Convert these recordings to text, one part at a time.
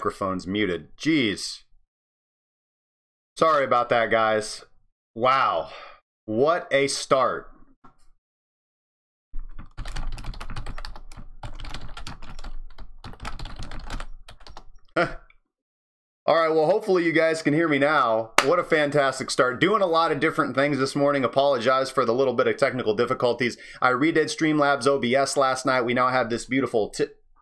microphone's muted. Jeez. Sorry about that, guys. Wow. What a start. All right, well, hopefully you guys can hear me now. What a fantastic start. Doing a lot of different things this morning. Apologize for the little bit of technical difficulties. I redid Streamlabs OBS last night. We now have this beautiful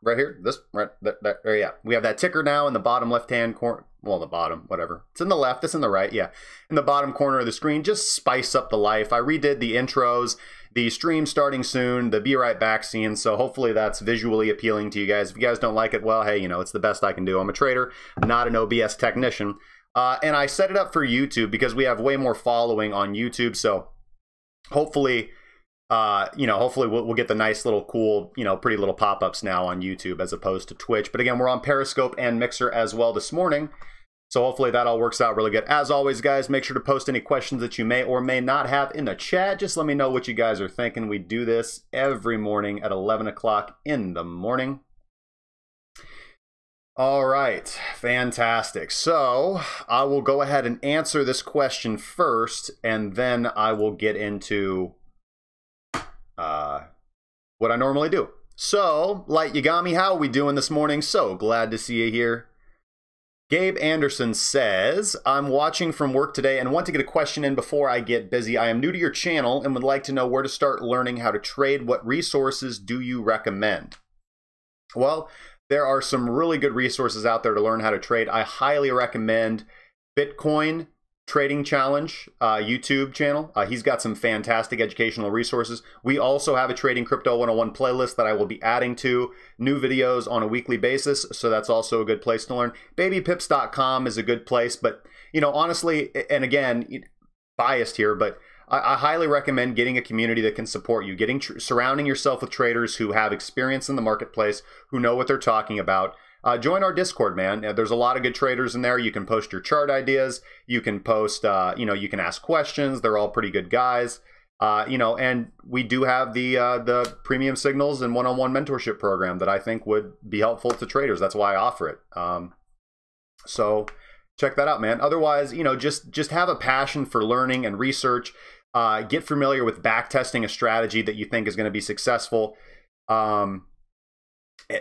right here. This, right there, there, yeah. We have that ticker now in the bottom left hand corner. Well, the bottom, whatever. It's in the left, it's in the right, yeah. In the bottom corner of the screen, just spice up the life. I redid the intros the stream starting soon, the be right back scene. So hopefully that's visually appealing to you guys. If you guys don't like it, well, hey, you know, it's the best I can do. I'm a trader, not an OBS technician. Uh, and I set it up for YouTube because we have way more following on YouTube. So hopefully, uh, you know, hopefully we'll, we'll, get the nice little cool, you know, pretty little pop ups now on YouTube as opposed to Twitch. But again, we're on Periscope and Mixer as well this morning. So hopefully that all works out really good. As always, guys, make sure to post any questions that you may or may not have in the chat. Just let me know what you guys are thinking. We do this every morning at 11 o'clock in the morning. All right, fantastic. So I will go ahead and answer this question first, and then I will get into uh, what I normally do. So, Light Yagami, how are we doing this morning? So glad to see you here. Gabe Anderson says, I'm watching from work today and want to get a question in before I get busy. I am new to your channel and would like to know where to start learning how to trade. What resources do you recommend? Well, there are some really good resources out there to learn how to trade. I highly recommend Bitcoin Trading Challenge uh, YouTube channel. Uh, he's got some fantastic educational resources. We also have a Trading Crypto 101 playlist that I will be adding to new videos on a weekly basis. So that's also a good place to learn. Babypips.com is a good place. But, you know, honestly, and again, biased here, but I, I highly recommend getting a community that can support you, getting surrounding yourself with traders who have experience in the marketplace, who know what they're talking about uh, join our Discord, man. There's a lot of good traders in there. You can post your chart ideas. You can post, uh, you know, you can ask questions. They're all pretty good guys. Uh, you know, and we do have the uh, the premium signals and one-on-one mentorship program that I think would be helpful to traders. That's why I offer it. Um, so check that out, man. Otherwise, you know, just just have a passion for learning and research. Uh, get familiar with back testing a strategy that you think is going to be successful, um,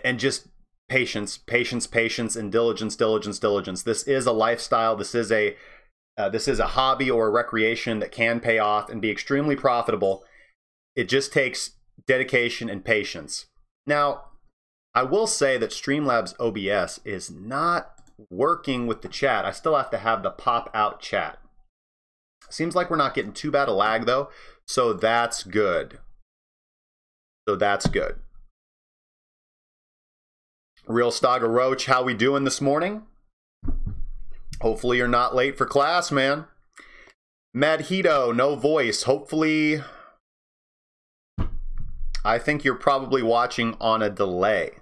and just patience, patience, patience, and diligence, diligence, diligence. This is a lifestyle. This is a uh, this is a hobby or a recreation that can pay off and be extremely profitable. It just takes dedication and patience. Now, I will say that Streamlabs OBS is not working with the chat. I still have to have the pop out chat. Seems like we're not getting too bad a lag though, so that's good. So that's good. Real Staga Roach, how we doing this morning? Hopefully you're not late for class, man. Madhito, no voice. Hopefully, I think you're probably watching on a delay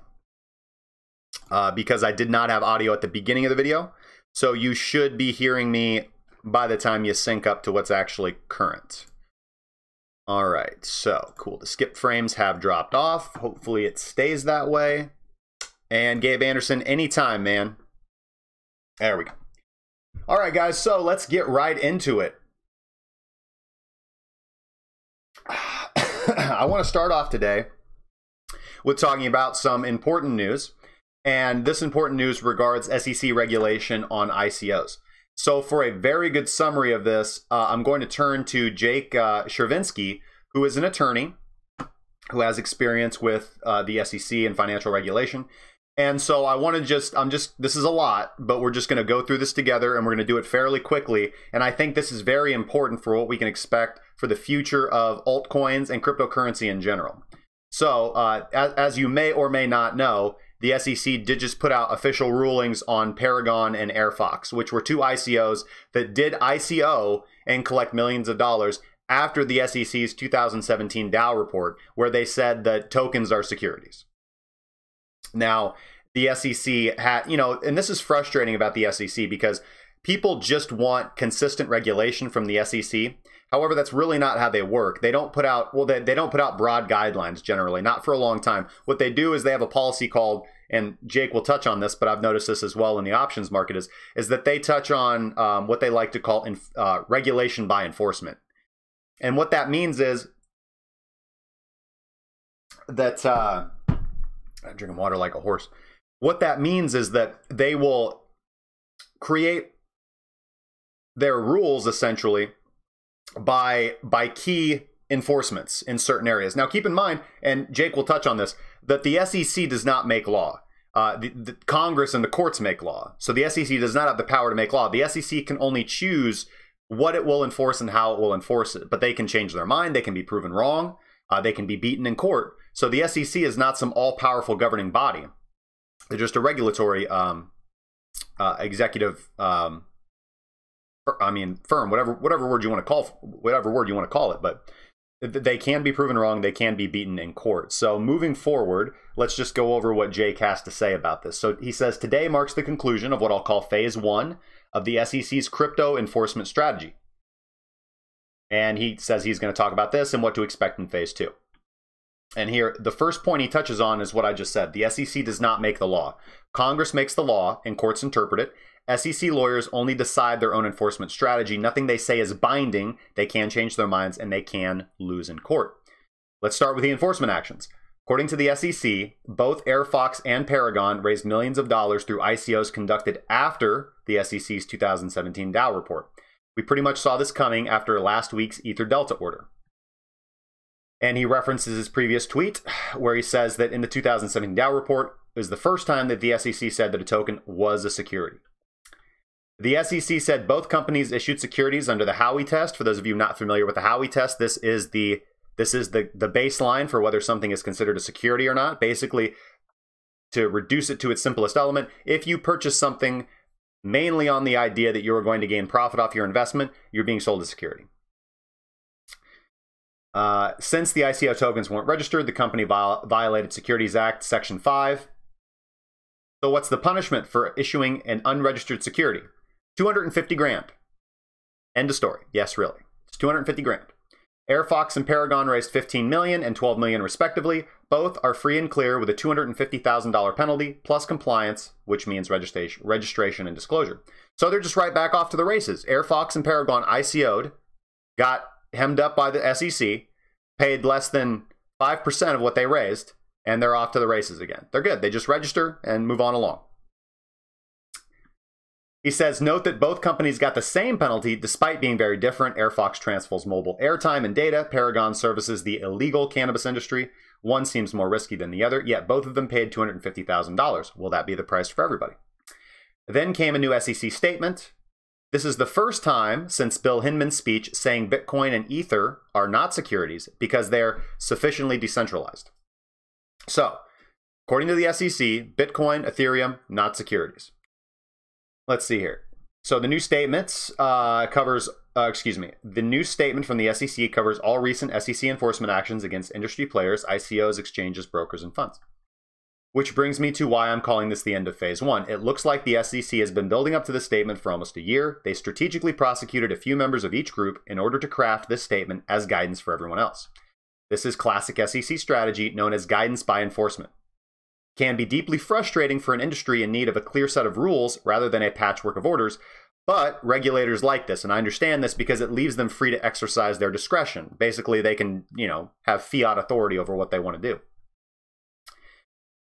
uh, because I did not have audio at the beginning of the video. So you should be hearing me by the time you sync up to what's actually current. All right, so cool. The skip frames have dropped off. Hopefully it stays that way. And Gabe Anderson, anytime, man. There we go. All right, guys, so let's get right into it. I want to start off today with talking about some important news. And this important news regards SEC regulation on ICOs. So, for a very good summary of this, uh, I'm going to turn to Jake uh, Chervinsky, who is an attorney who has experience with uh, the SEC and financial regulation. And so I want to just, I'm just, this is a lot, but we're just going to go through this together and we're going to do it fairly quickly. And I think this is very important for what we can expect for the future of altcoins and cryptocurrency in general. So, uh, as, as you may or may not know, the SEC did just put out official rulings on Paragon and AirFox, which were two ICOs that did ICO and collect millions of dollars after the SEC's 2017 DAO report, where they said that tokens are securities. Now, the SEC had, you know, and this is frustrating about the SEC because people just want consistent regulation from the SEC. However, that's really not how they work. They don't put out, well, they, they don't put out broad guidelines generally, not for a long time. What they do is they have a policy called and Jake will touch on this, but I've noticed this as well in the options market is is that they touch on um, what they like to call uh, regulation by enforcement, and what that means is that uh, drinking water like a horse. What that means is that they will create their rules essentially by by key enforcements in certain areas. Now, keep in mind, and Jake will touch on this, that the SEC does not make law. Uh, the, the, Congress and the courts make law. So the SEC does not have the power to make law. The SEC can only choose what it will enforce and how it will enforce it. But they can change their mind. They can be proven wrong. Uh, they can be beaten in court. So the SEC is not some all-powerful governing body. They're just a regulatory um, uh, executive. Um, I mean, firm, whatever whatever word you want to call whatever word you want to call it, but they can be proven wrong. They can be beaten in court. So moving forward, let's just go over what Jake has to say about this. So he says today marks the conclusion of what I'll call phase one of the SEC's crypto enforcement strategy. And he says he's going to talk about this and what to expect in phase two. And here, the first point he touches on is what I just said. The SEC does not make the law. Congress makes the law and courts interpret it. SEC lawyers only decide their own enforcement strategy. Nothing they say is binding. They can change their minds and they can lose in court. Let's start with the enforcement actions. According to the SEC, both AirFox and Paragon raised millions of dollars through ICOs conducted after the SEC's 2017 DAO report. We pretty much saw this coming after last week's Ether Delta order. And he references his previous tweet where he says that in the 2017 DAO report, it was the first time that the SEC said that a token was a security. The SEC said both companies issued securities under the Howey test. For those of you not familiar with the Howey test, this is the this is the, the baseline for whether something is considered a security or not. Basically, to reduce it to its simplest element, if you purchase something mainly on the idea that you are going to gain profit off your investment, you're being sold a security. Uh, since the ICO tokens weren't registered, the company viol- violated Securities Act Section 5. So, what's the punishment for issuing an unregistered security? 250 grand. End of story. Yes, really. It's 250 grand. AirFox and Paragon raised 15 million and 12 million respectively. Both are free and clear with a $250,000 penalty plus compliance, which means registration, registration and disclosure. So they're just right back off to the races. AirFox and Paragon ICO'd, got hemmed up by the SEC, paid less than 5% of what they raised, and they're off to the races again. They're good. They just register and move on along. He says, note that both companies got the same penalty despite being very different. AirFox transfers mobile airtime and data. Paragon services the illegal cannabis industry. One seems more risky than the other, yet both of them paid $250,000. Will that be the price for everybody? Then came a new SEC statement. This is the first time since Bill Hinman's speech saying Bitcoin and Ether are not securities because they're sufficiently decentralized. So, according to the SEC, Bitcoin, Ethereum, not securities. Let's see here. So the new statements uh, covers, uh, excuse me, the new statement from the SEC covers all recent SEC enforcement actions against industry players, ICOs, exchanges, brokers, and funds. Which brings me to why I'm calling this the end of phase one. It looks like the SEC has been building up to this statement for almost a year. They strategically prosecuted a few members of each group in order to craft this statement as guidance for everyone else. This is classic SEC strategy known as guidance by enforcement can be deeply frustrating for an industry in need of a clear set of rules rather than a patchwork of orders. But regulators like this, and I understand this because it leaves them free to exercise their discretion. Basically, they can, you know, have fiat authority over what they want to do.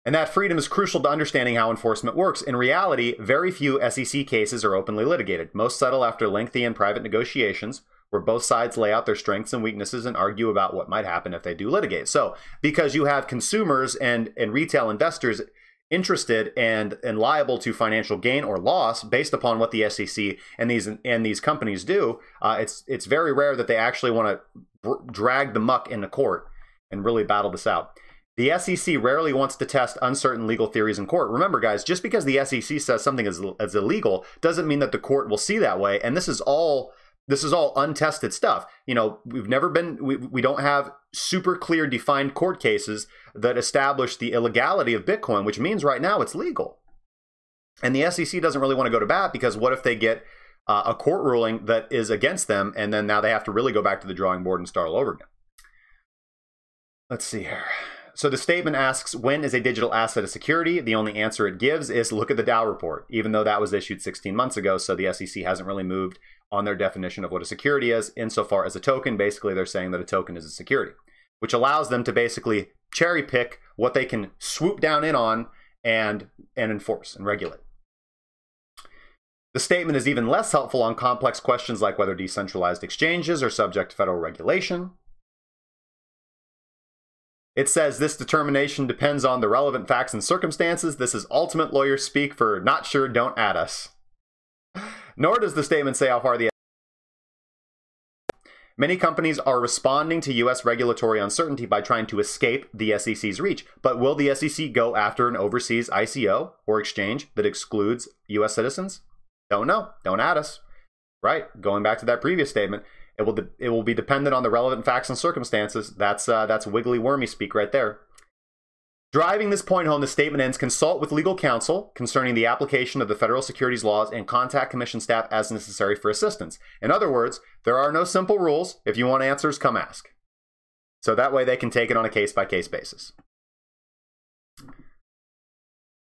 And that freedom is crucial to understanding how enforcement works. In reality, very few SEC cases are openly litigated. Most settle after lengthy and private negotiations, where both sides lay out their strengths and weaknesses and argue about what might happen if they do litigate. So, because you have consumers and, and retail investors interested and, and liable to financial gain or loss based upon what the SEC and these and these companies do, uh, it's it's very rare that they actually want to drag the muck into court and really battle this out. The SEC rarely wants to test uncertain legal theories in court. Remember, guys, just because the SEC says something is, is illegal doesn't mean that the court will see that way. And this is all this is all untested stuff. You know, we've never been, we, we don't have super clear defined court cases that establish the illegality of Bitcoin, which means right now it's legal. And the SEC doesn't really want to go to bat because what if they get uh, a court ruling that is against them and then now they have to really go back to the drawing board and start all over again? Let's see here. So the statement asks when is a digital asset a security? The only answer it gives is look at the DAO report, even though that was issued 16 months ago. So the SEC hasn't really moved on their definition of what a security is insofar as a token. Basically, they're saying that a token is a security, which allows them to basically cherry pick what they can swoop down in on and, and enforce and regulate. The statement is even less helpful on complex questions like whether decentralized exchanges are subject to federal regulation. It says this determination depends on the relevant facts and circumstances. This is ultimate lawyer speak for not sure, don't add us. Nor does the statement say how far the Many companies are responding to US regulatory uncertainty by trying to escape the SEC's reach. But will the SEC go after an overseas ICO or exchange that excludes US citizens? Don't know. Don't add us. Right. Going back to that previous statement, it will de- it will be dependent on the relevant facts and circumstances. That's uh, that's wiggly wormy speak right there. Driving this point home, the statement ends consult with legal counsel concerning the application of the federal securities laws and contact commission staff as necessary for assistance. In other words, there are no simple rules. If you want answers, come ask. So that way they can take it on a case by case basis.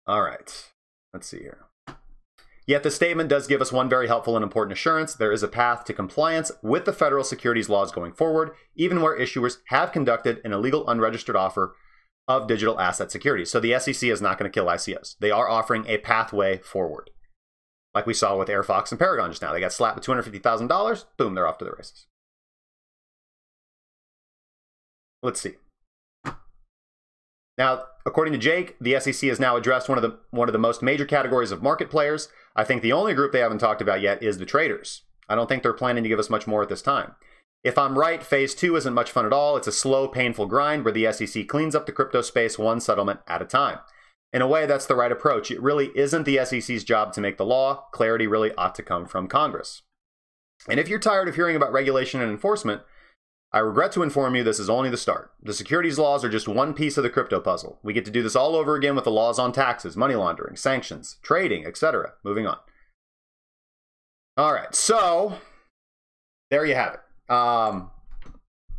All right, let's see here. Yet the statement does give us one very helpful and important assurance. There is a path to compliance with the federal securities laws going forward, even where issuers have conducted an illegal unregistered offer of digital asset securities. So the SEC is not going to kill ICOs. They are offering a pathway forward. Like we saw with AirFox and Paragon just now. They got slapped with $250,000. Boom, they're off to the races. Let's see. Now, according to Jake, the SEC has now addressed one of the one of the most major categories of market players. I think the only group they haven't talked about yet is the traders. I don't think they're planning to give us much more at this time. If I'm right, phase two isn't much fun at all. It's a slow, painful grind where the SEC cleans up the crypto space one settlement at a time. In a way, that's the right approach. It really isn't the SEC's job to make the law. Clarity really ought to come from Congress. And if you're tired of hearing about regulation and enforcement, I regret to inform you this is only the start. The securities laws are just one piece of the crypto puzzle. We get to do this all over again with the laws on taxes, money laundering, sanctions, trading, etc. Moving on. All right, so there you have it. Um,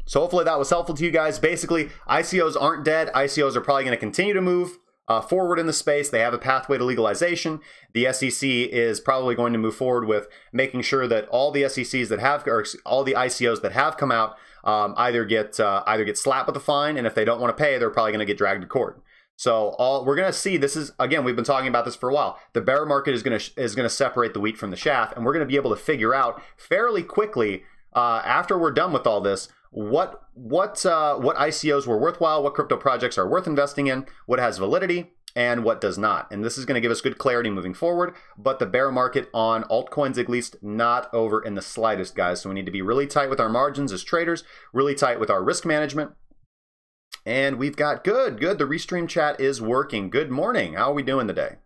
so hopefully that was helpful to you guys. Basically, ICOs aren't dead. ICOs are probably going to continue to move uh, forward in the space. They have a pathway to legalization. The SEC is probably going to move forward with making sure that all the SECs that have, or all the ICOs that have come out, um, either get uh, either get slapped with a fine, and if they don't want to pay, they're probably going to get dragged to court. So all we're going to see this is again we've been talking about this for a while. The bear market is going to is going to separate the wheat from the chaff, and we're going to be able to figure out fairly quickly uh, after we're done with all this what what uh, what ICOs were worthwhile, what crypto projects are worth investing in, what has validity, and what does not. And this is going to give us good clarity moving forward. But the bear market on altcoins, at least, not over in the slightest, guys. So we need to be really tight with our margins as traders, really tight with our risk management. And we've got good, good. The Restream chat is working. Good morning. How are we doing today?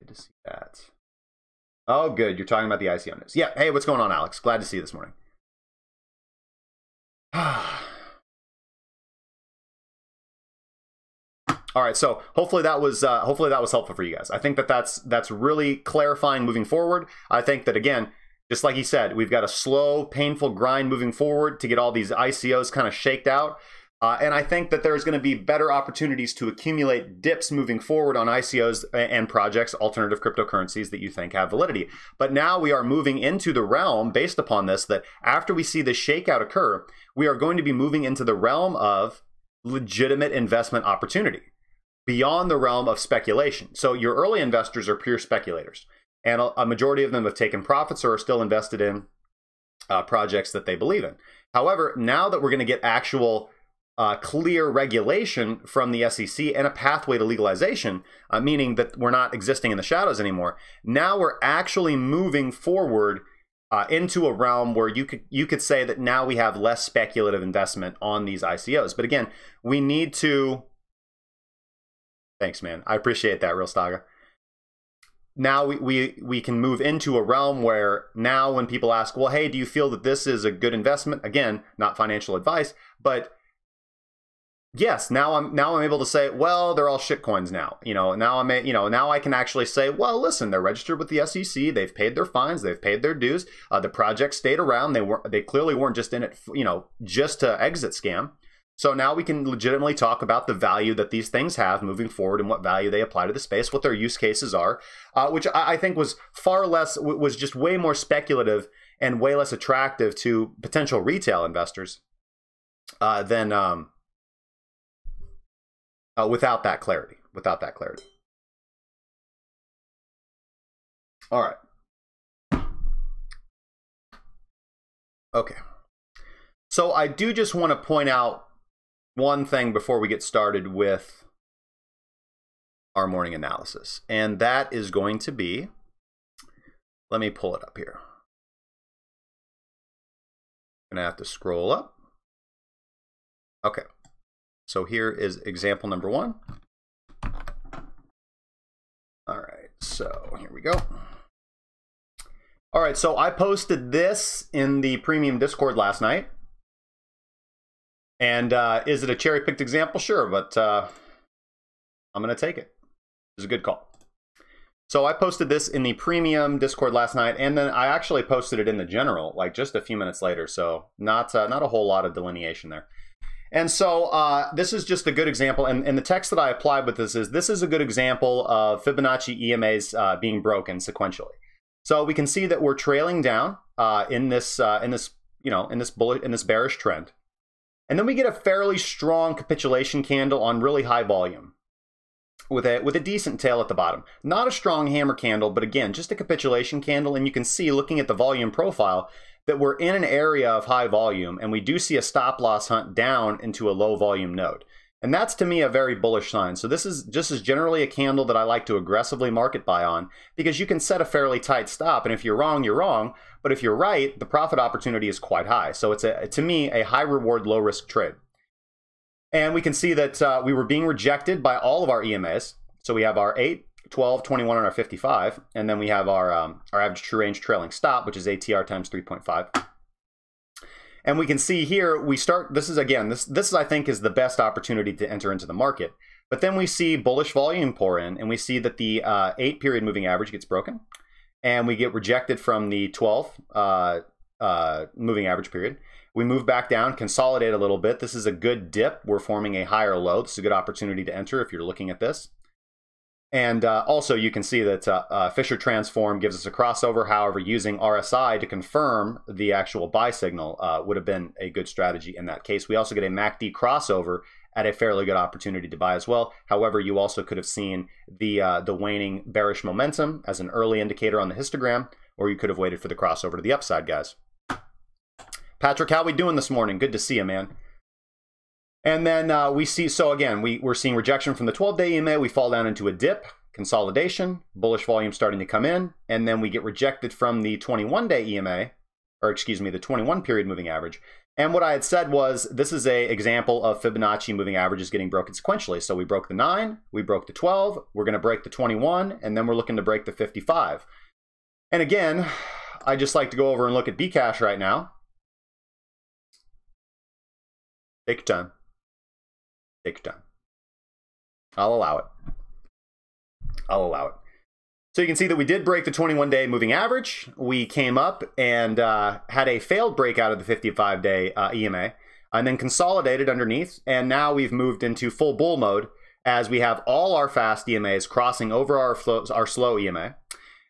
Good to see that. Oh, good. You're talking about the ICO news. Yeah. Hey, what's going on, Alex? Glad to see you this morning. All right, so hopefully that was uh, hopefully that was helpful for you guys. I think that that's that's really clarifying moving forward. I think that again, just like he said, we've got a slow, painful grind moving forward to get all these ICOs kind of shaked out. Uh, and I think that there's going to be better opportunities to accumulate dips moving forward on ICOs and projects, alternative cryptocurrencies that you think have validity. But now we are moving into the realm based upon this that after we see the shakeout occur, we are going to be moving into the realm of legitimate investment opportunity beyond the realm of speculation. So your early investors are pure speculators, and a, majority of them have taken profits or are still invested in uh, projects that they believe in. However, now that we're going to get actual uh, clear regulation from the SEC and a pathway to legalization, uh, meaning that we're not existing in the shadows anymore. Now we're actually moving forward uh, into a realm where you could you could say that now we have less speculative investment on these ICOs. But again, we need to Thanks, man. I appreciate that, Real Staga. Now we, we we can move into a realm where now when people ask, well, hey, do you feel that this is a good investment? Again, not financial advice, but yes, now I'm now I'm able to say, well, they're all shit coins now. You know, now I'm you know now I can actually say, well, listen, they're registered with the SEC, they've paid their fines, they've paid their dues. Uh, the project stayed around. They were they clearly weren't just in it, you know, just to exit scam. So now we can legitimately talk about the value that these things have moving forward and what value they apply to the space, what their use cases are, uh, which I, I think was far less was just way more speculative and way less attractive to potential retail investors uh, than um, uh, without that clarity. Without that clarity. All right. Okay. So I do just want to point out one thing before we get started with our morning analysis, and that is going to be let me pull it up here. Going to have to scroll up. Okay. So here is example number one. All right, so here we go. All right, so I posted this in the premium Discord last night. And uh, is it a cherry picked example? Sure, but uh, I'm going to take it. It's a good call. So I posted this in the premium Discord last night, and then I actually posted it in the general, like just a few minutes later. So not uh, not a whole lot of delineation there. And so uh, this is just a good example. And, and, the text that I applied with this is this is a good example of Fibonacci EMAs uh, being broken sequentially. So we can see that we're trailing down uh, in this uh, in this you know in this bullet in this bearish trend, and then we get a fairly strong capitulation candle on really high volume with a with a decent tail at the bottom. Not a strong hammer candle, but again, just a capitulation candle. And you can see looking at the volume profile that we're in an area of high volume and we do see a stop loss hunt down into a low volume node. And that's to me a very bullish sign. So this is just as generally a candle that I like to aggressively market buy on because you can set a fairly tight stop. And if you're wrong, you're wrong. But if you're right, the profit opportunity is quite high. So it's a, to me a high reward, low risk trade. And we can see that uh, we were being rejected by all of our EMAs. So we have our 8, 12, 21, and our 55. And then we have our, um, our average true range trailing stop, which is ATR times 3.5. And we can see here, we start, this is again, this, this I think is the best opportunity to enter into the market. But then we see bullish volume pour in, and we see that the uh, 8 period moving average gets broken. And we get rejected from the 12 uh, uh, moving average period. We move back down, consolidate a little bit. This is a good dip. We're forming a higher low. This is a good opportunity to enter if you're looking at this. And uh, also, you can see that uh, uh, Fisher Transform gives us a crossover. However, using RSI to confirm the actual buy signal uh, would have been a good strategy in that case. We also get a MACD crossover at a fairly good opportunity to buy as well. However, you also could have seen the uh, the waning bearish momentum as an early indicator on the histogram, or you could have waited for the crossover to the upside, guys. Patrick, how are we doing this morning? Good to see you, man. And then uh, we see, so again, we, we're seeing rejection from the 12-day EMA. We fall down into a dip, consolidation, bullish volume starting to come in, and then we get rejected from the 21-day EMA, or excuse me, the 21 period moving average. And what I had said was this is a example of Fibonacci moving averages getting broken sequentially. So we broke the 9, we broke the 12, we're going to break the 21, and then we're looking to break the 55. And again, I just like to go over and look at Bcash right now. Take your time. Take your time. I'll allow it. I'll allow it. So you can see that we did break the 21 day moving average. We came up and uh, had a failed breakout of the 55 day uh, EMA and then consolidated underneath. And now we've moved into full bull mode as we have all our fast EMAs crossing over our, flow, our slow EMA.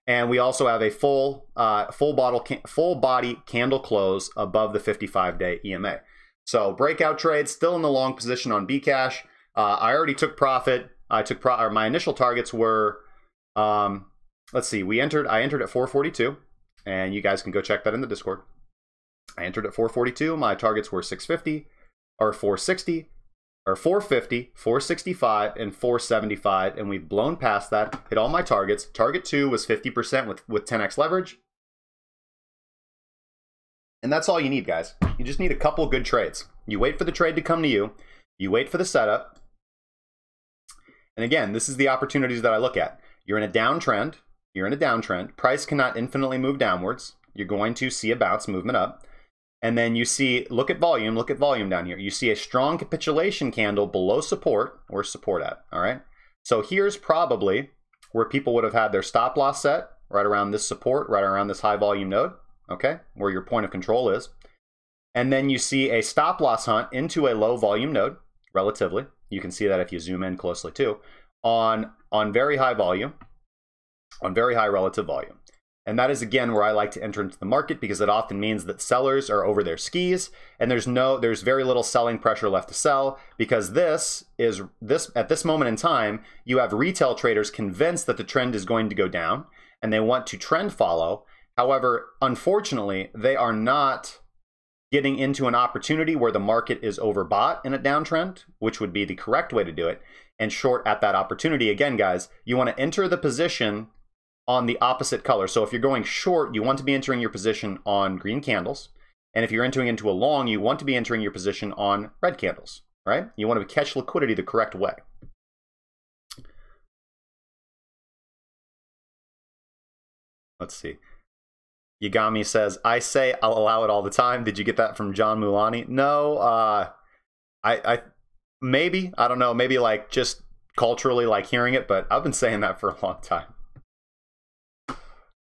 And we also have a full, uh, full, bottle, full body candle close above the 55 day EMA. So breakout trade, still in the long position on Bcash. Uh, I already took profit. I took pro- or my initial targets were, um, let's see, we entered. I entered at 442, and you guys can go check that in the Discord. I entered at 442. My targets were 650 or 460 or 450, 465, and 475, and we've blown past that. Hit all my targets. Target two was 50% with with 10x leverage. And that's all you need, guys. You just need a couple good trades. You wait for the trade to come to you, you wait for the setup. And again, this is the opportunities that I look at. You're in a downtrend, you're in a downtrend. Price cannot infinitely move downwards. You're going to see a bounce movement up. And then you see, look at volume, look at volume down here. You see a strong capitulation candle below support. or support at? All right. So here's probably where people would have had their stop loss set right around this support, right around this high volume node, okay, where your point of control is. And then you see a stop loss hunt into a low volume node, relatively. You can see that if you zoom in closely too, on, on very high volume, on very high relative volume. And that is again where I like to enter into the market because it often means that sellers are over their skis and there's no there's very little selling pressure left to sell because this is this at this moment in time you have retail traders convinced that the trend is going to go down and they want to trend follow. However, unfortunately, they are not getting into an opportunity where the market is overbought in a downtrend, which would be the correct way to do it, and short at that opportunity. Again, guys, you want to enter the position on the opposite color. So if you're going short, you want to be entering your position on green candles. And if you're entering into a long, you want to be entering your position on red candles, right? You want to catch liquidity the correct way. Let's see. Yagami says, I say I'll allow it all the time. Did you get that from John Mulaney? No, uh, I, I, maybe, I don't know, maybe like just culturally like hearing it, but I've been saying that for a long time.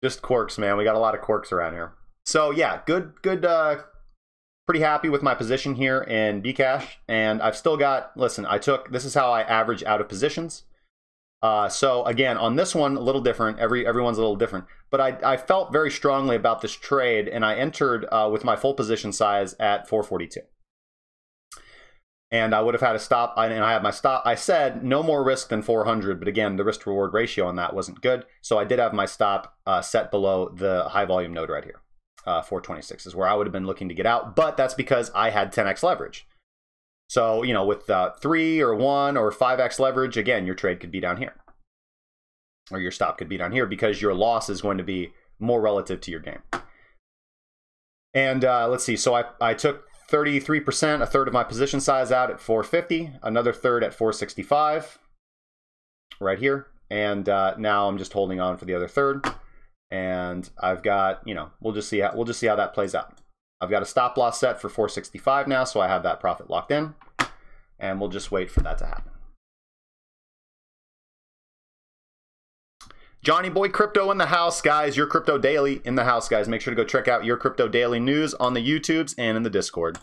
Just quirks, man. We got a lot of quirks around here. So yeah, good, good. Uh, pretty happy with my position here in Bcash, and I've still got. Listen, I took. This is how I average out of positions. Uh, so again, on this one, a little different. Every everyone's a little different, but I, I felt very strongly about this trade, and I entered uh, with my full position size at 442 and I would have had a stop. And I had my stop. I said no more risk than 400, but again, the risk reward ratio on that wasn't good. So I did have my stop uh, set below the high volume node right here. Uh, 426 is where I would have been looking to get out, but that's because I had 10x leverage. So, you know, with uh, three or one or 5x leverage, again, your trade could be down here. Or your stop could be down here because your loss is going to be more relative to your gain. And uh, let's see. So I, I took 33%, a third of my position size out at 450, another third at 465, right here. And uh, now I'm just holding on for the other third. And I've got, you know, we'll just see how, we'll just see how that plays out. I've got a stop loss set for 465 now, so I have that profit locked in. And we'll just wait for that to happen. Johnny Boy Crypto in the house, guys. Your Crypto Daily in the house, guys. Make sure to go check out Your Crypto Daily news on the YouTubes and in the Discord.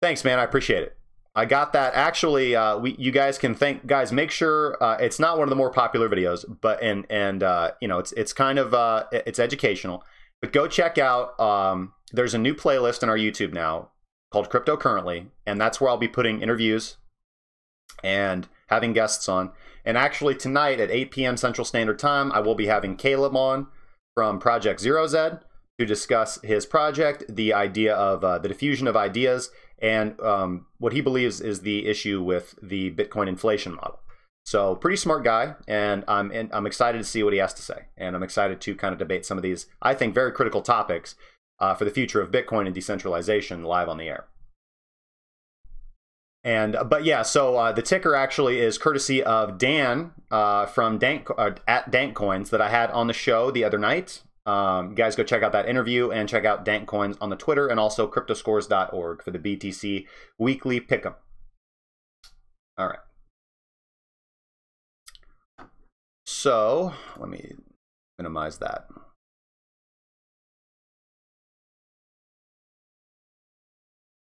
Thanks, man. I appreciate it. I got that. Actually, uh, we you guys can thank guys. Make sure uh, it's not one of the more popular videos, but and and uh, you know it's it's kind of uh, it's educational. But go check out. Um, there's a new playlist on our YouTube now called Crypto Currently, and that's where I'll be putting interviews and having guests on. And actually, tonight at 8 p.m. Central Standard Time, I will be having Caleb on from Project Zero Z to discuss his project, the idea of uh, the diffusion of ideas, and um, what he believes is the issue with the Bitcoin inflation model. So, pretty smart guy, and I'm and I'm excited to see what he has to say, and I'm excited to kind of debate some of these, I think, very critical topics uh, for the future of Bitcoin and decentralization live on the air. And but yeah, so uh, the ticker actually is courtesy of Dan uh, from Dank uh, at Dank Coins that I had on the show the other night. Um, guys, go check out that interview and check out Dank Coins on the Twitter and also cryptoscores.org for the BTC weekly pick'em. All right. So let me minimize that.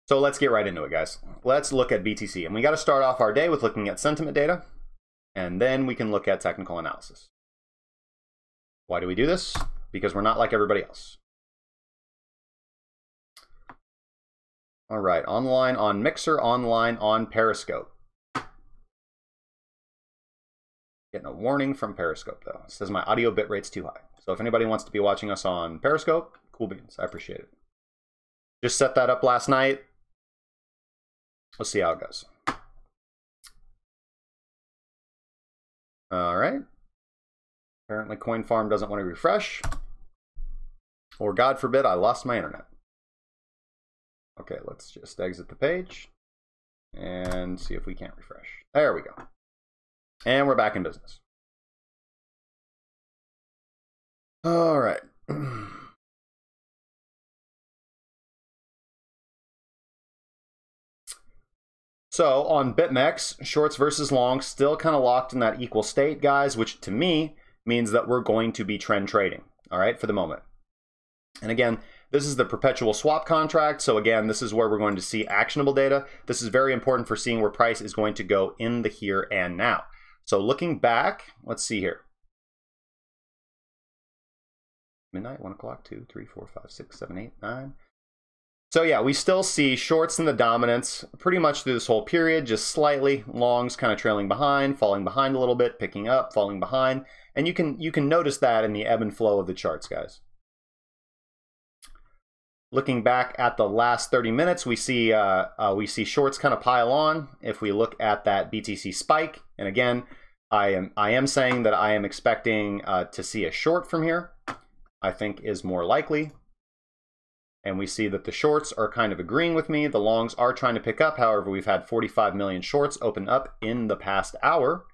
So let's get right into it, guys. Let's look at BTC. And we got to start off our day with looking at sentiment data, and then we can look at technical analysis. Why do we do this? Because we're not like everybody else. All right, online on Mixer, online on Periscope. Getting a warning from Periscope, though. It says my audio bit rate's too high. So if anybody wants to be watching us on Periscope, cool beans. I appreciate it. Just set that up last night. Let's see how it goes. All right. Apparently Coin Farm doesn't want to refresh. Or God forbid, I lost my internet. Okay, let's just exit the page and see if we can't refresh. There we go. And we're back in business. All right. So on BitMEX, shorts versus longs still kind of locked in that equal state, guys, which to me means that we're going to be trend trading, all right, for the moment. And again, this is the perpetual swap contract. So again, this is where we're going to see actionable data. This is very important for seeing where price is going to go in the here and now. So looking back, let's see here. Midnight, one o'clock, two, three, four, five, six, seven, eight, nine. So yeah, we still see shorts in the dominance pretty much through this whole period, just slightly longs kind of trailing behind, falling behind a little bit, picking up, falling behind. And you can you can notice that in the ebb and flow of the charts, guys. Looking back at the last 30 minutes, we see uh, uh, we see shorts kind of pile on. If we look at that BTC spike, and again, I am I am saying that I am expecting uh, to see a short from here. I think is more likely. And we see that the shorts are kind of agreeing with me. The longs are trying to pick up. However, we've had 45 million shorts open up in the past hour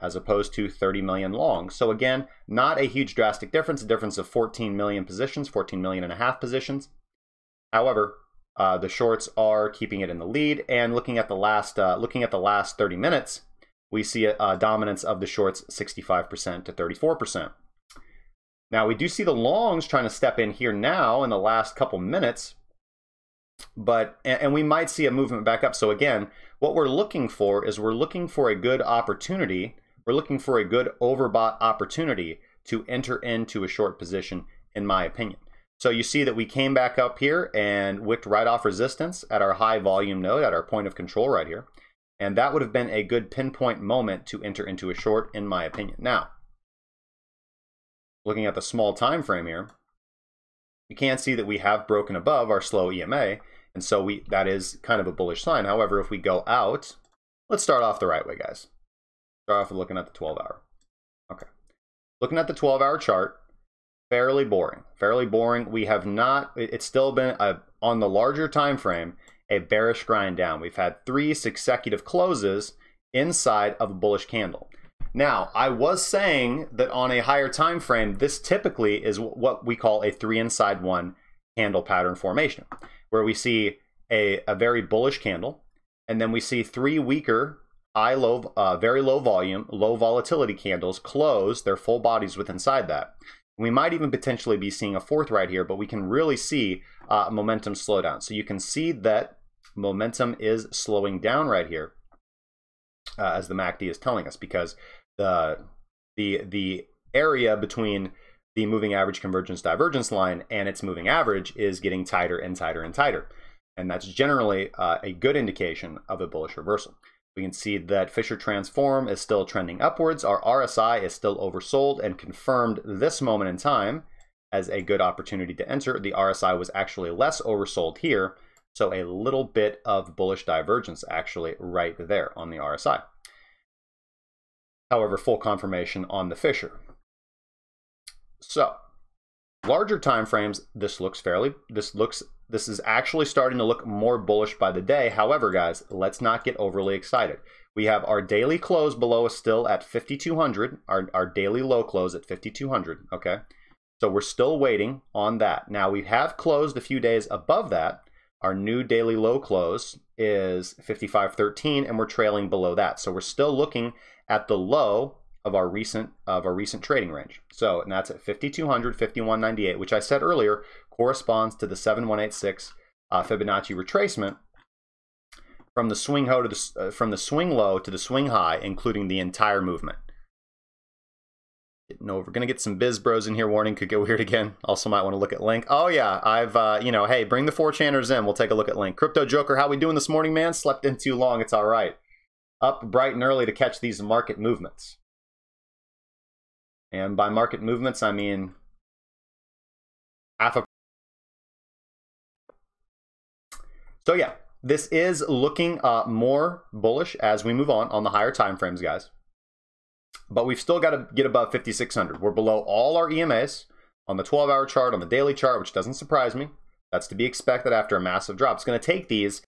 as opposed to 30 million longs. So again, not a huge drastic difference, a difference of 14 million positions, 14 million and a half positions. However, uh, the shorts are keeping it in the lead. And looking at the last uh, looking at the last 30 minutes, we see a, a dominance of the shorts 65% to 34%. Now we do see the longs trying to step in here now in the last couple minutes, but and we might see a movement back up. So again, what we're looking for is we're looking for a good opportunity. We're looking for a good overbought opportunity to enter into a short position, in my opinion. So you see that we came back up here and wicked right off resistance at our high volume node, at our point of control right here. And that would have been a good pinpoint moment to enter into a short, in my opinion. Now, looking at the small time frame here, you can see that we have broken above our slow EMA, and so we that is kind of a bullish sign. However, if we go out, let's start off the right way, guys. Start off with looking at the 12 hour. Okay. Looking at the 12 hour chart, fairly boring. Fairly boring. We have not, it's still been a, on the larger time frame, a bearish grind down. We've had three consecutive closes inside of a bullish candle. Now, I was saying that on a higher time frame, this typically is what we call a three inside one candle pattern formation, where we see a, a very bullish candle, and then we see three weaker, high, low, uh, very low volume, low volatility candles close their full bodies with inside that. We might even potentially be seeing a fourth right here, but we can really see uh, momentum slow down. So you can see that momentum is slowing down right here, uh, as the MACD is telling us, because the the the area between the moving average convergence divergence line and its moving average is getting tighter and tighter and tighter. And that's generally uh, a good indication of a bullish reversal. We can see that Fisher Transform is still trending upwards. Our RSI is still oversold and confirmed this moment in time as a good opportunity to enter. The RSI was actually less oversold here, so a little bit of bullish divergence actually right there on the RSI. However, full confirmation on the Fisher. So, larger time frames, this looks fairly, this looks this is actually starting to look more bullish by the day. However, guys, let's not get overly excited. We have our daily close below us still at 5,200, our, our daily low close at 5,200, okay? So we're still waiting on that. Now, we have closed a few days above that. Our new daily low close is 55.13, and we're trailing below that. So we're still looking at the low of our recent of our recent trading range. So, and that's at 5200, 5198, which I said earlier corresponds to the 7186 uh, Fibonacci retracement from the swing low to the uh, from the swing low to the swing high, including the entire movement. No, we're gonna get some biz bros in here. Warning could get weird again. Also, might want to look at link. Oh yeah, I've uh, you know, hey, bring the four channers in. We'll take a look at link. Crypto Joker, how we doing this morning, man? Slept in too long. It's all right. Up bright and early to catch these market movements. And by market movements, I mean half a. So yeah, this is looking uh, more bullish as we move on on the higher time frames, guys. But we've still got to get above 5,600. We're below all our EMAs on the 12-hour chart, on the daily chart, which doesn't surprise me. That's to be expected after a massive drop. It's going to take these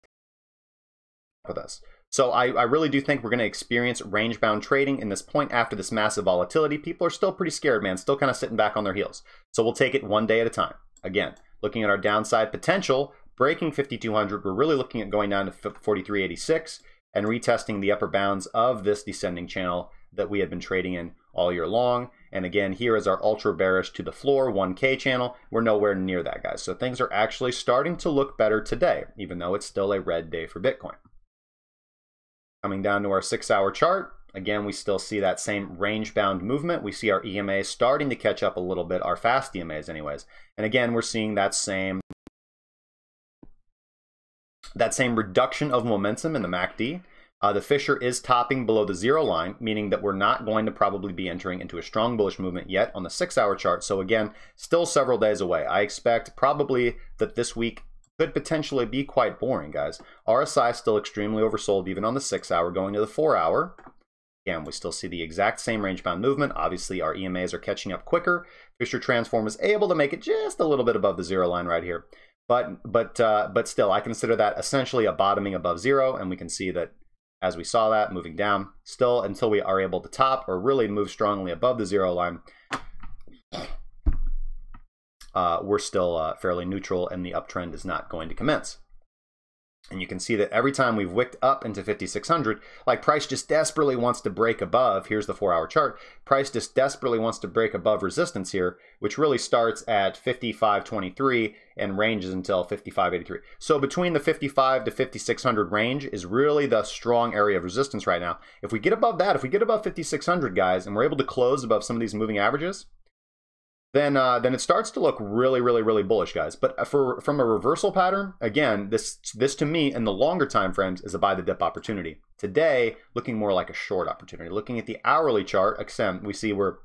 with us. So I, I really do think we're going to experience range bound trading in this point after this massive volatility. People are still pretty scared, man, still kind of sitting back on their heels. So we'll take it one day at a time. Again, looking at our downside potential, breaking 5200, we're really looking at going down to 4386. and retesting the upper bounds of this descending channel that we had been trading in all year long. And again, here is our ultra bearish to the floor 1K channel. We're nowhere near that, guys. So things are actually starting to look better today, even though it's still a red day for Bitcoin. Coming down to our six hour chart, again, we still see that same range bound movement. We see our EMAs starting to catch up a little bit, our fast EMAs, anyways. And again, we're seeing that same that same reduction of momentum in the MACD uh, the Fisher is topping below the zero line, meaning that we're not going to probably be entering into a strong bullish movement yet on the six hour chart. So again, still several days away. I expect probably that this week could potentially be quite boring, guys. RSI still extremely oversold even on the six hour going to the four hour. Again, we still see the exact same range bound movement. Obviously, our EMAs are catching up quicker. Fisher Transform is able to make it just a little bit above the zero line right here. But but uh, but still, I consider that essentially a bottoming above zero, and we can see that as we saw that moving down. Still, until we are able to top or really move strongly above the zero line, uh, we're still uh, fairly neutral and the uptrend is not going to commence. And you can see that every time we've wicked up into 5600, like price just desperately wants to break above. Here's the four hour chart. Price just desperately wants to break above resistance here, which really starts at 5523 and ranges until 5583. So between the 55 to 5600 range is really the strong area of resistance right now. If we get above that, if we get above 5600 guys, and we're able to close above some of these moving averages, then uh, then it starts to look really, really, really bullish, guys. But for from a reversal pattern, again, this this to me in the longer time frames is a buy the dip opportunity. Today, looking more like a short opportunity. Looking at the hourly chart, XM, we see we're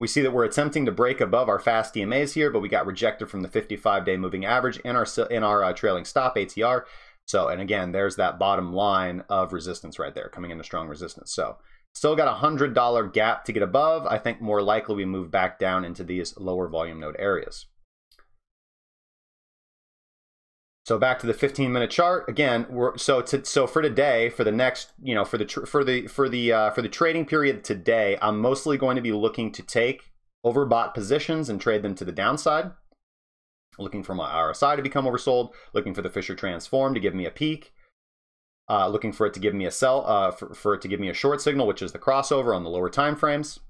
we see that we're attempting to break above our fast EMAs here, but we got rejected from the 55-day moving average in our in our uh, trailing stop ATR. So, and again, there's that bottom line of resistance right there, coming into strong resistance. So, Still got a $100 gap to get above. I think more likely we move back down into these lower volume node areas. So back to the 15 minute chart again. We're, so to, so for today, for the next, you know, for the for the for the uh, for the trading period today, I'm mostly going to be looking to take overbought positions and trade them to the downside. Looking for my RSI to become oversold. Looking for the Fisher Transform to give me a peak uh, looking for it to give me a sell, uh, for, for, it to give me a short signal, which is the crossover on the lower time frames,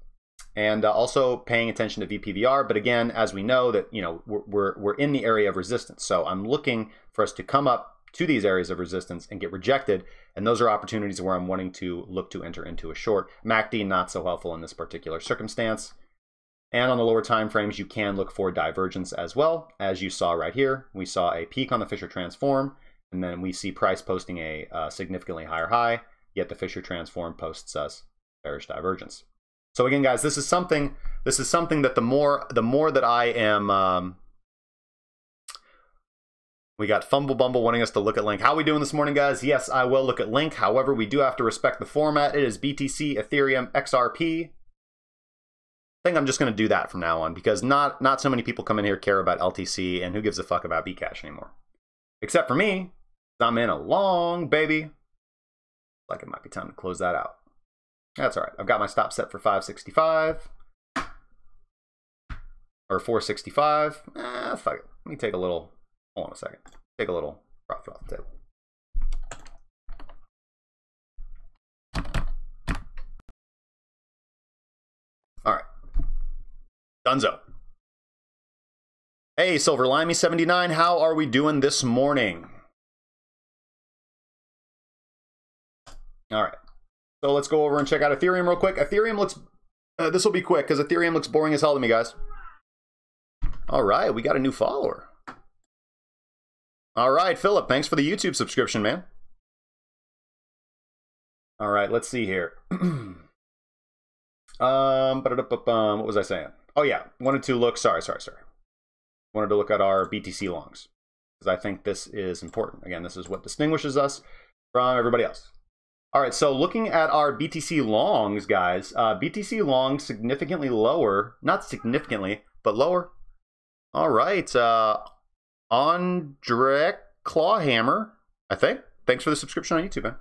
and uh, also paying attention to VPVR. But again, as we know that you know we're, we're we're in the area of resistance, so I'm looking for us to come up to these areas of resistance and get rejected, and those are opportunities where I'm wanting to look to enter into a short. MACD not so helpful in this particular circumstance. And on the lower time frames, you can look for divergence as well. As you saw right here, we saw a peak on the Fisher Transform and then we see price posting a uh, significantly higher high, yet the Fisher transform posts us bearish divergence. So again, guys, this is something. This is something that the more the more that I am. Um, we got Fumble Bumble wanting us to look at Link. How we doing this morning, guys? Yes, I will look at Link. However, we do have to respect the format. It is BTC, Ethereum, XRP. I think I'm just going to do that from now on because not not so many people come in here care about LTC and who gives a fuck about Bcash anymore, except for me. I'm in a long baby. Like it might be time to close that out. That's all right. I've got my stop set for 565 or 465. Ah, fuck it. Let me take a little. Hold on a second. Take a little profit off the table. All right. Dunzo. Hey, Silver Limey79, how are we doing this morning? All right. So let's go over and check out Ethereum real quick. Ethereum looks, uh, this will be quick because Ethereum looks boring as hell to me, guys. All right, we got a new follower. All right, Philip, thanks for the YouTube subscription, man. All right, let's see here. um, what was I saying? Oh yeah, wanted to look. Sorry, sorry, sorry. Wanted to look at our BTC longs because I think this is important. Again, this is what distinguishes us from everybody else. All right, so looking at our BTC longs, guys, uh, BTC longs significantly lower, not significantly, but lower. All right, uh, Andre Clawhammer, I think. Thanks for the subscription on YouTube, man.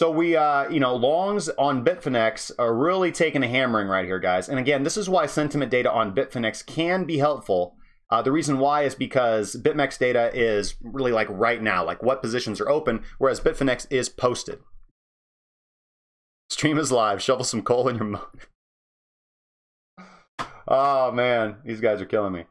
So we, uh, you know, longs on Bitfinex are really taking a hammering right here, guys. And again, this is why sentiment data on Bitfinex can be helpful Uh, the reason why is because BitMEX data is really like right now, like what positions are open, whereas Bitfinex is posted. Stream is live. Shovel some coal in your mouth. oh man, these guys are killing me.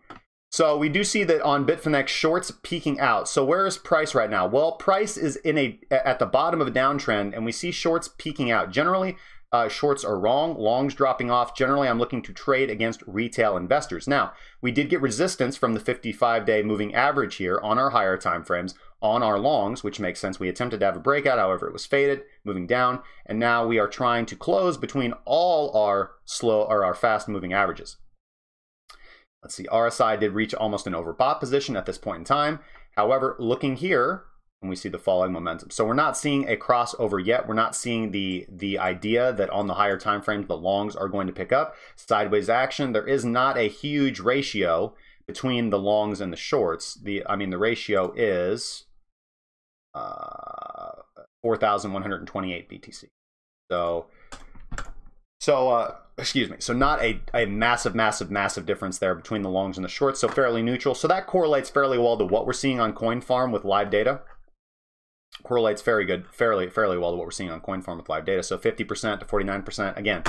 So we do see that on Bitfinex shorts peaking out. So where is price right now? Well, price is in a at the bottom of a downtrend, and we see shorts peaking out. Generally, uh, shorts are wrong, longs dropping off. Generally, I'm looking to trade against retail investors. Now, we did get resistance from the 55-day moving average here on our higher time frames on our longs, which makes sense. We attempted to have a breakout, however, it was faded, moving down, and now we are trying to close between all our slow or our fast moving averages. Let's see, RSI did reach almost an overbought position at this point in time. However, looking here, and we see the falling momentum. So we're not seeing a crossover yet. We're not seeing the the idea that on the higher time frames the longs are going to pick up sideways action. There is not a huge ratio between the longs and the shorts. The I mean the ratio is uh, 4,128 BTC. So so, uh, excuse me. So not a, a massive, massive, massive difference there between the longs and the shorts. So fairly neutral. So that correlates fairly well to what we're seeing on CoinFarm with live data. Correlates very good, fairly, fairly well to what we're seeing on CoinFarm with live data. So 50% to 49%. Again,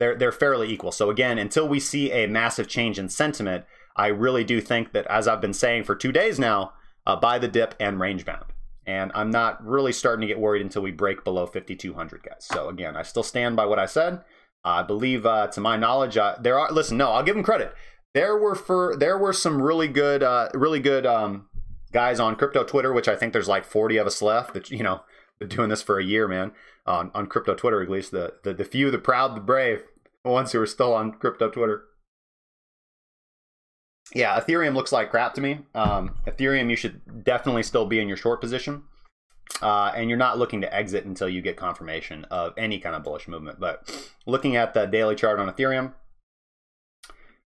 they're they're fairly equal. So again, until we see a massive change in sentiment, I really do think that, as I've been saying for two days now, uh, buy the dip and range bound. And I'm not really starting to get worried until we break below 5,200, guys. So again, I still stand by what I said. I believe, uh, to my knowledge, uh, there are. Listen, no, I'll give them credit. There were for there were some really good, uh, really good um, guys on crypto Twitter, which I think there's like 40 of us left. That you know, doing this for a year, man. On on crypto Twitter, at least the the, the few, the proud, the brave, the ones who are still on crypto Twitter. Yeah, Ethereum looks like crap to me. Um, Ethereum, you should definitely still be in your short position. Uh, and you're not looking to exit until you get confirmation of any kind of bullish movement. But looking at the daily chart on Ethereum,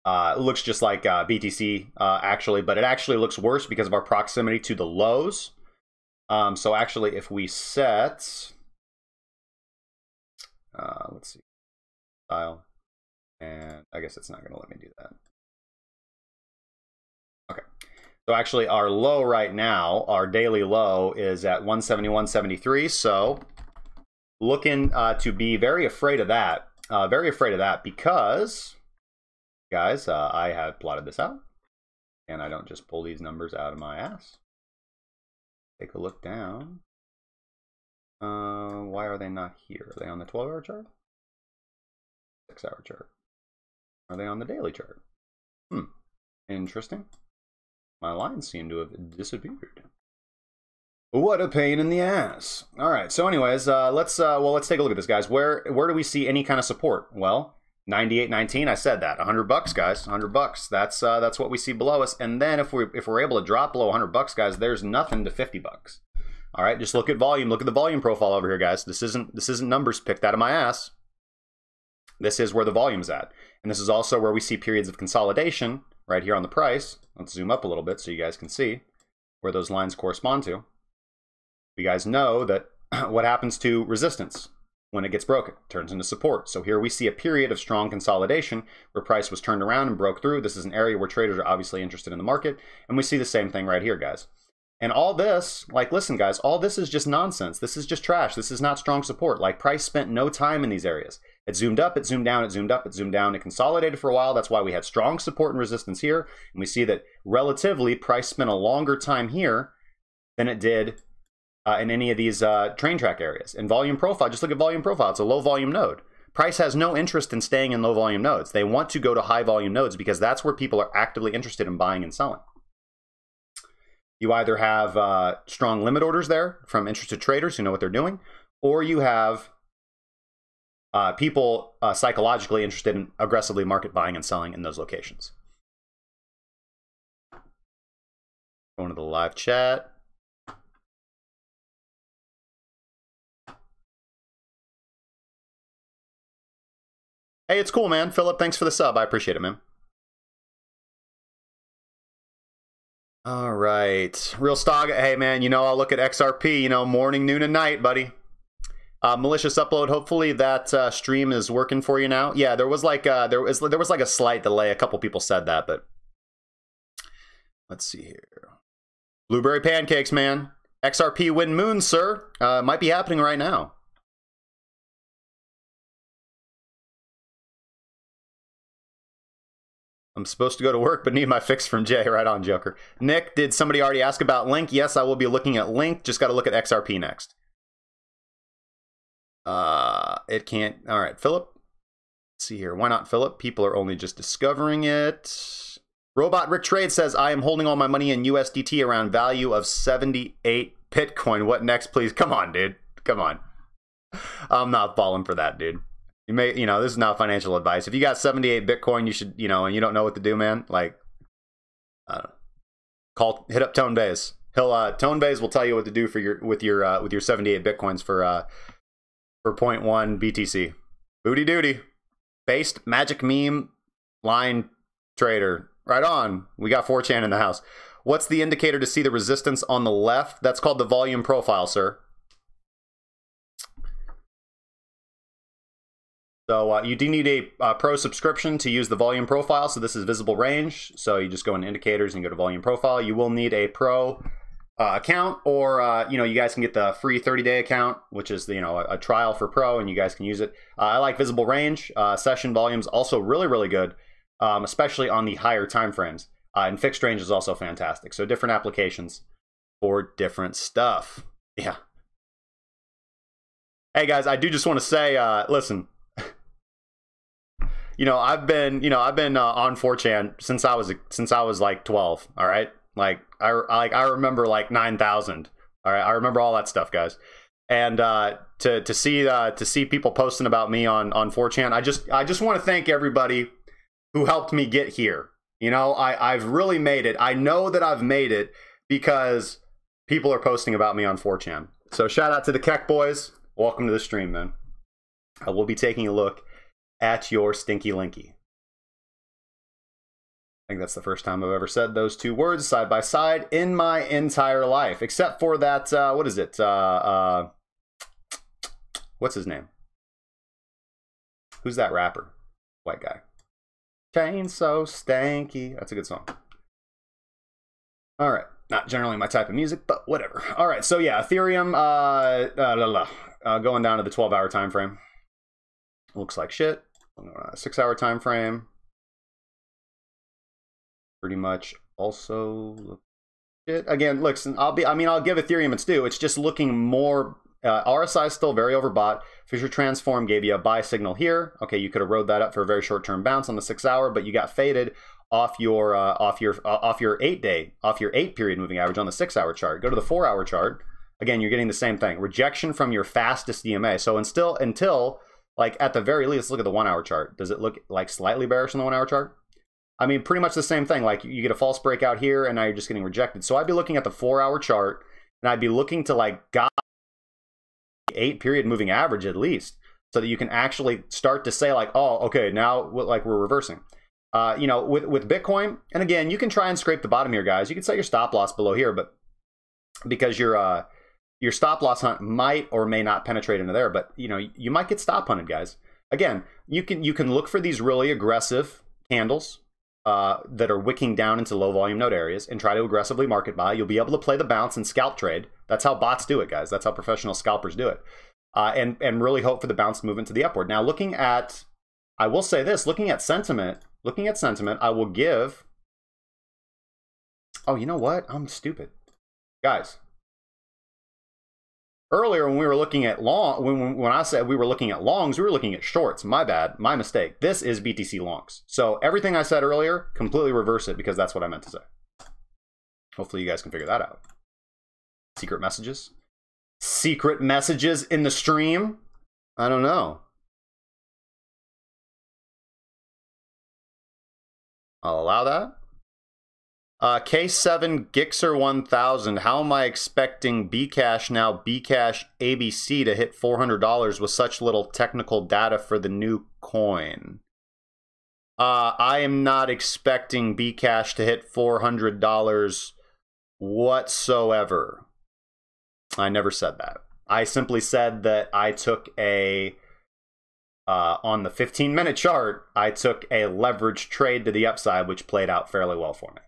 uh, it looks just like uh, BTC uh, actually, but it actually looks worse because of our proximity to the lows. Um, so actually, if we set, uh, let's see, style, and I guess it's not going to let me do that. Okay, so actually our low right now, our daily low is at 171.73. So looking uh, to be very afraid of that. Uh, very afraid of that because, guys, uh, I have plotted this out. And I don't just pull these numbers out of my ass. Take a look down. Uh, why are they not here? Are they on the 12 hour chart? 6 hour chart. Are they on the daily chart? Hmm. Interesting. My lines seem to have disappeared. What a pain in the ass. All right. So, anyways, uh, let's uh, well, let's take a look at this, guys. Where where do we see any kind of support? Well, 98.19. I said that. 100 bucks, guys. 100 bucks. That's uh, that's what we see below us. And then if we if we're able to drop below 100 bucks, guys, there's nothing to 50 bucks. All right. Just look at volume. Look at the volume profile over here, guys. This isn't this isn't numbers picked out of my ass. This is where the volume's at, and this is also where we see periods of consolidation right here on the price. Let's zoom up a little bit so you guys can see where those lines correspond to. You guys know that what happens to resistance when it gets broken turns into support. So here we see a period of strong consolidation where price was turned around and broke through. This is an area where traders are obviously interested in the market. And we see the same thing right here, guys. And all this, like, listen, guys, all this is just nonsense. This is just trash. This is not strong support. Like, price spent no time in these areas. It zoomed up, it zoomed down, it zoomed up, it zoomed down. It consolidated for a while. That's why we had strong support and resistance here. And we see that relatively, price spent a longer time here than it did uh, in any of these uh, train track areas. In volume profile, just look at volume profile. It's a low volume node. Price has no interest in staying in low volume nodes. They want to go to high volume nodes because that's where people are actively interested in buying and selling. You either have uh, strong limit orders there from interested traders who know what they're doing, or you have uh, people uh, psychologically interested in aggressively market buying and selling in those locations. Going to the live chat. Hey, it's cool, man. Philip, thanks for the sub. I appreciate it, man. All right. Real Stog. Hey, man, you know, I'll look at XRP, you know, morning, noon, and night, buddy. Uh, malicious upload. Hopefully that uh, stream is working for you now. Yeah, there was like uh, there was there was like a slight delay. A couple people said that, but Let's see here. Blueberry pancakes, man. XRP win moon, sir. Uh, might be happening right now. I'm supposed to go to work, but need my fix from Jay. Right on, Joker. Nick, did somebody already ask about Link? Yes, I will be looking at Link. Just got to look at XRP next. Uh, it can't. All right, Philip. Let's see here. Why not Philip? People are only just discovering it. Robot Rick Trade says, I am holding all my money in USDT around value of 78 Bitcoin. What next, please? Come on, dude. Come on. I'm not falling for that, dude. You may, you know, this is not financial advice. If you got 78 Bitcoin, you should, you know, and you don't know what to do, man, like, uh, call, hit up Tone Vays. He'll, uh, Tone Vays will tell you what to do for your, with your, uh, with your 78 Bitcoins for, uh, for 0.1 BTC. Booty duty. Based magic meme line trader Right on. We got 4chan in the house. What's the indicator to see the resistance on the left? That's called the volume profile, sir. So uh, you do need a uh, pro subscription to use the volume profile. So this is visible range. So you just go into indicators and go to volume profile. You will need a pro uh, account, or uh, you know you guys can get the free 30 day account, which is the, you know a, a, trial for pro, and you guys can use it. Uh, I like visible range. Uh, session volumes also really really good um, especially on the higher time frames. And fixed range is also fantastic. So different applications for different stuff. Yeah. Hey guys, I do just want to say, listen. You know, I've been, you know, I've been uh, on 4chan since I was since I was like 12. All right, like I like I remember like 9,000. All right, I remember all that stuff, guys. And uh, to to see uh, to see people posting about me on on 4chan, I just I just want to thank everybody who helped me get here. You know, I, I've really made it. I know that I've made it because people are posting about me on 4chan. So shout out to the Keck boys. Welcome to the stream, man. I will be taking a look at your stinky linky. I think that's the first time I've ever said those two words side by side in my entire life, except for that. Uh, what is it? Uh, uh, what's his name? Who's that rapper? White guy. Chain so stanky. That's a good song. All right. Not generally my type of music, but whatever. All right. So yeah, Ethereum, uh, uh, uh going down to the 12 hour time frame. Looks like shit. Uh, six hour time frame. Pretty much also shit. Again, listen, I'll be, I mean, I'll give Ethereum its due. It's just looking more uh, RSI is still very overbought. Fisher Transform gave you a buy signal here. Okay, you could have rode that up for a very short-term bounce on the six hour, but you got faded off your uh, off your uh, off your eight day off your eight period moving average on the six hour chart. Go to the four hour chart. Again, you're getting the same thing. Rejection from your fastest EMA. So until until like at the very least, look at the one hour chart. Does it look like slightly bearish on the one hour chart? I mean, pretty much the same thing. Like you get a false breakout here, and now you're just getting rejected. So I'd be looking at the four hour chart, and I'd be looking to like God eight period moving average at least so that you can actually start to say like oh okay now like we're reversing uh, you know with with bitcoin and again you can try and scrape the bottom here guys you can set your stop loss below here but because your uh your stop loss hunt might or may not penetrate into there but you know you might get stop hunted guys again you can you can look for these really aggressive candles uh, that are wicking down into low volume node areas and try to aggressively market buy. You'll be able to play the bounce and scalp trade. That's how bots do it, guys. That's how professional scalpers do it. Uh, and and really hope for the bounce movement to the upward. Now, looking at, I will say this: looking at sentiment, looking at sentiment, I will give. Oh, you know what? I'm stupid, guys earlier when we were looking at long when, when i said we were looking at longs we were looking at shorts. My bad. My mistake. This is btc longs. So everything i said earlier completely reverse it because that's what i meant to say. Hopefully you guys can figure that out. Secret messages. Secret messages in the stream? I don't know. I'll allow that uh, K7 Gixxer 1000. How am I expecting Bcash now Bcash ABC to hit $400 with such little technical data for the new coin? Uh, I am not expecting Bcash to hit $400 whatsoever. I never said that. I simply said that I took a uh, on the 15 minute chart, I took a leverage trade to the upside, which played out fairly well for me.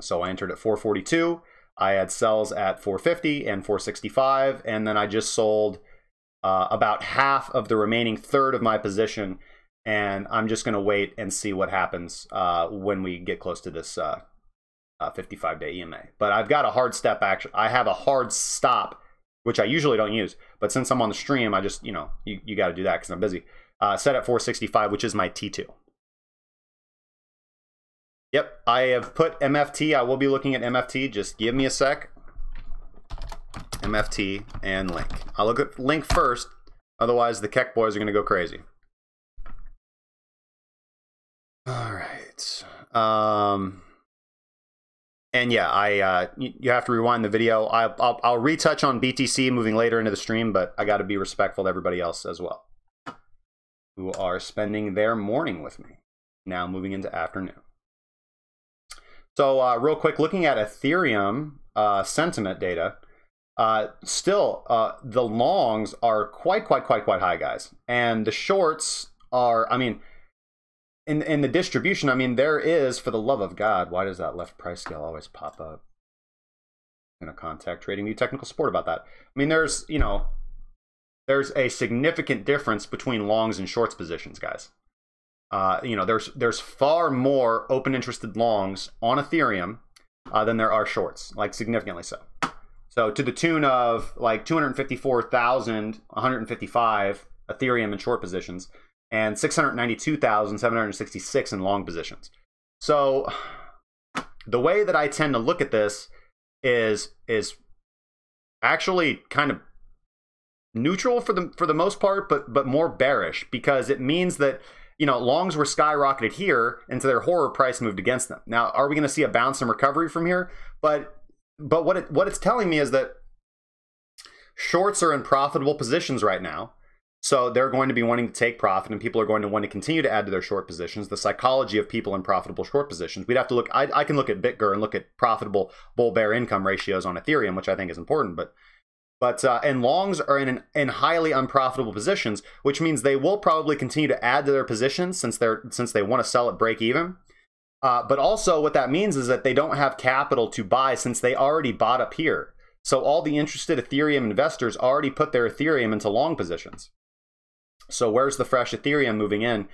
So I entered at 442. I had sells at 450 and 465, and then I just sold uh, about half of the remaining third of my position. And I'm just going to wait and see what happens uh, when we get close to this uh, 55 day EMA. But I've got a hard step action. I have a hard stop, which I usually don't use. But since I'm on the stream, I just, you know, you, you got to do that because I'm busy. Uh, set at 465, which is my T2. Yep, I have put MFT. I will be looking at MFT. Just give me a sec. MFT and Link. I'll look at Link first. Otherwise, the Keck boys are going to go crazy. All right. Um, and yeah, I uh, you have to rewind the video. I, will I'll retouch on BTC moving later into the stream, but I got to be respectful to everybody else as well, who are spending their morning with me. Now moving into afternoon. So, uh, real quick, looking at Ethereum uh, sentiment data, uh, still uh, the longs are quite, quite, quite, quite high, guys, and the shorts are. I mean, in in the distribution, I mean, there is, for the love of God, why does that left price scale always pop up? I'm gonna contact trading view technical support about that. I mean, there's you know, there's a significant difference between longs and shorts positions, guys. Uh, you know, there's there's far more open interested longs on Ethereum uh, than there are shorts, like significantly so. So to the tune of like 254,155 Ethereum in short positions and 692,766 in long positions. So the way that I tend to look at this is is actually kind of neutral for the for the most part, but but more bearish because it means that you know, longs were skyrocketed here, and so their horror price moved against them. Now, are we going to see a bounce and recovery from here? But but what it what it's telling me is that shorts are in profitable positions right now. So they're going to be wanting to take profit, and people are going to want to continue to add to their short positions. The psychology of people in profitable short positions. We'd have to look. I, I can look at Bitger and look at profitable bull bear income ratios on Ethereum, which I think is important. But but uh, and longs are in an, in highly unprofitable positions, which means they will probably continue to add to their positions since they're since they want to sell at break even. Uh, but also, what that means is that they don't have capital to buy since they already bought up here. So all the interested Ethereum investors already put their Ethereum into long positions. So where's the fresh Ethereum moving in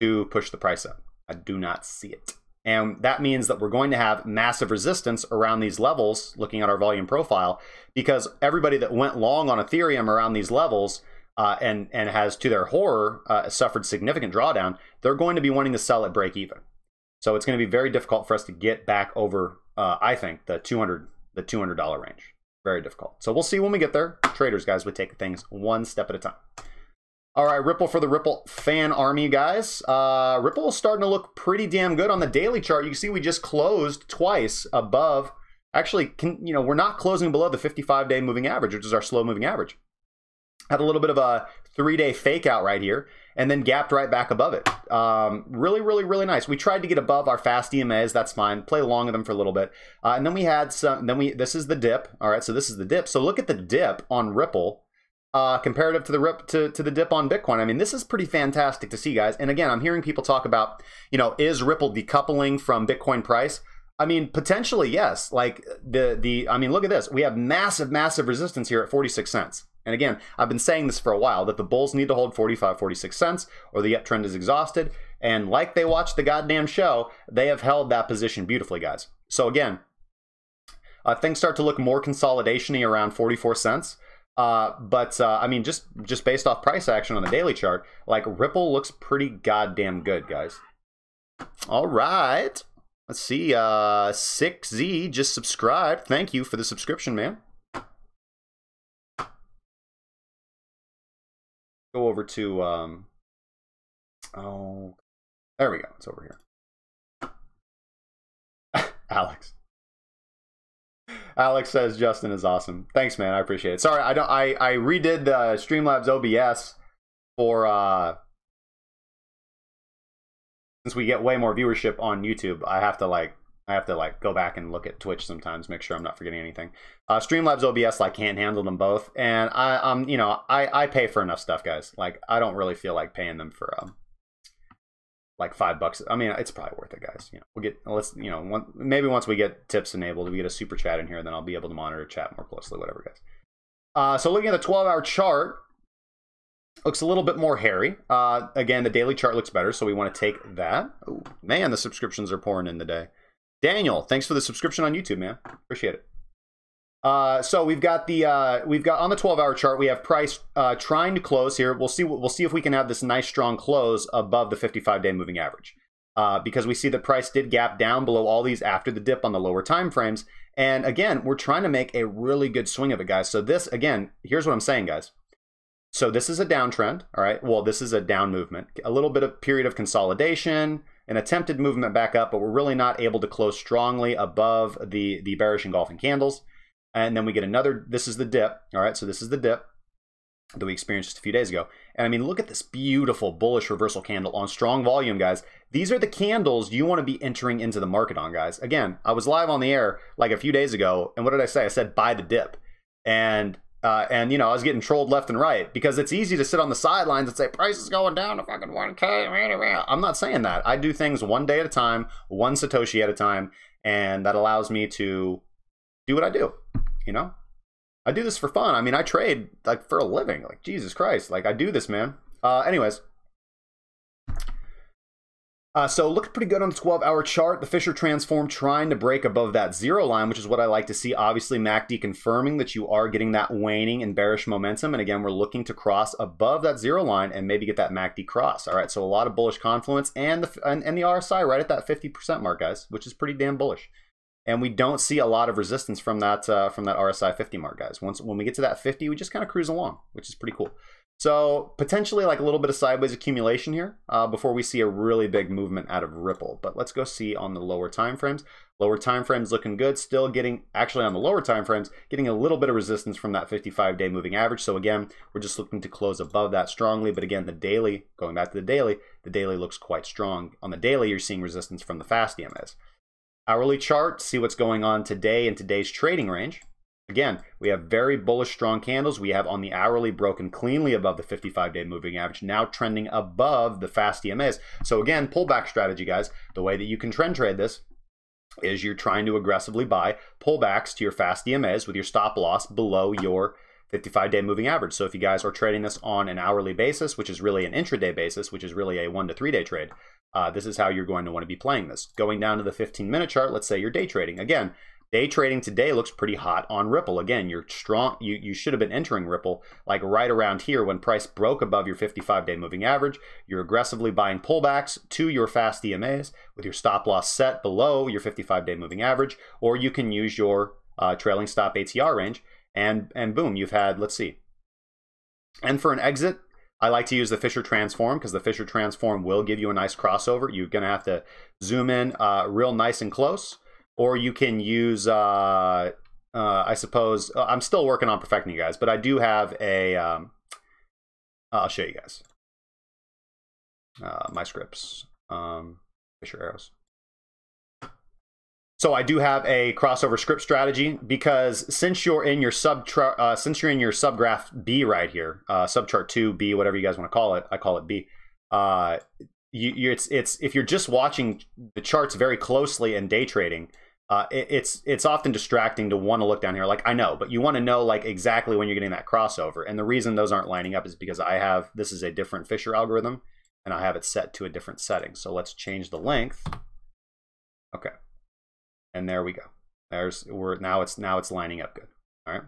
to push the price up? I do not see it. And that means that we're going to have massive resistance around these levels, looking at our volume profile, because everybody that went long on Ethereum around these levels uh, and, and has, to their horror, uh, suffered significant drawdown, they're going to be wanting to sell at break even. So it's going to be very difficult for us to get back over, uh, I think, the 200 the $200 range. Very difficult. So we'll see when we get there. Traders, guys, we take things one step at a time. All right, Ripple for the Ripple fan army, guys. Uh, Ripple is starting to look pretty damn good on the daily chart. You can see we just closed twice above. Actually, can, you know, we're not closing below the 55-day moving average, which is our slow moving average. Had a little bit of a three-day fake out right here, and then gapped right back above it. Um, really, really, really nice. We tried to get above our fast EMAs. That's fine. Play along with them for a little bit, uh, and then we had some. Then we this is the dip. All right, so this is the dip. So look at the dip on Ripple uh, comparative to the rip to, to the dip on Bitcoin. I mean, this is pretty fantastic to see, guys. And again, I'm hearing people talk about, you know, is Ripple decoupling from Bitcoin price? I mean, potentially yes. Like the the I mean, look at this. We have massive, massive resistance here at 46 cents. And again, I've been saying this for a while that the bulls need to hold 45, 46 cents or the uptrend is exhausted. And like they watched the goddamn show, they have held that position beautifully, guys. So again, uh, things start to look more consolidationy around 44 cents. Uh, but uh, I mean, just just based off price action on the daily chart, like Ripple looks pretty goddamn good, guys. All right, let's see. Uh, Six Z just subscribed. Thank you for the subscription, man. Go over to um. Oh, there we go. It's over here. Alex. Alex says Justin is awesome. Thanks, man. I appreciate it. Sorry, I don't. I I redid the Streamlabs OBS for uh since we get way more viewership on YouTube. I have to like I have to like go back and look at Twitch sometimes, make sure I'm not forgetting anything. Uh, Streamlabs OBS like can't handle them both, and I um you know I I pay for enough stuff, guys. Like I don't really feel like paying them for um like five bucks. I mean, it's probably worth it, guys. You know, we'll get let's you know one, maybe once we get tips enabled, we get a super chat in here, then I'll be able to monitor chat more closely. Whatever, guys. Uh, so looking at the 12 hour chart, looks a little bit more hairy. Uh, again, the daily chart looks better, so we want to take that. Ooh, man, the subscriptions are pouring in today. Daniel, thanks for the subscription on YouTube, man. Appreciate it. Uh, so we've got the uh, we've got on the 12 hour chart we have price uh, trying to close here. We'll see we'll see if we can have this nice strong close above the 55 day moving average. Uh, because we see the price did gap down below all these after the dip on the lower time frames. And again, we're trying to make a really good swing of it, guys. So this again, here's what I'm saying, guys. So this is a downtrend, all right? Well, this is a down movement. A little bit of period of consolidation, an attempted movement back up, but we're really not able to close strongly above the the bearish engulfing candles and then we get another this is the dip all right? So this is the dip that we experienced just a few days ago. And i mean look at this beautiful bullish reversal candle on strong volume guys. These are the candles you want to be entering into the market on guys. Again i was live on the air like a few days ago and what did i say? I said buy the dip. And uh, and you know, I was getting trolled left and right because it's easy to sit on the sidelines and say price is going down to fucking 1k. I'm not saying that. I do things one day at a time, one satoshi at a time, and that allows me to do what I do you know? I do this for fun. I mean, I trade like for a living. Like Jesus Christ, like I do this, man. Uh, anyways, uh, so looked pretty good on the 12-hour chart. The Fisher transform trying to break above that zero line, which is what I like to see. Obviously, MACD confirming that you are getting that waning and bearish momentum. And again, we're looking to cross above that zero line and maybe get that MACD cross. All right, so a lot of bullish confluence and the and, and the RSI right at that 50% mark, guys, which is pretty damn bullish and we don't see a lot of resistance from that uh, from that RSI 50 mark, guys. Once when we get to that 50, we just kind of cruise along, which is pretty cool. So potentially like a little bit of sideways accumulation here uh, before we see a really big movement out of Ripple. But let's go see on the lower time frames. Lower time frames looking good. Still getting actually on the lower time frames getting a little bit of resistance from that 55 day moving average. So again, we're just looking to close above that strongly. But again, the daily going back to the daily, the daily looks quite strong. On the daily, you're seeing resistance from the fast EMAs hourly chart, see what's going on today in today's trading range. Again, we have very bullish strong candles. We have on the hourly broken cleanly above the 55 day moving average, now trending above the fast EMAs. So again, pullback strategy, guys. The way that you can trend trade this is you're trying to aggressively buy pullbacks to your fast EMAs with your stop loss below your 55 day moving average. So if you guys are trading this on an hourly basis, which is really an intraday basis, which is really a one to three day trade, uh, this is how you're going to want to be playing this. Going down to the 15 minute chart, let's say you're day trading. Again, day trading today looks pretty hot on Ripple. Again, you're strong. You, you should have been entering Ripple like right around here when price broke above your 55 day moving average. You're aggressively buying pullbacks to your fast EMAs with your stop loss set below your 55 day moving average, or you can use your uh, trailing stop ATR range and and boom, you've had let's see. And for an exit, I like to use the Fisher transform because the Fisher transform will give you a nice crossover. You're going to have to zoom in uh, real nice and close, or you can use, uh, uh, I suppose, uh, I'm still working on perfecting you guys, but I do have a. Um, I'll show you guys uh, my scripts, um, Fisher arrows. So I do have a crossover script strategy because since you're in your sub uh, since you're in your subgraph B right here, uh, subchart two B, whatever you guys want to call it, I call it B. Uh, you, you, it's it's if you're just watching the charts very closely and day trading, uh, it, it's it's often distracting to want to look down here. Like I know, but you want to know like exactly when you're getting that crossover. And the reason those aren't lining up is because I have this is a different Fisher algorithm, and I have it set to a different setting. So let's change the length. Okay and there we go. There's we're now it's now it's lining up good. All right.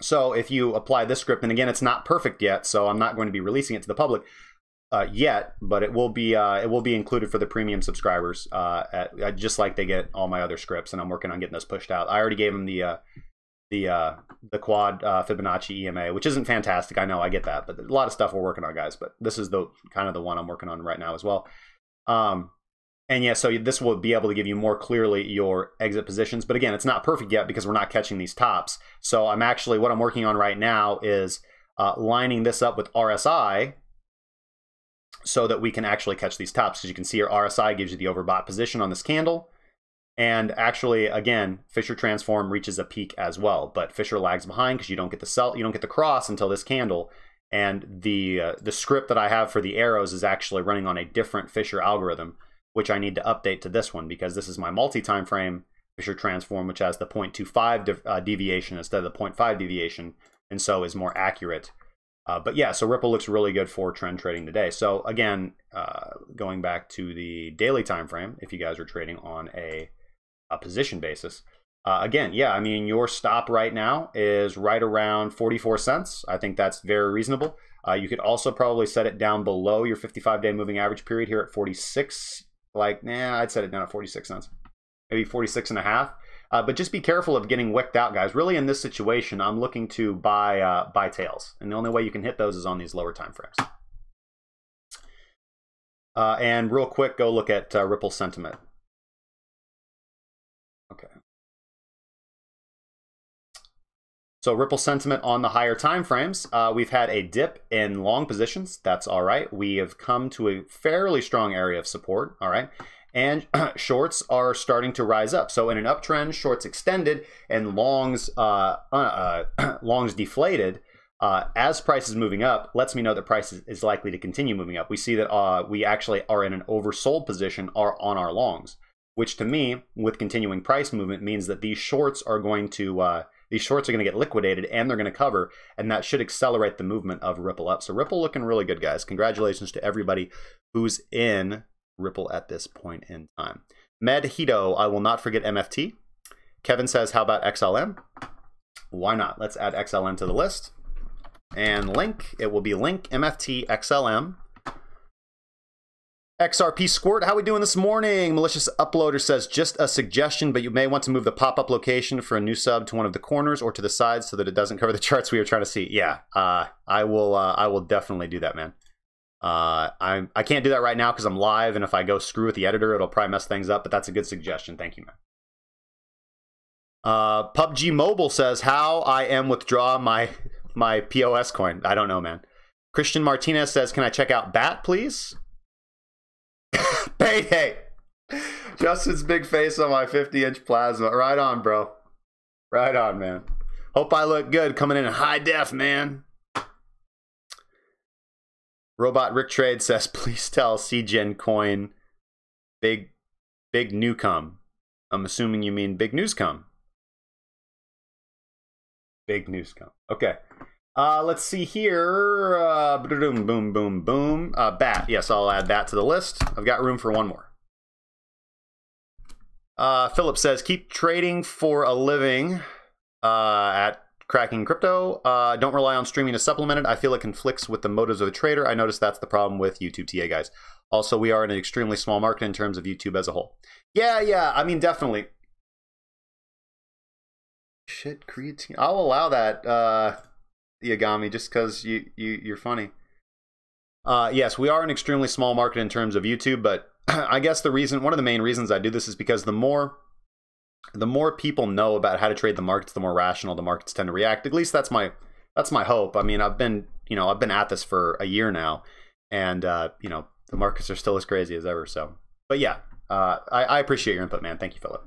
So if you apply this script, and again, it's not perfect yet, so I'm not going to be releasing it to the public uh, yet, but it will be uh, it will be included for the premium subscribers, uh, at, uh, just like they get all my other scripts, and I'm working on getting those pushed out. I already gave them the uh, the uh, the quad Fibonacci EMA, which isn't fantastic. I know, I get that, but a lot of stuff we're working on, guys. But this is the kind of the one I'm working on right now as well. Um, and yeah, so this will be able to give you more clearly your exit positions. But again, it's not perfect yet because we're not catching these tops. So I'm actually, what I'm working on right now is uh, lining this up with RSI so that we can actually catch these tops. As you can see your RSI gives you the overbought position on this candle. And actually, again, Fisher transform reaches a peak as well, but Fisher lags behind because you don't get the sell, you don't get the cross until this candle And the uh, the script that I have for the arrows is actually running on a different Fisher algorithm, which I need to update to this one because this is my multi-time frame Fisher transform, which has the 0.25 de- uh, deviation instead of the 0.5 deviation, and so is more accurate. Uh, but yeah, so Ripple looks really good for trend trading today. So again, uh, going back to the daily time frame, if you guys are trading on a, a position basis, uh, again, yeah, I mean your stop right now is right around 44 cents. I think that's very reasonable. Uh, you could also probably set it down below your 55 day moving average period here at 46. Like, nah, I'd set it down at 46 cents maybe 46 and a half. Uh, but just be careful of getting wicked out, guys. Really, in this situation, I'm looking to buy uh, buy tails, and the only way you can hit those is on these lower time frames. Uh, and real quick, go look at uh, Ripple sentiment. Okay. So Ripple sentiment on the higher time frames, uh, we've had a dip in long positions. That's all right. We have come to a fairly strong area of support. All right and shorts are starting to rise up. So in an uptrend, shorts extended and longs uh, uh, uh longs deflated. Uh, as price is moving up, lets me know that price is, likely to continue moving up. We see that uh, we actually are in an oversold position are on our longs, which to me, with continuing price movement, means that these shorts are going to these shorts are going to get liquidated and they're going to cover, and that should accelerate the movement of Ripple up. So Ripple looking really good, guys. Congratulations to everybody who's in Ripple at this point in time. Medhito, I will not forget MFT. Kevin says, how about XLM? Why not? Let's add XLM to the list. And link, it will be link MFT XLM. XRP Squirt, how we doing this morning? Malicious Uploader says, just a suggestion, but you may want to move the pop-up location for a new sub to one of the corners or to the sides so that it doesn't cover the charts we are trying to see. Yeah, uh, I will. Uh, I will definitely do that, man. Uh, I I can't do that right now because I'm live, and if I go screw with the editor, it'll probably mess things up. But that's a good suggestion. Thank you, man. Uh, PUBG Mobile says how I am withdraw my my POS coin. I don't know, man. Christian Martinez says, "Can I check out Bat, please?" Payday. Justin's big face on my 50 inch plasma. Right on, bro. Right on, man. Hope I look good coming in high def, man. Robot Rick Trade says, please tell CGen Coin big big new come. I'm assuming you mean big news come. Big news come. Okay. Uh, let's see here. Uh, boom, boom, boom, boom. Uh, bat. Yes, I'll add that to the list. I've got room for one more. Uh, Philip says, keep trading for a living uh, at cracking crypto. Uh, don't rely on streaming to supplement it. I feel it conflicts with the motives of the trader. I notice that's the problem with YouTube TA guys. Also, we are in an extremely small market in terms of YouTube as a whole. Yeah, yeah. I mean, definitely. Shit, creatine. I'll allow that, uh, Yagami, just because you, you you're funny. Uh, yes, we are an extremely small market in terms of YouTube, but I guess the reason, one of the main reasons I do this is because the more the more people know about how to trade the markets, the more rational the markets tend to react. At least that's my that's my hope. I mean, I've been you know I've been at this for a year now, and uh, you know the markets are still as crazy as ever. So, but yeah, uh, I, I appreciate your input, man. Thank you, Philip.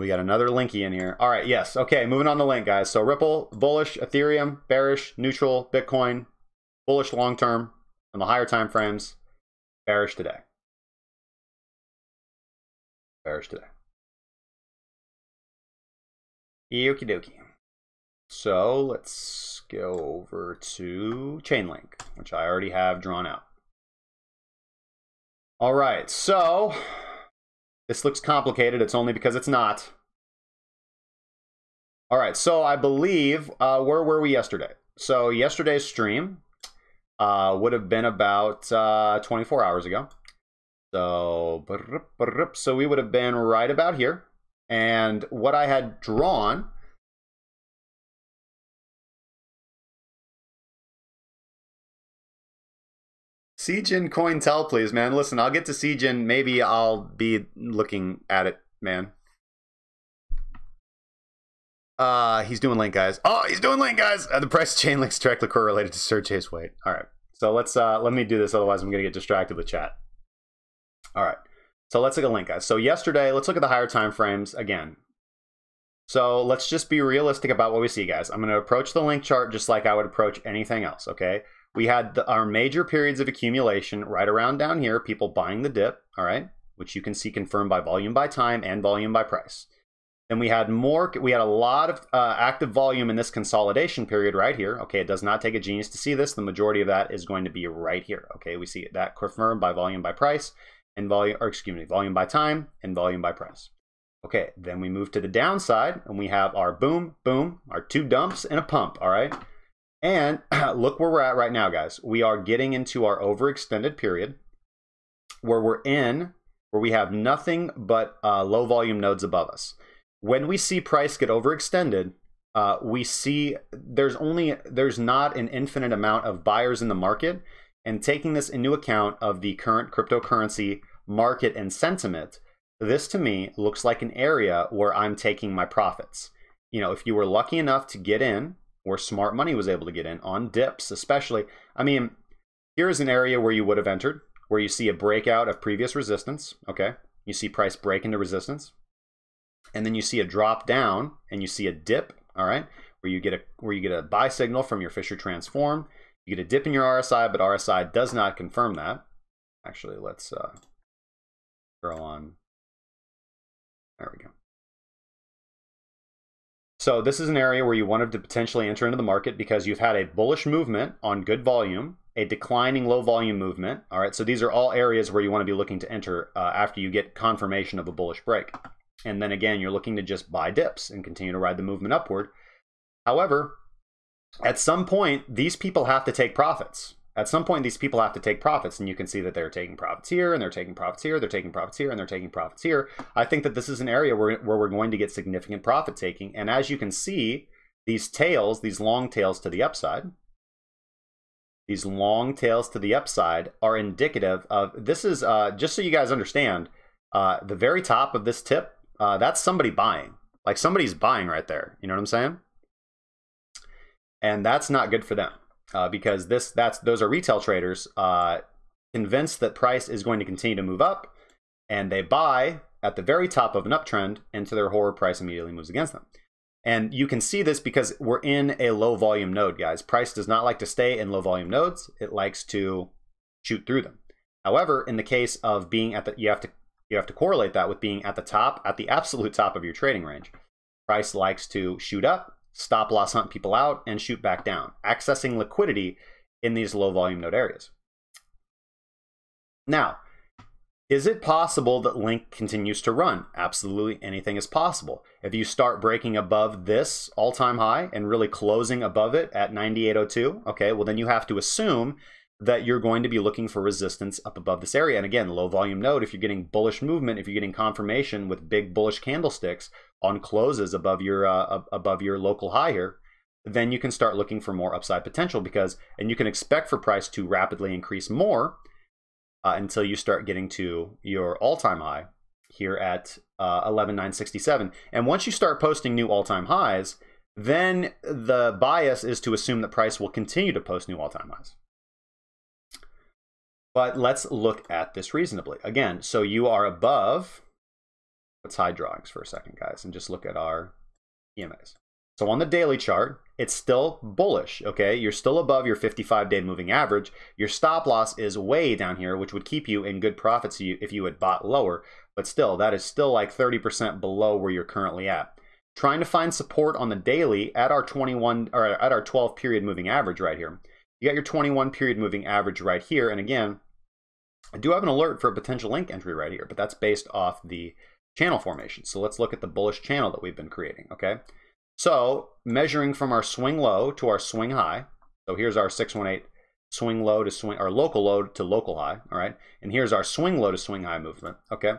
We got another linky in here. All right, yes. Okay, moving on the link, guys. So Ripple, bullish, Ethereum, bearish, neutral, Bitcoin, bullish long term on the higher time frames, bearish today bearish today. Okie dokie. So let's go over to Chainlink, which I already have drawn out. All right, so this looks complicated. It's only because it's not. All right, so I believe, uh, where were we yesterday? So yesterday's stream uh, would have been about uh, 24 hours ago. So, so we would have been right about here. And what I had drawn Siegen Cointel, please, man. Listen, I'll get to Siegen. Maybe I'll be looking at it, man. Uh, he's doing link, guys. Oh, he's doing link, guys. Uh, the price of chain links directly correlated to Sergey's weight. All right. So let's uh let me do this, otherwise I'm gonna get distracted with chat. All right. So let's look at link, guys. So yesterday, let's look at the higher time frames again. So let's just be realistic about what we see, guys. I'm going to approach the link chart just like I would approach anything else, okay? We had the, our major periods of accumulation right around down here, people buying the dip, all right, which you can see confirmed by volume by time and volume by price. Then we had more, we had a lot of uh, active volume in this consolidation period right here. Okay, it does not take a genius to see this. The majority of that is going to be right here. Okay, we see that confirmed by volume by price and volume, or excuse me, volume by time and volume by price. Okay, then we move to the downside and we have our boom, boom, our two dumps and a pump, all right? And look where we're at right now, guys. We are getting into our overextended period where we're in, where we have nothing but uh, low volume nodes above us. When we see price get overextended, uh, we see there's only, there's not an infinite amount of buyers in the market. And taking this into account of the current cryptocurrency market and sentiment, this to me looks like an area where I'm taking my profits. You know, if you were lucky enough to get in, or smart money was able to get in on dips, especially, I mean, here's an area where you would have entered, where you see a breakout of previous resistance. Okay. You see price break into resistance. And then you see a drop down and you see a dip. All right. Where you get a where you get a buy signal from your Fisher transform. You get a dip in your RSI, but RSI does not confirm that. Actually, let's uh, go on there we go. So this is an area where you wanted to potentially enter into the market because you've had a bullish movement on good volume, a declining low volume movement. All right, so these are all areas where you want to be looking to enter uh, after you get confirmation of a bullish break. And then again, you're looking to just buy dips and continue to ride the movement upward. However, at some point, these people have to take profits at some point these people have to take profits and you can see that they're taking profits here and they're taking profits here they're taking profits here and they're taking profits here. I think that this is an area where, where we're going to get significant profit taking and as you can see these tails these long tails to the upside these long tails to the upside are indicative of this is uh, just so you guys understand uh, the very top of this tip uh, that's somebody buying. Like somebody's buying right there. You know what i'm saying? And that's not good for them uh, because this that's those are retail traders uh, convinced that price is going to continue to move up, and they buy at the very top of an uptrend into their horror price immediately moves against them. And you can see this because we're in a low volume node, guys. Price does not like to stay in low volume nodes. It likes to shoot through them. However, in the case of being at the you have to you have to correlate that with being at the top, at the absolute top of your trading range. Price likes to shoot up stop loss hunt people out, and shoot back down, accessing liquidity in these low volume node areas. Now, is it possible that Link continues to run? Absolutely anything is possible. If you start breaking above this all time high and really closing above it at 9802, okay, well, then you have to assume that you're going to be looking for resistance up above this area. And again, low volume node, if you're getting bullish movement, if you're getting confirmation with big bullish candlesticks on closes above your uh, above your local high here, then you can start looking for more upside potential because, and you can expect for price to rapidly increase more uh, until you start getting to your all-time high here at uh, 11,967. And once you start posting new all-time highs, then the bias is to assume that price will continue to post new all-time highs. But let's look at this reasonably. Again, so you are above, let's hide drawings for a second, guys, and just look at our EMAs. So on the daily chart, it's still bullish, okay? You're still above your 55-day moving average. Your stop loss is way down here, which would keep you in good profits if you had bought lower. But still, that is still like 30% below where you're currently at. Trying to find support on the daily at our 21 or at our 12 period moving average right here. You got your 21 period moving average right here. And again, I do have an alert for a potential link entry right here, but that's based off the channel formation. So let's look at the bullish channel that we've been creating, okay? So measuring from our swing low to our swing high. So here's our 618 swing low to swing, our local low to local high, all right? And here's our swing low to swing high movement, okay?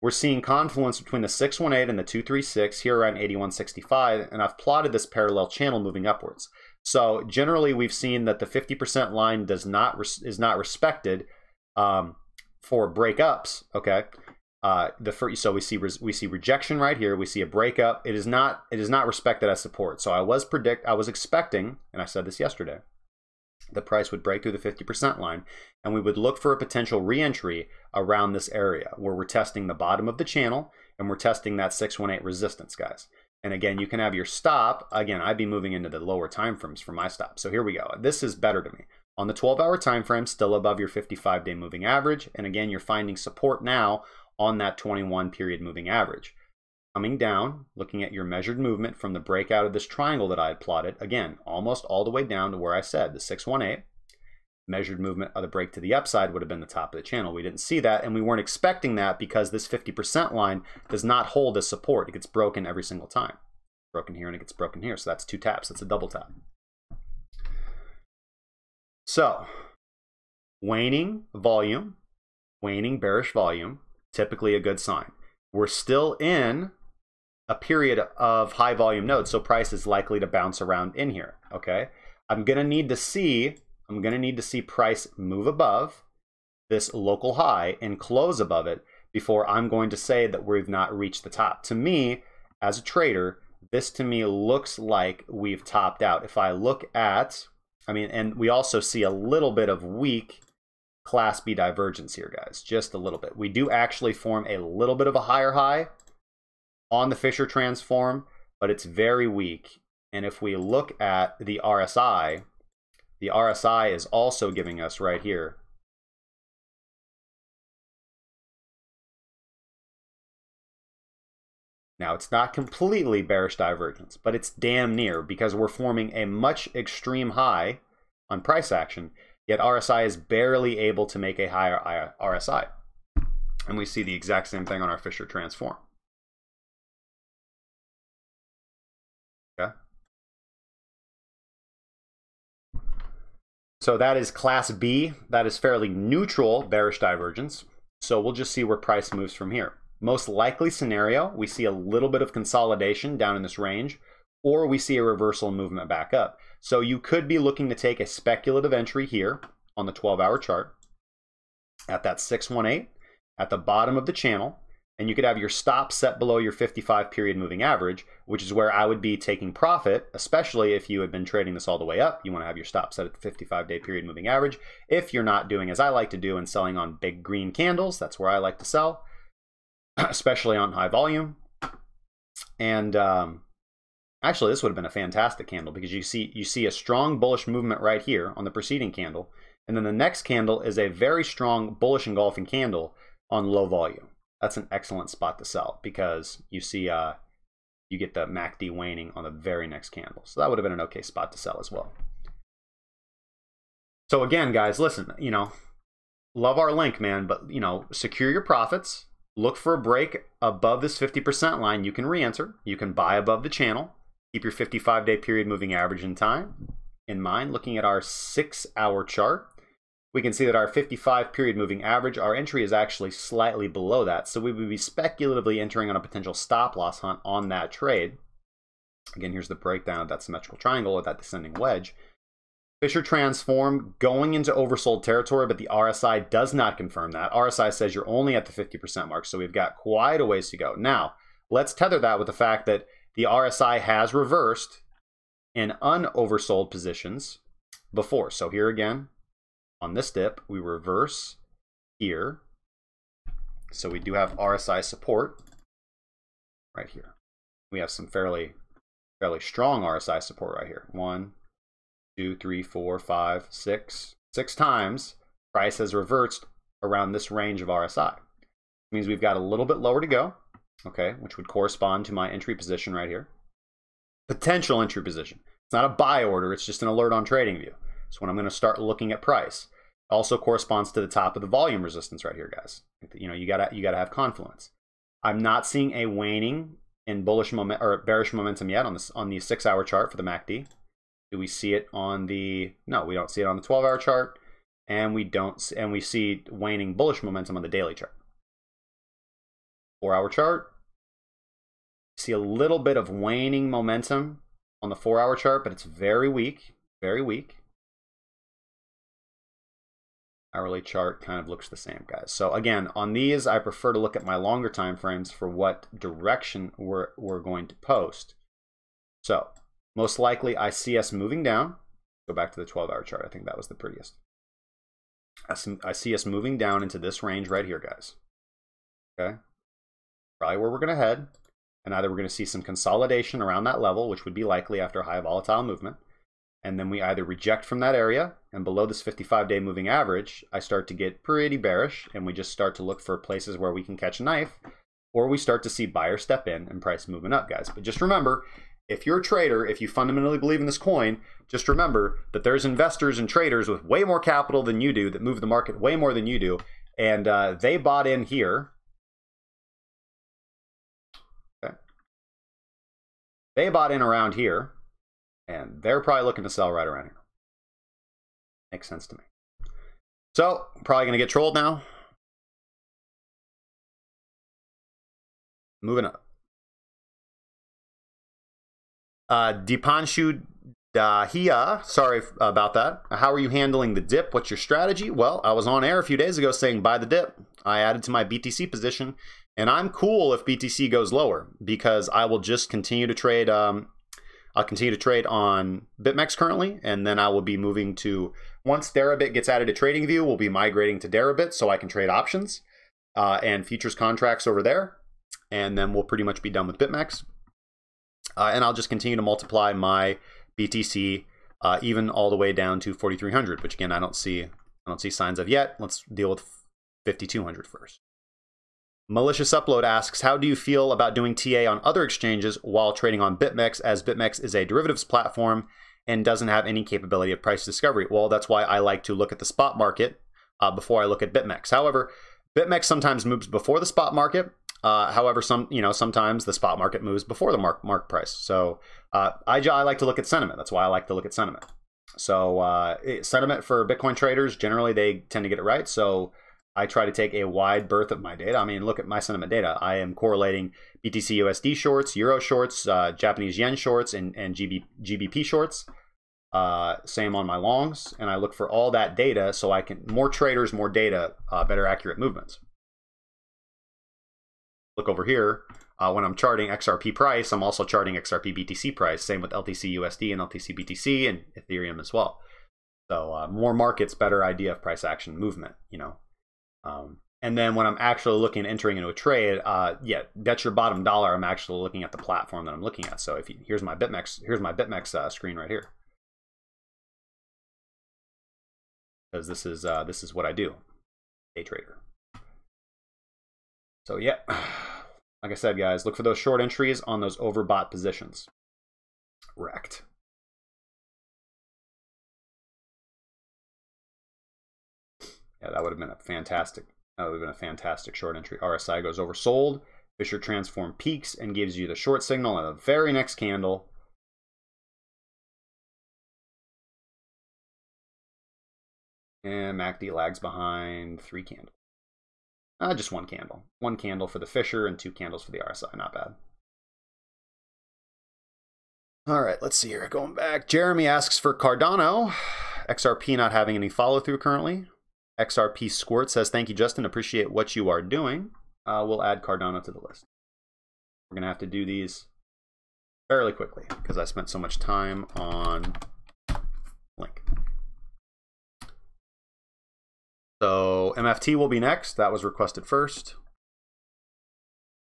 We're seeing confluence between the 618 and the 236 here around 8165, and I've plotted this parallel channel moving upwards. So generally, we've seen that the 50% line does not is not respected um, for breakups. Okay, uh, the first, so we see we see rejection right here. We see a breakup. It is not it is not respected as support. So I was predict I was expecting, and I said this yesterday, the price would break through the 50% line, and we would look for a potential reentry around this area where we're testing the bottom of the channel and we're testing that 618 resistance, guys. And again, you can have your stop. Again, I'd be moving into the lower time frames for my stop. So here we go. This is better to me. On the 12 hour time frame, still above your 55 day moving average. And again, you're finding support now on that 21 period moving average. Coming down, looking at your measured movement from the breakout of this triangle that I had plotted, again, almost all the way down to where I said the 618 measured movement of the break to the upside would have been the top of the channel. We didn't see that, and we weren't expecting that because this 50% line does not hold as support. It gets broken every single time. Broken here and it gets broken here. So that's two taps. That's a double tap. So, waning volume, waning bearish volume, typically a good sign. We're still in a period of high volume nodes, so price is likely to bounce around in here, okay? I'm to need to see I'm going to need to see price move above this local high and close above it before I'm going to say that we've not reached the top. To me, as a trader, this to me looks like we've topped out. If I look at, I mean, and we also see a little bit of weak class B divergence here, guys, just a little bit. We do actually form a little bit of a higher high on the Fisher transform, but it's very weak. And if we look at the RSI, the RSI is also giving us right here Now, it's not completely bearish divergence, but it's damn near because we're forming a much extreme high on price action, yet RSI is barely able to make a higher RSI. And we see the exact same thing on our Fisher transform. Okay. So that is class B. That is fairly neutral bearish divergence. So we'll just see where price moves from here. Most likely scenario, we see a little bit of consolidation down in this range, or we see a reversal movement back up. So you could be looking to take a speculative entry here on the 12 hour chart at that 618 at the bottom of the channel and you could have your stop set below your 55 period moving average, which is where I would be taking profit, especially if you had been trading this all the way up. You want to have your stop set at the 55 day period moving average. If you're not doing as I like to do and selling on big green candles, that's where I like to sell, especially on high volume. And um, actually, this would have been a fantastic candle because you see you see a strong bullish movement right here on the preceding candle, and then the next candle is a very strong bullish engulfing candle on low volume that's an excellent spot to sell because you see uh, you get the MACD waning on the very next candle. So that would have been an okay spot to sell as well. So again, guys, listen, you know, love our link, man, but you know, secure your profits. Look for a break above this 50% line. You can re-enter. You can buy above the channel. Keep your 55-day period moving average in time in mind. Looking at our six-hour chart, we can see that our 55 period moving average, our entry is actually slightly below that. So we would be speculatively entering on a potential stop loss hunt on that trade. Again, here's the breakdown of that symmetrical triangle of that descending wedge. Fisher transform going into oversold territory, but the RSI does not confirm that. RSI says you're only at the 50% mark, so we've got quite a ways to go. Now, let's tether that with the fact that the RSI has reversed in unoversold positions before. So here again, on this dip, we reverse here. So we do have RSI support right here. We have some fairly, fairly strong RSI support right here. One, two, three, four, five, six. Six times price has reversed around this range of RSI. It means we've got a little bit lower to go, okay, which would correspond to my entry position right here. Potential entry position. It's not a buy order, it's just an alert on TradingView. So when I'm going to start looking at price, also corresponds to the top of the volume resistance right here, guys. You know, you gotta you gotta have confluence. I'm not seeing a waning in bullish moment or bearish momentum yet on this on the six hour chart for the MACD. Do we see it on the no? We don't see it on the 12 hour chart, and we don't and we see waning bullish momentum on the daily chart. Four hour chart. See a little bit of waning momentum on the four hour chart, but it's very weak, very weak hourly chart kind of looks the same, guys. So again, on these, I prefer to look at my longer time frames for what direction we're, we're going to post. So most likely I see us moving down. Go back to the 12 hour chart. I think that was the prettiest. I see us moving down into this range right here, guys. Okay. Probably where we're going to head. And either we're going to see some consolidation around that level, which would be likely after a high volatile movement, and then we either reject from that area and below this 55 day moving average, I start to get pretty bearish and we just start to look for places where we can catch a knife, or we start to see buyers step in and price moving up, guys. But just remember, if you're a trader, if you fundamentally believe in this coin, just remember that there's investors and traders with way more capital than you do that move the market way more than you do. And uh, they bought in here. They bought in around here. And they're probably looking to sell right around here. Makes sense to me. So, probably going to get trolled now. Moving up. Uh, Dipanshu Dahia, sorry about that. How are you handling the dip? What's your strategy? Well, I was on air a few days ago saying buy the dip. I added to my BTC position, and I'm cool if BTC goes lower because I will just continue to trade. Um, I'll continue to trade on BitMEX currently, and then I will be moving to once Deribit gets added to TradingView, we'll be migrating to Deribit so I can trade options uh, and futures contracts over there, and then we'll pretty much be done with BitMEX. Uh, and I'll just continue to multiply my BTC uh, even all the way down to 4,300, which again I don't see I don't see signs of yet. Let's deal with 5,200 first. Malicious Upload asks, how do you feel about doing TA on other exchanges while trading on BitMEX, as BitMEX is a derivatives platform and doesn't have any capability of price discovery? Well, that's why I like to look at the spot market uh, before I look at BitMEX. However, BitMEX sometimes moves before the spot market, uh, however, some you know sometimes the spot market moves before the mark mark price. So uh, I, I like to look at sentiment. That's why I like to look at sentiment. So uh, sentiment for Bitcoin traders generally they tend to get it right. So I try to take a wide berth of my data. I mean, look at my sentiment data. I am correlating BTC USD shorts, Euro shorts, uh, Japanese yen shorts, and and GB, GBP shorts. Uh, same on my longs, and I look for all that data so I can more traders, more data, uh, better accurate movements look over here, uh, when I'm charting XRP price, I'm also charting XRP BTC price. Same with LTC USD and LTC BTC and Ethereum as well. So uh, more markets, better idea of price action movement, you know. Um, and then when I'm actually looking at entering into a trade, uh, yeah, that's your bottom dollar. I'm actually looking at the platform that I'm looking at. So if you, here's my BitMEX, here's my BitMEX uh, screen right here. Because this is uh, this is what I do, day trader. So yeah, like I said, guys, look for those short entries on those overbought positions. Wrecked. Yeah, that would have been a fantastic. That would have been a fantastic short entry. RSI goes oversold. Fisher transform peaks and gives you the short signal on the very next candle. And MACD lags behind three candles. Uh, just one candle. One candle for the Fisher and two candles for the RSI. Not bad. All right, let's see here. Going back, Jeremy asks for Cardano. XRP not having any follow through currently. XRP Squirt says, Thank you, Justin. Appreciate what you are doing. Uh, we'll add Cardano to the list. We're going to have to do these fairly quickly because I spent so much time on Link. So MFT will be next. That was requested first.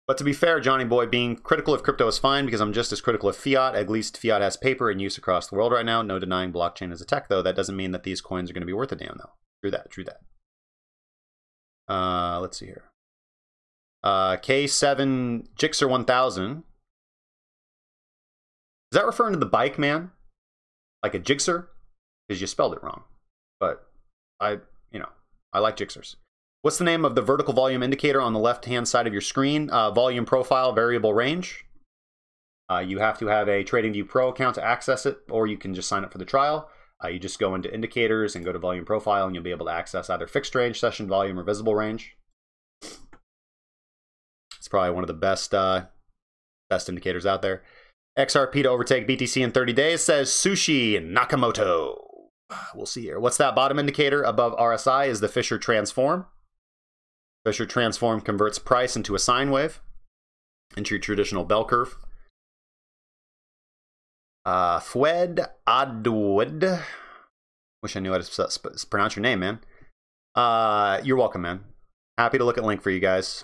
But to be fair, Johnny Boy, being critical of crypto is fine because I'm just as critical of fiat. At least fiat has paper in use across the world right now. No denying blockchain is a tech, though. That doesn't mean that these coins are going to be worth a damn, though. True that, true that. Uh, let's see here. Uh, K7 Jixer 1000. Is that referring to the bike, man? Like a Jixer? Because you spelled it wrong. But I, you know, I like Jixers. What's the name of the vertical volume indicator on the left-hand side of your screen? Uh, volume profile variable range. Uh, you have to have a TradingView Pro account to access it, or you can just sign up for the trial. Uh, you just go into indicators and go to volume profile, and you'll be able to access either fixed range, session volume, or visible range. It's probably one of the best uh, best indicators out there. XRP to overtake BTC in 30 days says Sushi Nakamoto. We'll see here. What's that bottom indicator above RSI is the Fisher transform. Fisher transform converts price into a sine wave, into your traditional bell curve. Uh, Fwed Adwood. Wish I knew how to pronounce your name, man. Uh, you're welcome, man. Happy to look at link for you guys.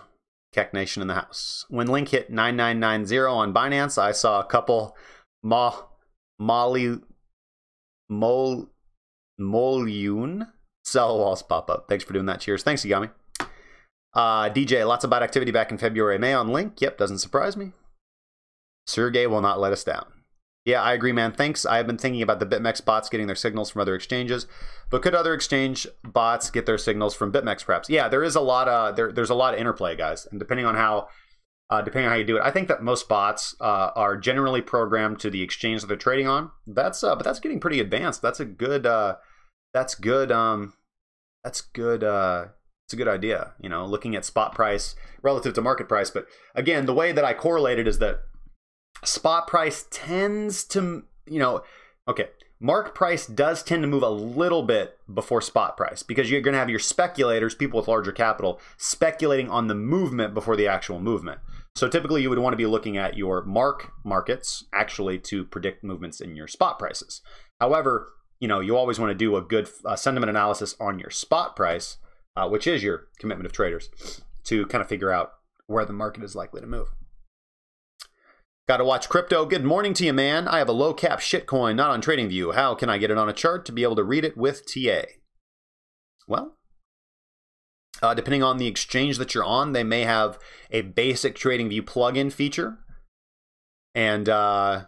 Keck Nation in the house. When Link hit 9990 on Binance, I saw a couple Ma Molly Mol Molyun sell walls pop up. Thanks for doing that. Cheers. Thanks, Yagami. Uh, DJ, lots of bad activity back in February, May on Link. Yep, doesn't surprise me. Sergey will not let us down. Yeah, I agree, man. Thanks. I have been thinking about the BitMEX bots getting their signals from other exchanges, but could other exchange bots get their signals from BitMEX perhaps? Yeah, there is a lot of there, there's a lot of interplay, guys, and depending on how uh, depending on how you do it, I think that most bots uh, are generally programmed to the exchange that they're trading on. That's uh, but that's getting pretty advanced. That's a good uh, that's good um, that's good uh, it's a good idea. You know, looking at spot price relative to market price. But again, the way that I correlated is that spot price tends to, you know, okay, mark price does tend to move a little bit before spot price because you're going to have your speculators, people with larger capital, speculating on the movement before the actual movement. So typically you would want to be looking at your mark markets actually to predict movements in your spot prices. However, you know, you always want to do a good uh, sentiment analysis on your spot price, uh, which is your commitment of traders, to kind of figure out where the market is likely to move. Got to watch crypto. Good morning to you, man. I have a low cap shitcoin not on TradingView. How can I get it on a chart to be able to read it with TA? Well, uh, depending on the exchange that you're on, they may have a basic TradingView plugin feature, and uh,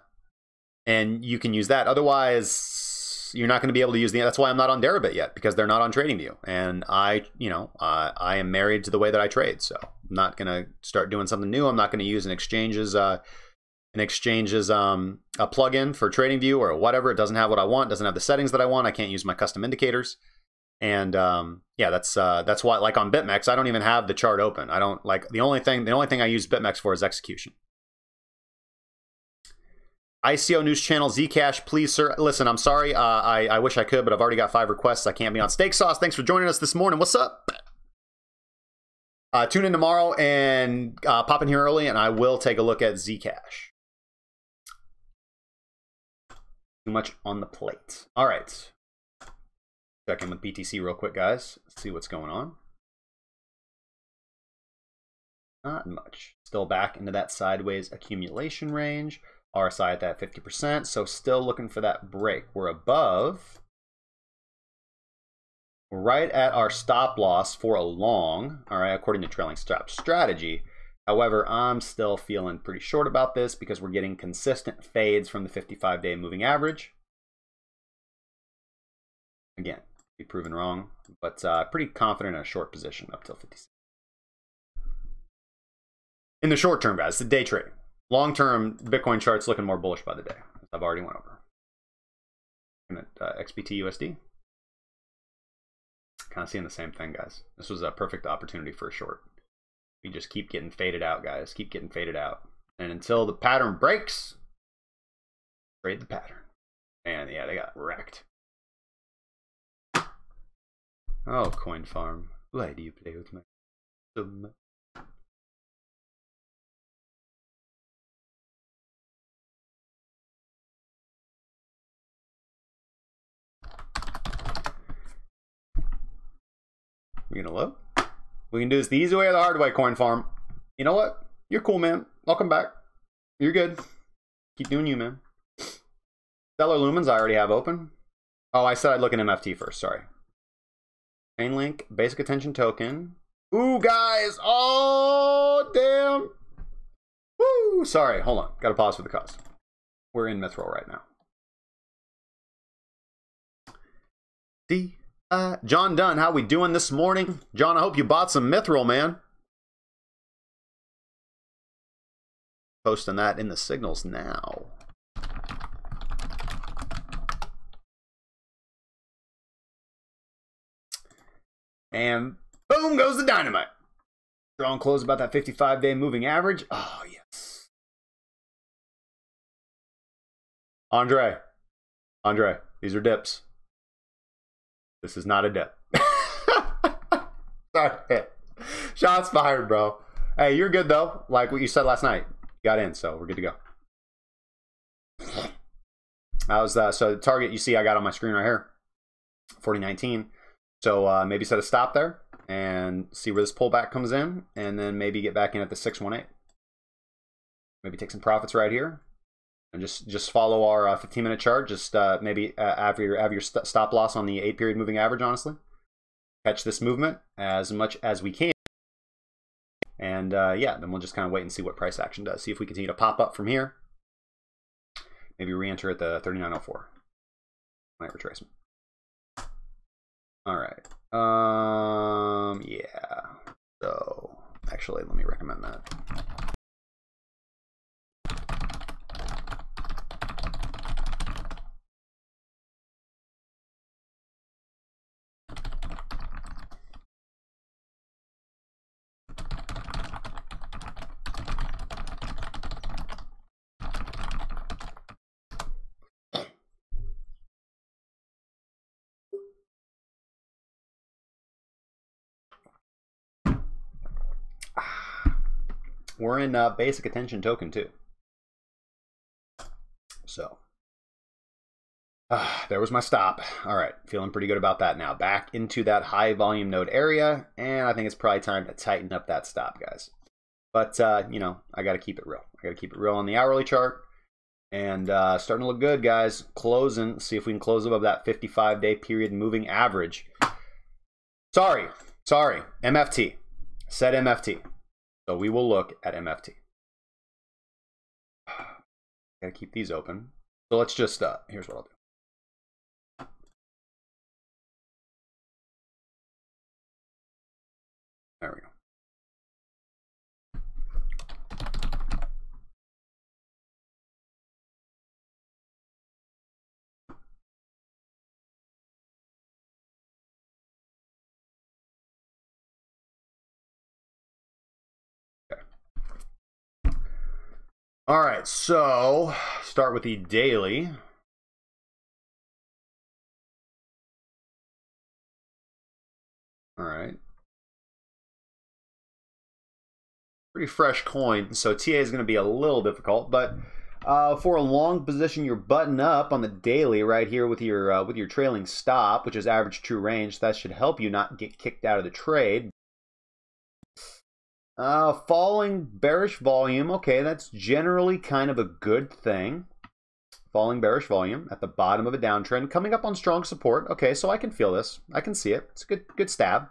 and you can use that. Otherwise, you're not going to be able to use the. That's why I'm not on Deribit yet because they're not on TradingView, and I, you know, uh, I am married to the way that I trade, so I'm not going to start doing something new. I'm not going to use an exchange's an exchange's um, a plugin for TradingView or whatever. It doesn't have what I want, doesn't have the settings that I want. I can't use my custom indicators. And um, yeah, that's uh, that's why like on BitMEX, I don't even have the chart open. I don't like the only thing the only thing I use BitMEX for is execution. ICO News Channel Zcash, please, sir. Listen, I'm sorry. Uh, I, I wish I could, but I've already got five requests. I can't be on Steak Sauce. Thanks for joining us this morning. What's up? Uh, tune in tomorrow and uh, pop in here early, and I will take a look at Zcash. Too much on the plate. All right. Check in with BTC real quick, guys. See what's going on. Not much. Still back into that sideways accumulation range. RSI at that 50%. So still looking for that break. We're above. Right at our stop loss for a long, all right, according to trailing stop strategy. However, I'm still feeling pretty short about this because we're getting consistent fades from the 55 day moving average. Again, be proven wrong, but uh, pretty confident in a short position up till 56. In the short term, guys, the day trading. Long term, Bitcoin chart's looking more bullish by the day, I've already went over. At uh, XBT USD. Kind of seeing the same thing, guys. This was a perfect opportunity for a short. We just keep getting faded out, guys. Keep getting faded out. And until the pattern breaks, trade the pattern. And yeah, they got wrecked. Oh, Coin Farm. Why do you play with my? We gonna load? We can do this the easy way or the hard way, Coin Farm. You know what? You're cool, man. Welcome back. You're good. Keep doing you, man. Stellar Lumens, I already have open. Oh, I said I'd look at MFT first. Sorry. Chainlink, basic attention token. Ooh, guys. Oh, damn. Woo. Sorry. Hold on. Got to pause for the cost. We're in Mithril right now. D uh, John Dunn, how we doing this morning? John, I hope you bought some Mithril, man. Posting that in the signals now. And boom goes the dynamite. Strong close about that 55 day moving average. Oh, yes. Andre. Andre, these are dips. This is not a dip. Sorry. Shots fired, bro. Hey, you're good though. Like what you said last night. You got in, so we're good to go. That was uh, so the target you see I got on my screen right here, 4019. So uh, maybe set a stop there and see where this pullback comes in, and then maybe get back in at the 618. Maybe take some profits right here, and just just follow our uh, 15 minute chart. Just uh, maybe uh, have your have your st stop loss on the eight period moving average. Honestly, catch this movement as much as we can, and uh, yeah, then we'll just kind of wait and see what price action does. See if we continue to pop up from here. Maybe re-enter at the 3904 Might retracement. All right. Um. Yeah. So actually, let me recommend that. We're in uh, basic attention token too. So, uh, there was my stop. All right, feeling pretty good about that now. Back into that high volume node area, and I think it's probably time to tighten up that stop, guys. But, uh, you know, I got to keep it real. I got to keep it real on the hourly chart. And uh, starting to look good, guys. Closing. See if we can close above that 55 day period moving average. Sorry. Sorry. MFT. Set MFT. So we will look at MFT. Gotta keep these open. So let's just, uh, here's what I'll do. There we go. All right, so start with the daily. All right. Pretty fresh coin, so TA is going to be a little difficult, but uh, for a long position, you're button up on the daily right here with your uh, with your trailing stop, which is average true range. That should help you not get kicked out of the trade. Uh, falling bearish volume. Okay, that's generally kind of a good thing. Falling bearish volume at the bottom of a downtrend, coming up on strong support. Okay, so I can feel this. I can see it. It's a good, good stab.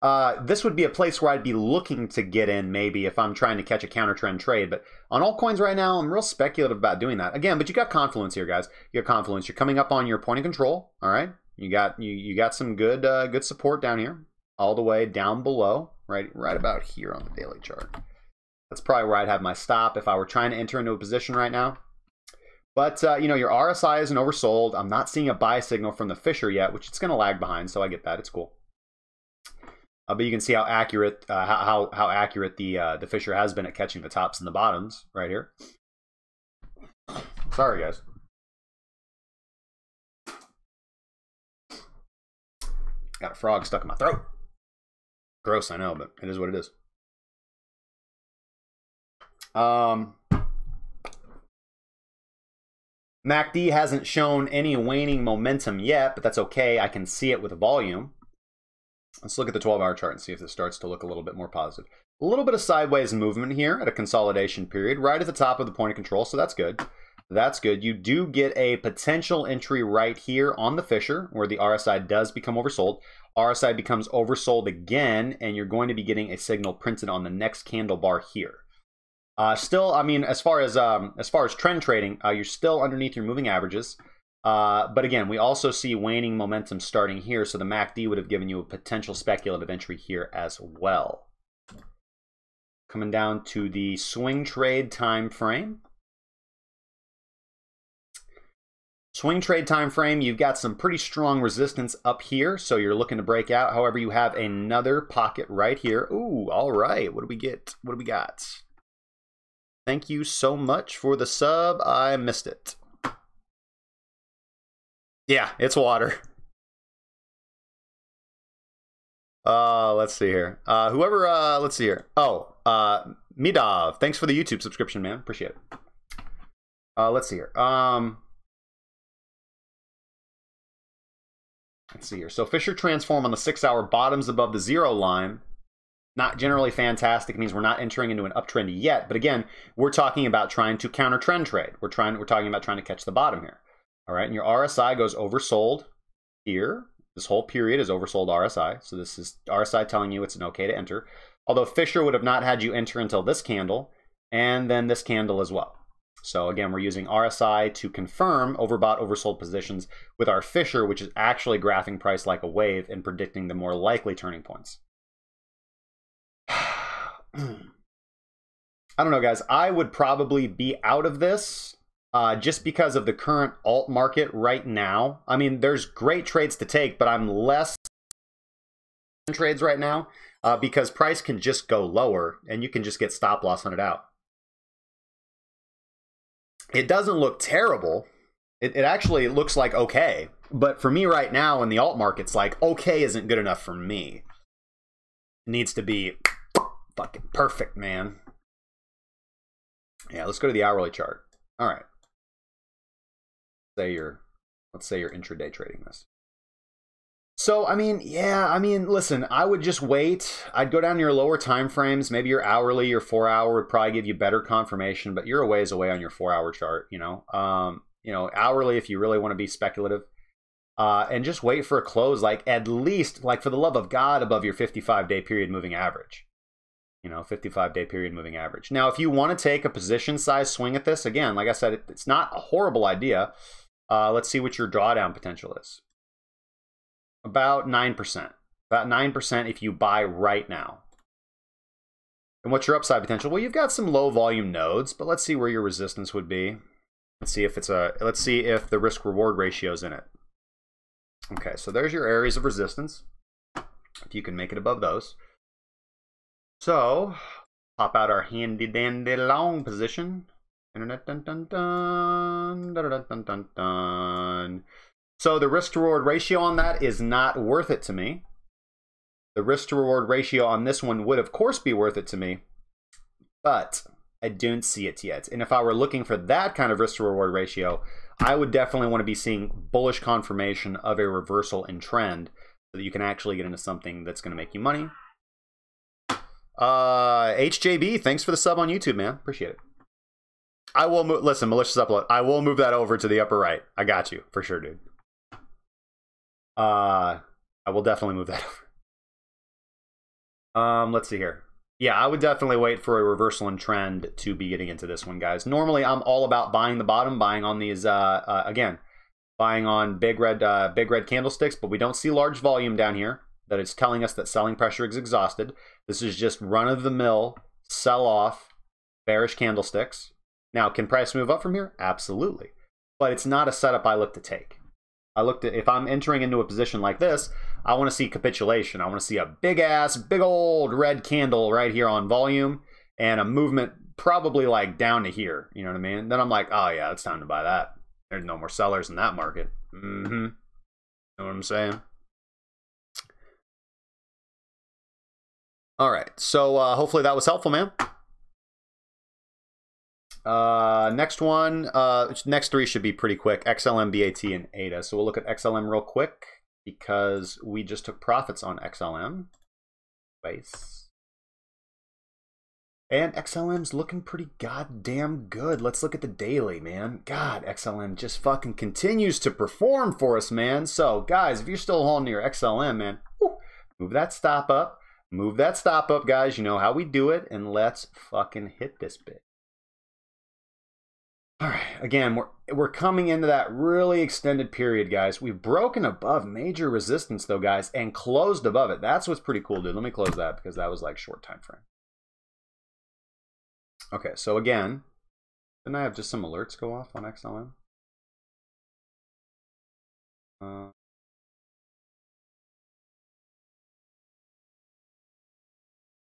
Uh, this would be a place where I'd be looking to get in maybe if I'm trying to catch a counter trend trade. But on altcoins right now, I'm real speculative about doing that. Again, but you got confluence here, guys. You got confluence. You're coming up on your point of control. All right. You got you you got some good uh, good support down here, all the way down below right, right about here on the daily chart. That's probably where I'd have my stop if I were trying to enter into a position right now. But, uh, you know, your RSI isn't oversold. I'm not seeing a buy signal from the Fisher yet, which it's going to lag behind, so I get that. It's cool. Uh, but you can see how accurate uh, how, how accurate the uh, the Fisher has been at catching the tops and the bottoms right here. Sorry, guys. Got a frog stuck in my throat. Gross, I know, but it is what it is. Um, MACD hasn't shown any waning momentum yet, but that's okay. I can see it with volume. Let's look at the 12 hour chart and see if this starts to look a little bit more positive. A little bit of sideways movement here at a consolidation period, right at the top of the point of control, so that's good. That's good. You do get a potential entry right here on the Fisher, where the RSI does become oversold. RSI becomes oversold again, and you're going to be getting a signal printed on the next candle bar here. Uh, still, I mean, as far as um, as far as trend trading, uh, you're still underneath your moving averages. Uh, but again, we also see waning momentum starting here, so the MACD would have given you a potential speculative entry here as well. Coming down to the swing trade time frame. Swing trade time frame, you've got some pretty strong resistance up here, so you're looking to break out. However, you have another pocket right here. Ooh, all right. What do we get? What do we got? Thank you so much for the sub. I missed it. Yeah, it's water. Uh, let's see here. Uh, whoever, uh, let's see here. Oh, uh, Midov, thanks for the YouTube subscription, man. Appreciate it. Uh, let's see here. Um, Let's see here. So Fisher transform on the six hour bottoms above the zero line. Not generally fantastic. It means we're not entering into an uptrend yet. But again, we're talking about trying to counter trend trade. We're trying. We're talking about trying to catch the bottom here. All right, and your RSI goes oversold here. This whole period is oversold RSI. So this is RSI telling you it's an okay to enter. Although Fisher would have not had you enter until this candle and then this candle as well. So again, we're using RSI to confirm overbought, oversold positions with our Fisher, which is actually graphing price like a wave and predicting the more likely turning points. I don't know, guys. I would probably be out of this uh, just because of the current alt market right now. I mean, there's great trades to take, but I'm less trades right now uh, because price can just go lower and you can just get stop loss on it out. It doesn't look terrible. It, it actually looks like okay. But for me right now in the alt market's like okay isn't good enough for me. It needs to be fucking perfect, man. Yeah, let's go to the hourly chart. All right. Say you're let's say you're intraday trading this. So, I mean, yeah, I mean, listen, I would just wait. I'd go down your lower time frames. Maybe your hourly, your four hour would probably give you better confirmation, but you're a ways away on your four hour chart, you know. Um, you know, hourly if you really want to be speculative. Uh, and just wait for a close, like at least, like for the love of God, above your 55 day period moving average. You know, 55 day period moving average. Now, if you want to take a position size swing at this, again, like I said, it's not a horrible idea. Uh, let's see what your drawdown potential is. About 9%. About 9% if you buy right now. And what's your upside potential? Well, you've got some low volume nodes, but let's see where your resistance would be. Let's see if it's a let's see if the risk reward ratio is in it. Okay, so there's your areas of resistance. If you can make it above those. So, pop out our handy dandy long position. Internet Dun, dun, dun, dun, dun, dun, dun, dun, dun. So the risk to reward ratio on that is not worth it to me. The risk to reward ratio on this one would, of course, be worth it to me, but I don't see it yet. And if I were looking for that kind of risk to reward ratio, I would definitely want to be seeing bullish confirmation of a reversal in trend so that you can actually get into something that's going to make you money. Uh, HJB, thanks for the sub on YouTube, man. Appreciate it. I will move. Listen, malicious upload. I will move that over to the upper right. I got you for sure, dude. Uh, I will definitely move that over. Um, let's see here. Yeah, I would definitely wait for a reversal in trend to be getting into this one, guys. Normally, I'm all about buying the bottom, buying on these. Uh, uh again, buying on big red, uh, big red candlesticks, but we don't see large volume down here. That is telling us that selling pressure is exhausted. This is just run of the mill sell off bearish candlesticks. Now, can price move up from here? Absolutely, but it's not a setup I look to take. I looked at if I'm entering into a position like this, I want to see capitulation. I want to see a big ass, big old red candle right here on volume and a movement probably like down to here. You know what I mean? Then I'm like, oh yeah, it's time to buy that. There's no more sellers in that market. Mm-hmm. Know what I'm saying? All right. So uh, hopefully that was helpful, man. Uh, next one, uh, next three should be pretty quick. XLM, BAT, and ADA. So we'll look at XLM real quick because we just took profits on XLM. Base. And XLM's looking pretty goddamn good. Let's look at the daily, man. God, XLM just fucking continues to perform for us, man. So, guys, if you're still holding your XLM, man, move that stop up. Move that stop up, guys. You know how we do it. And let's fucking hit this bit. All right, again, we're we're coming into that really extended period, guys. We've broken above major resistance though, guys, and closed above it. That's what's pretty cool, dude. Let me close that because that was like short time frame. Okay, so again, didn't I have just some alerts go off on XLM? Uh,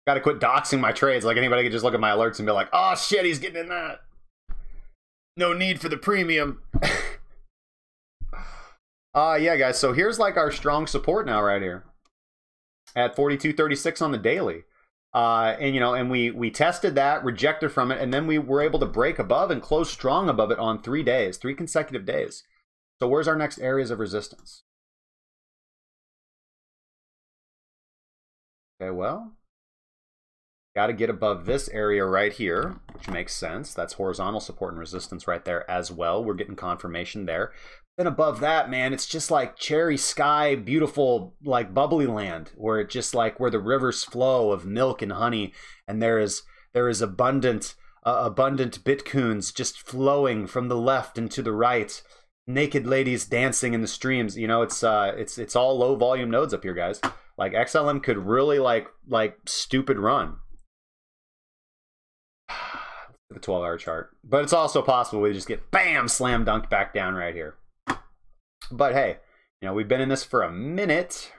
Got to quit doxing my trades. Like anybody could just look at my alerts and be like, "Oh shit, he's getting in that." no need for the premium. uh yeah, guys. So here's like our strong support now right here at 42.36 on the daily. Uh, and you know, and we we tested that, rejected from it, and then we were able to break above and close strong above it on three days, three consecutive days. So where's our next areas of resistance? Okay, well, got to get above this area right here, which makes sense. That's horizontal support and resistance right there as well. We're getting confirmation there. Then above that, man, it's just like cherry sky, beautiful, like bubbly land, where it just like where the rivers flow of milk and honey, and there is there is abundant uh, abundant bitcoons just flowing from the left and to the right naked ladies dancing in the streams you know it's uh it's it's all low volume nodes up here guys like xlm could really like like stupid run the 12 hour chart but it's also possible we just get bam slam dunked back down right here but hey you know we've been in this for a minute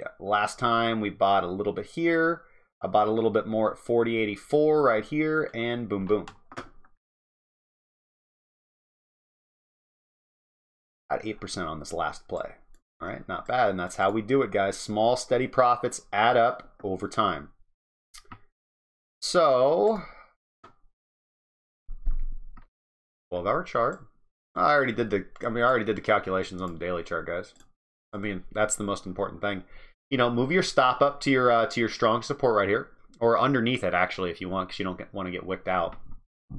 yeah, last time we bought a little bit here. I bought a little bit more at 4084 right here, and boom, boom. At 8% on this last play. All right, not bad. And that's how we do it, guys. Small, steady profits add up over time. So, 12 hour chart. I already did the, I mean, I already did the calculations on the daily chart, guys. I mean, that's the most important thing. You know, move your stop up to your uh, to your strong support right here, or underneath it actually, if you want, because you don't get, want to get wicked out. You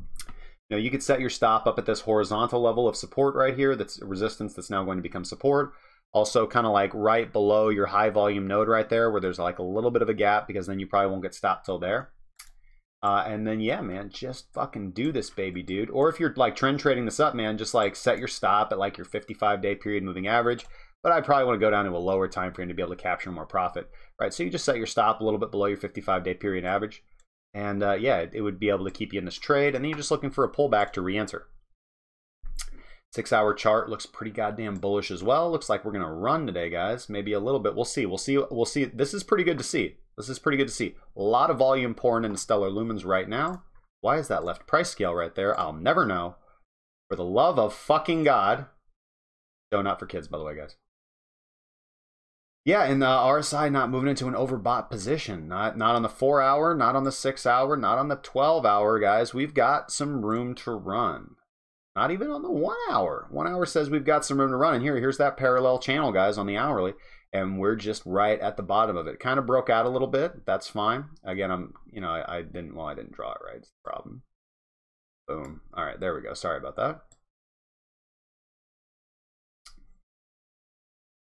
know, you could set your stop up at this horizontal level of support right here. That's resistance that's now going to become support. Also, kind of like right below your high volume node right there, where there's like a little bit of a gap, because then you probably won't get stopped till there. Uh, and then yeah, man, just fucking do this, baby, dude. Or if you're like trend trading this up, man, just like set your stop at like your 55 day period moving average but I probably want to go down to a lower time frame to be able to capture more profit, right? So you just set your stop a little bit below your 55 day period average. And uh, yeah, it, would be able to keep you in this trade. And then you're just looking for a pullback to re-enter. Six hour chart looks pretty goddamn bullish as well. Looks like we're to run today, guys. Maybe a little bit. We'll see. We'll see. We'll see. This is pretty good to see. This is pretty good to see. A lot of volume pouring into Stellar Lumens right now. Why is that left price scale right there? I'll never know. For the love of fucking God. No, not for kids, by the way, guys. Yeah, and uh, the RSI not moving into an overbought position. Not not on the four hour, not on the six hour, not on the twelve hour, guys. We've got some room to run. Not even on the one hour. One hour says we've got some room to run. And here, here's that parallel channel, guys, on the hourly. And we're just right at the bottom of it. Kind of broke out a little bit. That's fine. Again, I'm, you know, I, I didn't, well, I didn't draw it right. It's the problem. Boom. All right, there we go. Sorry about that.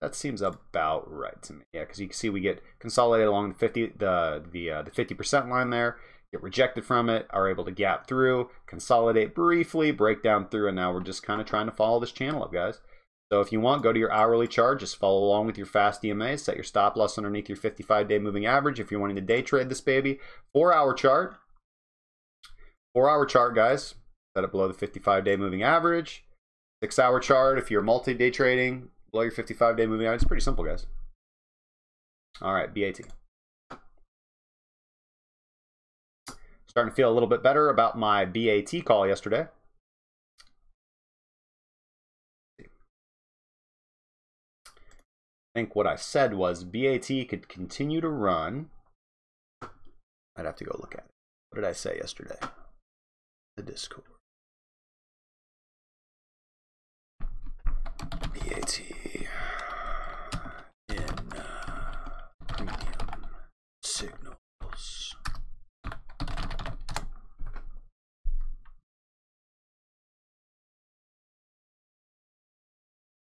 That seems about right to me. Yeah, because you can see we get consolidated along the 50 the the uh, the 50% line there, get rejected from it, are able to gap through, consolidate briefly, break down through, and now we're just kind of trying to follow this channel up, guys. So if you want, go to your hourly chart, just follow along with your fast EMA, set your stop loss underneath your 55-day moving average if you're wanting to day trade this baby. Four-hour chart, four-hour chart, guys, set it below the 55-day moving average. Six-hour chart if you're multi-day trading, below your 55 day moving average. It's pretty simple, guys. All right, BAT. Starting to feel a little bit better about my BAT call yesterday. I think what I said was BAT could continue to run. I'd have to go look at it. What did I say yesterday? The Discord. BAT.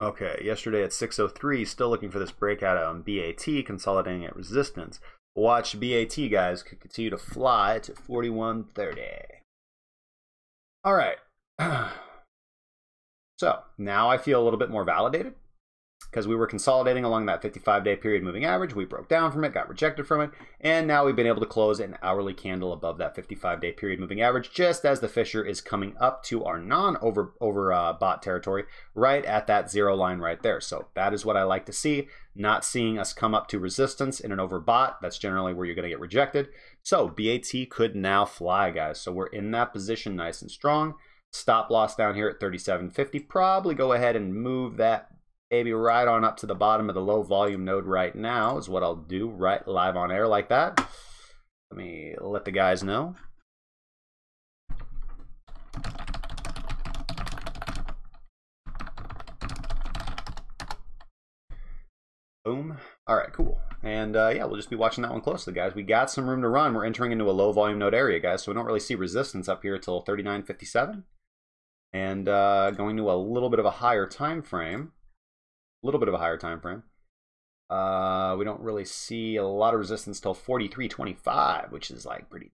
Okay, yesterday at 6.03, still looking for this breakout on BAT, consolidating at resistance. Watch BAT, guys, could continue to fly to 41.30. All right. so, now I feel a little bit more validated because we were consolidating along that 55 day period moving average. We broke down from it, got rejected from it, and now we've been able to close an hourly candle above that 55 day period moving average just as the Fisher is coming up to our non over over uh, territory right at that zero line right there. So that is what I like to see. Not seeing us come up to resistance in an overbought. That's generally where you're going to get rejected. So BAT could now fly, guys. So we're in that position nice and strong. Stop loss down here at 37.50. Probably go ahead and move that maybe right on up to the bottom of the low volume node right now is what I'll do right live on air like that. Let me let the guys know. Boom. All right, cool. And uh, yeah, we'll just be watching that one closely, guys. We got some room to run. We're entering into a low volume node area, guys, so we don't really see resistance up here until 39.57. And uh, going to a little bit of a higher time frame. A little bit of a higher time frame. Uh, we don't really see a lot of resistance till 43.25, which is like pretty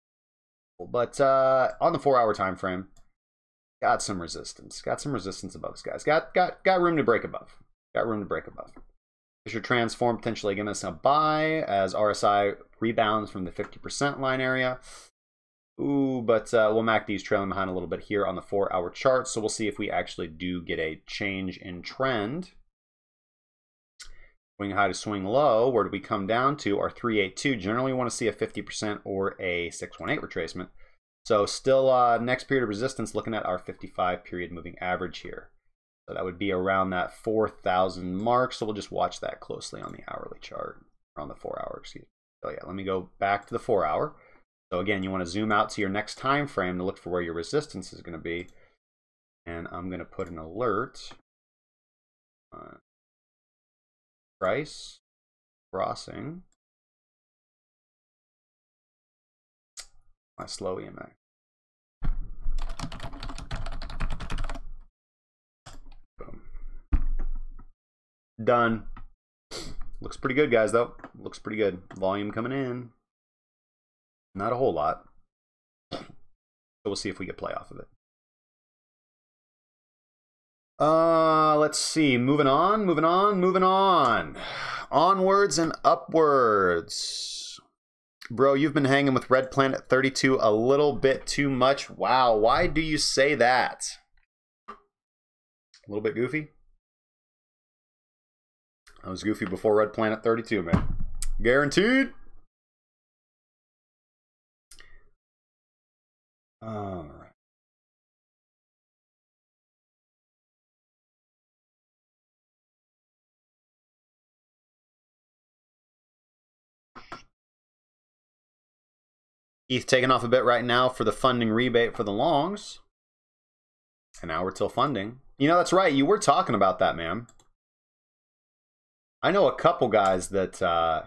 cool. But uh, on the four hour time frame, got some resistance. Got some resistance above us, guys. Got got got room to break above. Got room to break above. Fisher transform potentially giving us a buy as RSI rebounds from the 50% line area. Ooh, but uh, we'll MACD's trailing behind a little bit here on the four hour chart. So we'll see if we actually do get a change in trend. Swing high to swing low, where do we come down to? Our 382. Generally, we want to see a 50% or a 618 retracement. So still uh, next period of resistance, looking at our 55 period moving average here. So that would be around that 4,000 mark. So we'll just watch that closely on the hourly chart, or on the four hour, excuse me. So yeah, let me go back to the four hour. So again, you want to zoom out to your next time frame to look for where your resistance is going to be. And I'm going to put an alert. Uh, price crossing my slow EMA. Done. Looks pretty good, guys, though. Looks pretty good. Volume coming in. Not a whole lot. So we'll see if we get play off of it. Uh, let's see. Moving on, moving on, moving on. Onwards and upwards. Bro, you've been hanging with Red Planet 32 a little bit too much. Wow, why do you say that? A little bit goofy? I was goofy before Red Planet 32, man. Guaranteed. All ETH taking off a bit right now for the funding rebate for the longs. An hour till funding. You know, that's right. You were talking about that, man. I know a couple guys that uh,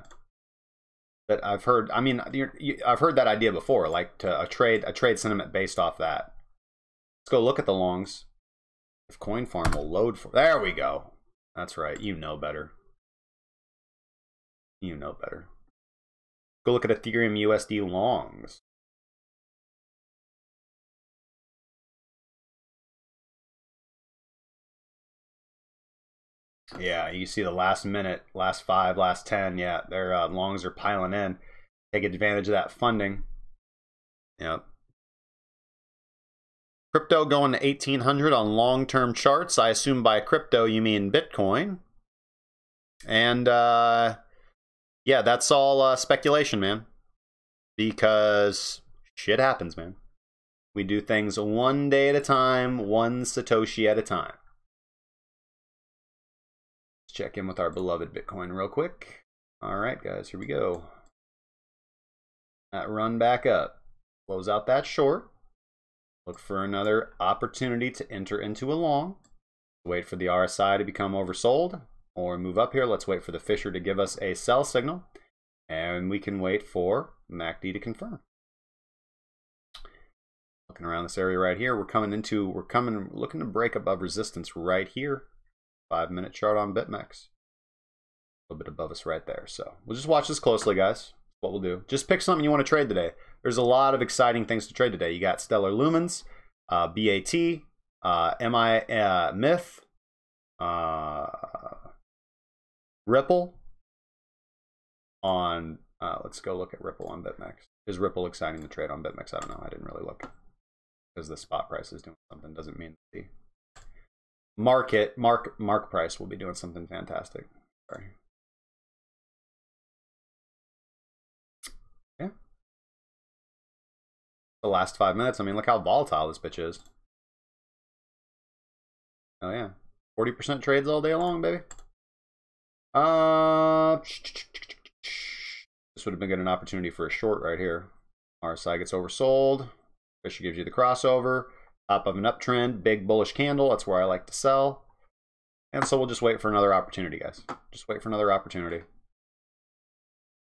that I've heard. I mean, you, I've heard that idea before, like to a trade a trade sentiment based off that. Let's go look at the longs. If Coinfarm will load for, there we go. That's right. You know better. You know better. Go look at Ethereum USD longs. Yeah, you see the last minute, last five, last 10. Yeah, their uh, longs are piling in. Take advantage of that funding. Yep. Crypto going to 1800 on long term charts. I assume by crypto you mean Bitcoin. And uh, yeah, that's all uh, speculation, man. Because shit happens, man. We do things one day at a time, one Satoshi at a time check in with our beloved Bitcoin real quick. All right, guys, here we go. That run back up. Close out that short. Look for another opportunity to enter into a long. Wait for the RSI to become oversold or move up here. Let's wait for the Fisher to give us a sell signal. And we can wait for MACD to confirm. Looking around this area right here, we're coming into, we're coming, looking to break above resistance right here. Five minute chart on BitMEX. A little bit above us right there. So we'll just watch this closely, guys. What we'll do. Just pick something you want to trade today. There's a lot of exciting things to trade today. You got Stellar Lumens, uh, BAT, uh, MI uh, Myth, uh, Ripple on. Uh, let's go look at Ripple on BitMEX. Is Ripple exciting the trade on BitMEX? I don't know. I didn't really look because the spot price is doing something. Doesn't mean the market mark mark price will be doing something fantastic. Sorry. Yeah. The last five minutes. I mean, look how volatile this bitch is. Oh yeah, forty percent trades all day long, baby. Uh, this would have been an opportunity for a short right here. RSI gets oversold. Fisher gives you the crossover top of an uptrend, big bullish candle. That's where I like to sell. And so we'll just wait for another opportunity, guys. Just wait for another opportunity.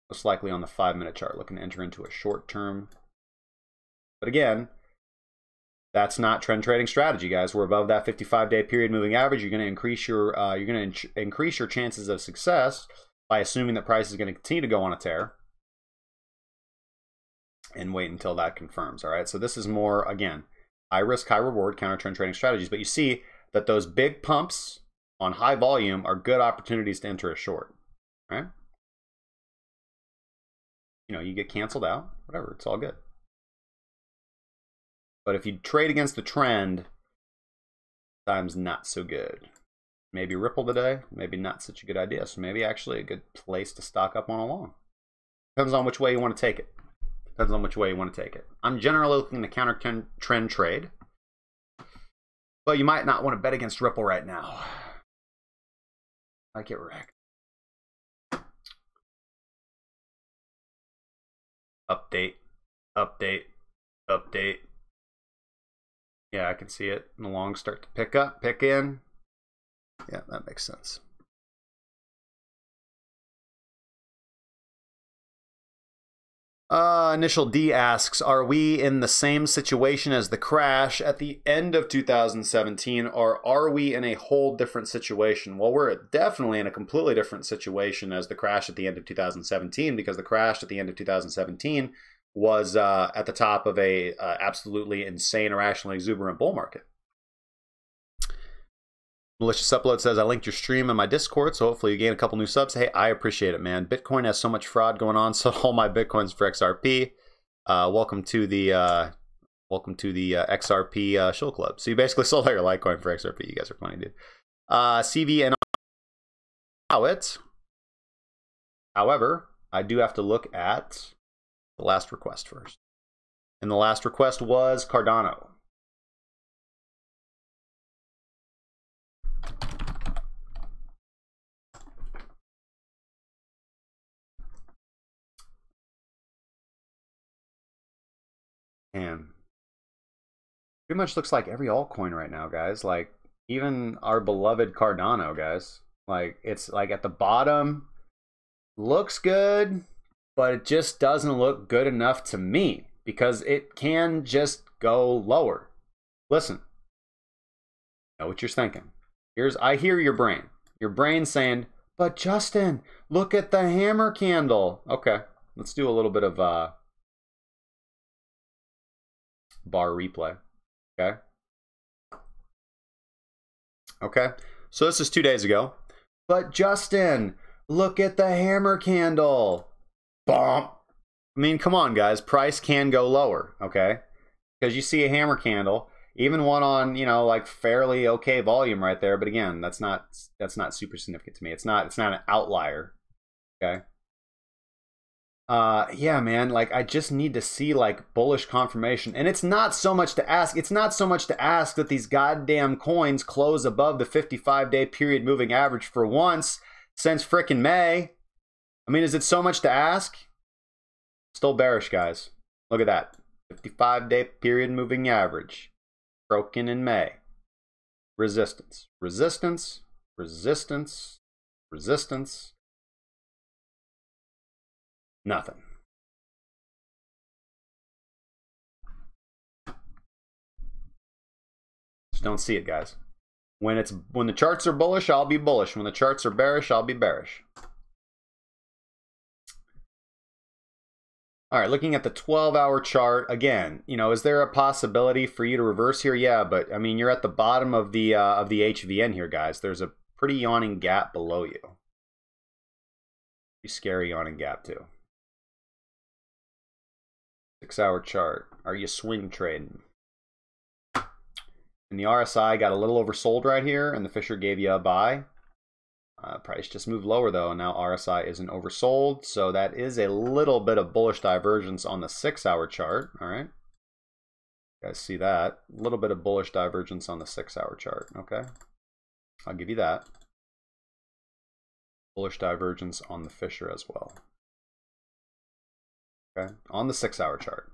Most likely on the five minute chart, looking to enter into a short term. But again, that's not trend trading strategy, guys. We're above that 55 day period moving average. You're going to increase your uh, you're going to in increase your chances of success by assuming that price is going to continue to go on a tear and wait until that confirms. All right. So this is more again high risk, high reward counter trend trading strategies. But you see that those big pumps on high volume are good opportunities to enter a short. Right. You know, you get canceled out, whatever. It's all good. But if you trade against the trend, time's not so good. Maybe Ripple today, maybe not such a good idea. So maybe actually a good place to stock up on a long. Depends on which way you want to take it. Depends on which way you want to take it. I'm generally looking to counter trend trade. But you might not want to bet against Ripple right now. I get wrecked. Update, update, update. Yeah, I can see it. And the longs start to pick up, pick in. Yeah, that makes sense. Uh, Initial D asks, are we in the same situation as the crash at the end of 2017, or are we in a whole different situation? Well, we're definitely in a completely different situation as the crash at the end of 2017, because the crash at the end of 2017 was uh, at the top of a uh, absolutely insane, irrationally exuberant bull market. Malicious Upload says, I linked your stream in my Discord, so hopefully you gain a couple new subs. Hey, I appreciate it, man. Bitcoin has so much fraud going on, so all my Bitcoins for XRP. Uh, welcome to the uh, welcome to the uh, XRP uh, Shill Club. So you basically sold all your Litecoin for XRP. You guys are funny, dude. Uh, CV and it. However, I do have to look at the last request first. And the last request was Cardano. And pretty much looks like every altcoin right now, guys. Like even our beloved Cardano, guys. Like it's like at the bottom, looks good, but it just doesn't look good enough to me because it can just go lower. Listen, know what you're thinking. Here's I hear your brain. Your brain saying, "But Justin, look at the hammer candle." Okay, let's do a little bit of uh, bar replay. Okay. Okay. So this is two days ago. But Justin, look at the hammer candle. Bomb. I mean, come on, guys. Price can go lower, okay? Because you see a hammer candle, even one on you know like fairly okay volume right there. But again, that's not that's not super significant to me. It's not it's not an outlier, okay? Uh, yeah, man. Like I just need to see like bullish confirmation, and it's not so much to ask. It's not so much to ask that these goddamn coins close above the 55 day period moving average for once since frickin' May. I mean, is it so much to ask? Still bearish, guys. Look at that. 55 day period moving average. Broken in May. Resistance. Resistance. Resistance. Resistance. Nothing. Just don't see it, guys. When it's when the charts are bullish, I'll be bullish. When the charts are bearish, I'll be bearish. All right, looking at the 12 hour chart again, you know, is there a possibility for you to reverse here? Yeah, but I mean, you're at the bottom of the uh, of the HVN here, guys. There's a pretty yawning gap below you. Pretty scary yawning gap too. Six hour chart. Are you swing trading? And the RSI got a little oversold right here, and the Fisher gave you a buy. Uh, price just moved lower though, and now RSI isn't oversold, so that is a little bit of bullish divergence on the six-hour chart. All right, you guys see that? A little bit of bullish divergence on the six-hour chart. Okay, I'll give you that. Bullish divergence on the Fisher as well. Okay, on the six-hour chart.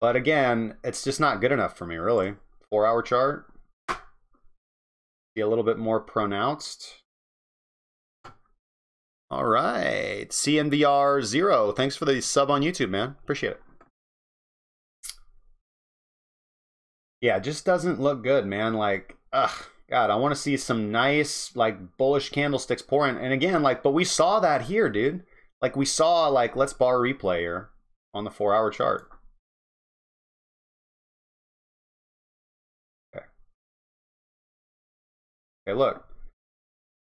But again, it's just not good enough for me, really. Four-hour chart, Be a little bit more pronounced. All right. CNVR Zero. Thanks for the sub on YouTube, man. Appreciate it. Yeah, it just doesn't look good, man. Like, ugh, God, I want to see some nice, like, bullish candlesticks pouring. And again, like, but we saw that here, dude. Like, we saw, like, let's bar replay here on the four hour chart. Okay. Okay, look.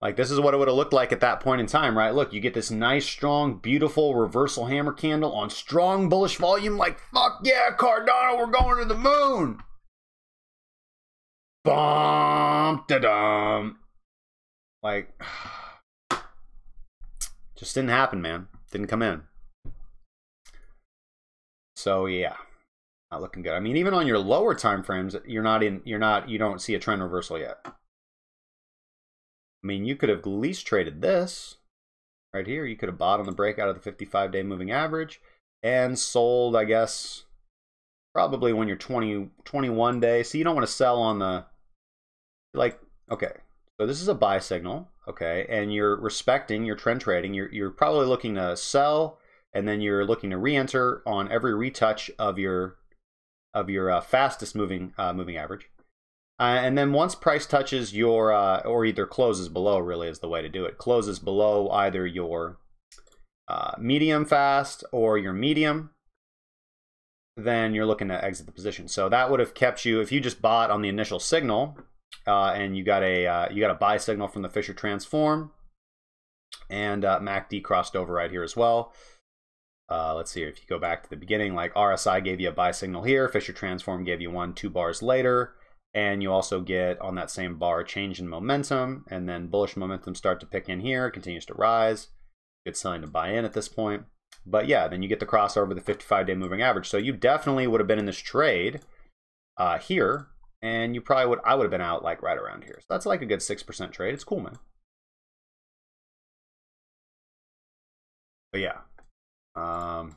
Like this is what it would have looked like at that point in time, right? Look, you get this nice, strong, beautiful reversal hammer candle on strong bullish volume. Like, fuck yeah, Cardano, we're going to the moon. Bum, da dum. Like, just didn't happen, man. Didn't come in. So yeah, not looking good. I mean, even on your lower time frames, you're not in. You're not. You don't see a trend reversal yet. I mean, you could have at least traded this right here. You could have bought on the breakout of the 55 day moving average and sold, I guess, probably when you're 20, 21 day. So you don't want to sell on the, like, okay, so this is a buy signal, okay, and you're respecting your trend trading. You're, you're probably looking to sell and then you're looking to re-enter on every retouch of your of your uh, fastest moving uh, moving average. Uh, and then once price touches your, uh, or either closes below, really is the way to do it. Closes below either your uh, medium fast or your medium, then you're looking to exit the position. So that would have kept you if you just bought on the initial signal, uh, and you got a uh, you got a buy signal from the Fisher transform, and uh, MACD crossed over right here as well. let's see if you go back to the beginning, like RSI gave you a buy signal here, Fisher transform gave you one two bars later and you also get on that same bar change in momentum and then bullish momentum start to pick in here continues to rise. Good sign to buy in at this point. But yeah then you get the crossover the 55 day moving average. So you definitely would have been in this trade uh, here and you probably would i would have been out like right around here. So that's like a good 6% trade. It's cool man. But yeah um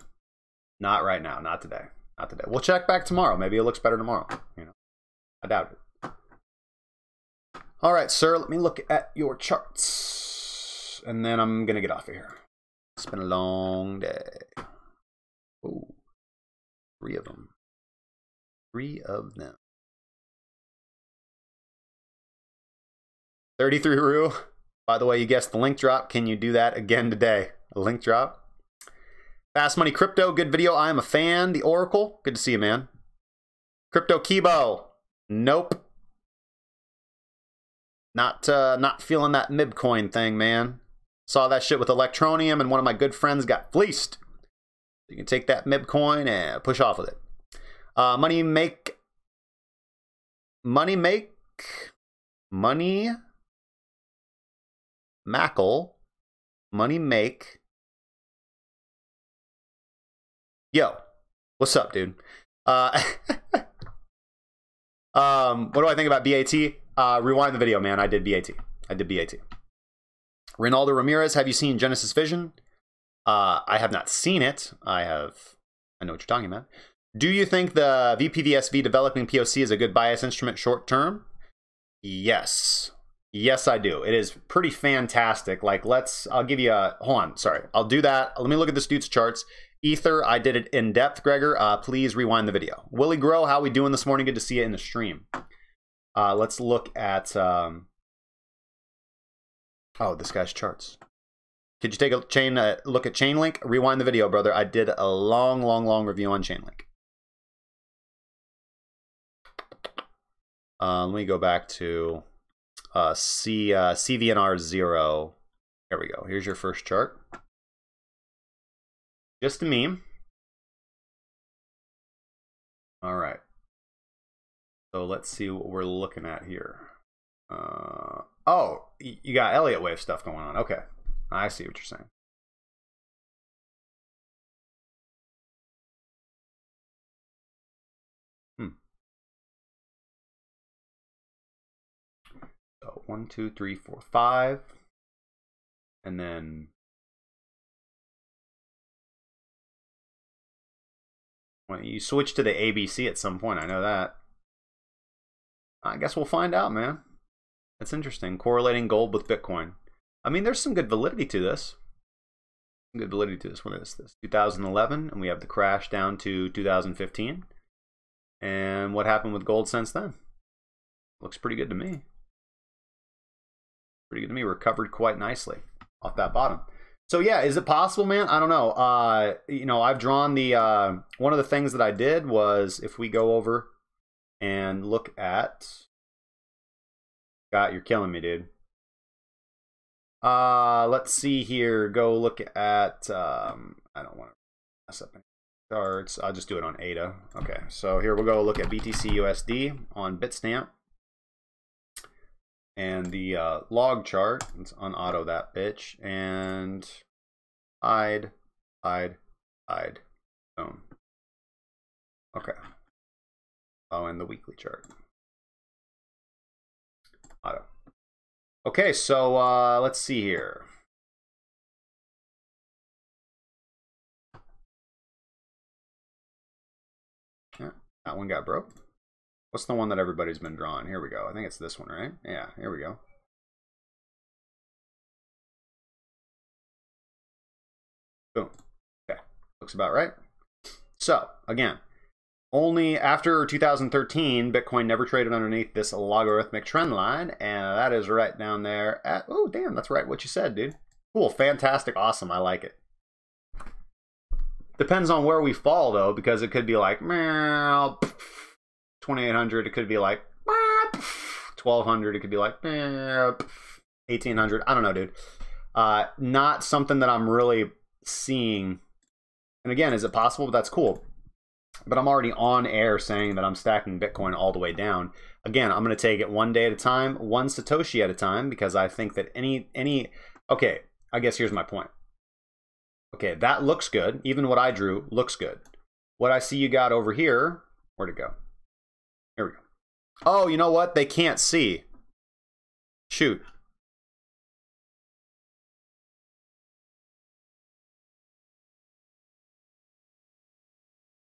not right now not today not today. We'll check back tomorrow. Maybe it looks better tomorrow you know I doubt it. All right, sir, let me look at your charts. And then I'm going to get off of here. It's been a long day. Oh, three of them. Three of them. 33 Rue. By the way, you guessed the link drop. Can you do that again today? A link drop. Fast Money Crypto, good video. I am a fan. The Oracle, good to see you, man. Crypto Kibo, Nope. Not uh, not feeling that Mibcoin thing, man. Saw that shit with Electroneum, and one of my good friends got fleeced. You can take that Mibcoin and push off with it. Uh, money make, money make, money, mackle, money make. Yo, what's up, dude? Uh, Um, what do I think about BAT? Uh, rewind the video, man. I did BAT. I did BAT. Ronaldo Ramirez, have you seen Genesis Vision? Uh, I have not seen it. I have. I know what you're talking about. Do you think the VPVSV developing POC is a good bias instrument short term? Yes. Yes, I do. It is pretty fantastic. Like, let's, I'll give you a, hold on, sorry. I'll do that. Let me look at this dude's charts. Ether, I did it in depth, Gregor. Uh, please rewind the video. Willie Grow, how we doing this morning? Good to see you in the stream. Uh, let's look at. Um... Oh, this guy's charts. Could you take a chain uh, look at Chainlink? Rewind the video, brother. I did a long, long, long review on Chainlink. Uh, let me go back to uh, C uh, CVNR zero. Here we go. Here's your first chart. Just a meme. All right. So let's see what we're looking at here. Uh, oh, you got Elliott wave stuff going on. Okay. I see what you're saying. Hmm. So one, two, three, four, five. And then You switch to the ABC at some point. I know that. I guess we'll find out, man. That's interesting. Correlating gold with Bitcoin. I mean, there's some good validity to this. Good validity to this. When is this? 2011, and we have the crash down to 2015. And what happened with gold since then? Looks pretty good to me. Pretty good to me. Recovered quite nicely off that bottom. So yeah, is it possible, man? I don't know. Uh, you know, I've drawn the uh, one of the things that I did was if we go over and look at God, you're killing me, dude. Uh, let's see here. Go look at. Um, I don't want to mess up any charts. I'll just do it on ADA. Okay, so here we'll go look at BTC USD on Bitstamp. And the uh, log chart, let's unauto that bitch. And hide, hide, hide. Boom. Okay. Oh, and the weekly chart. Auto. Okay, so uh, let's see here. Yeah, that one got broke. What's the one that everybody's been drawing? Here we go. I think it's this one, right? Yeah, here we go. Boom. Okay, looks about right. So, again, only after 2013, Bitcoin never traded underneath this logarithmic trend line, and that is right down there at, oh, damn, that's right what you said, dude. Cool, fantastic, awesome, I like it. Depends on where we fall, though, because it could be like, 2800, it could be like, 1200, it could be like, 1800, I don't know, dude. Uh, not something that I'm really seeing. And again, is it possible? That's cool but I'm already on air saying that I'm stacking Bitcoin all the way down. Again, I'm going to take it one day at a time, one Satoshi at a time, because I think that any, any, okay, I guess here's my point. Okay, that looks good. Even what I drew looks good. What I see you got over here, where'd it go? Oh, you know what? They can't see. Shoot.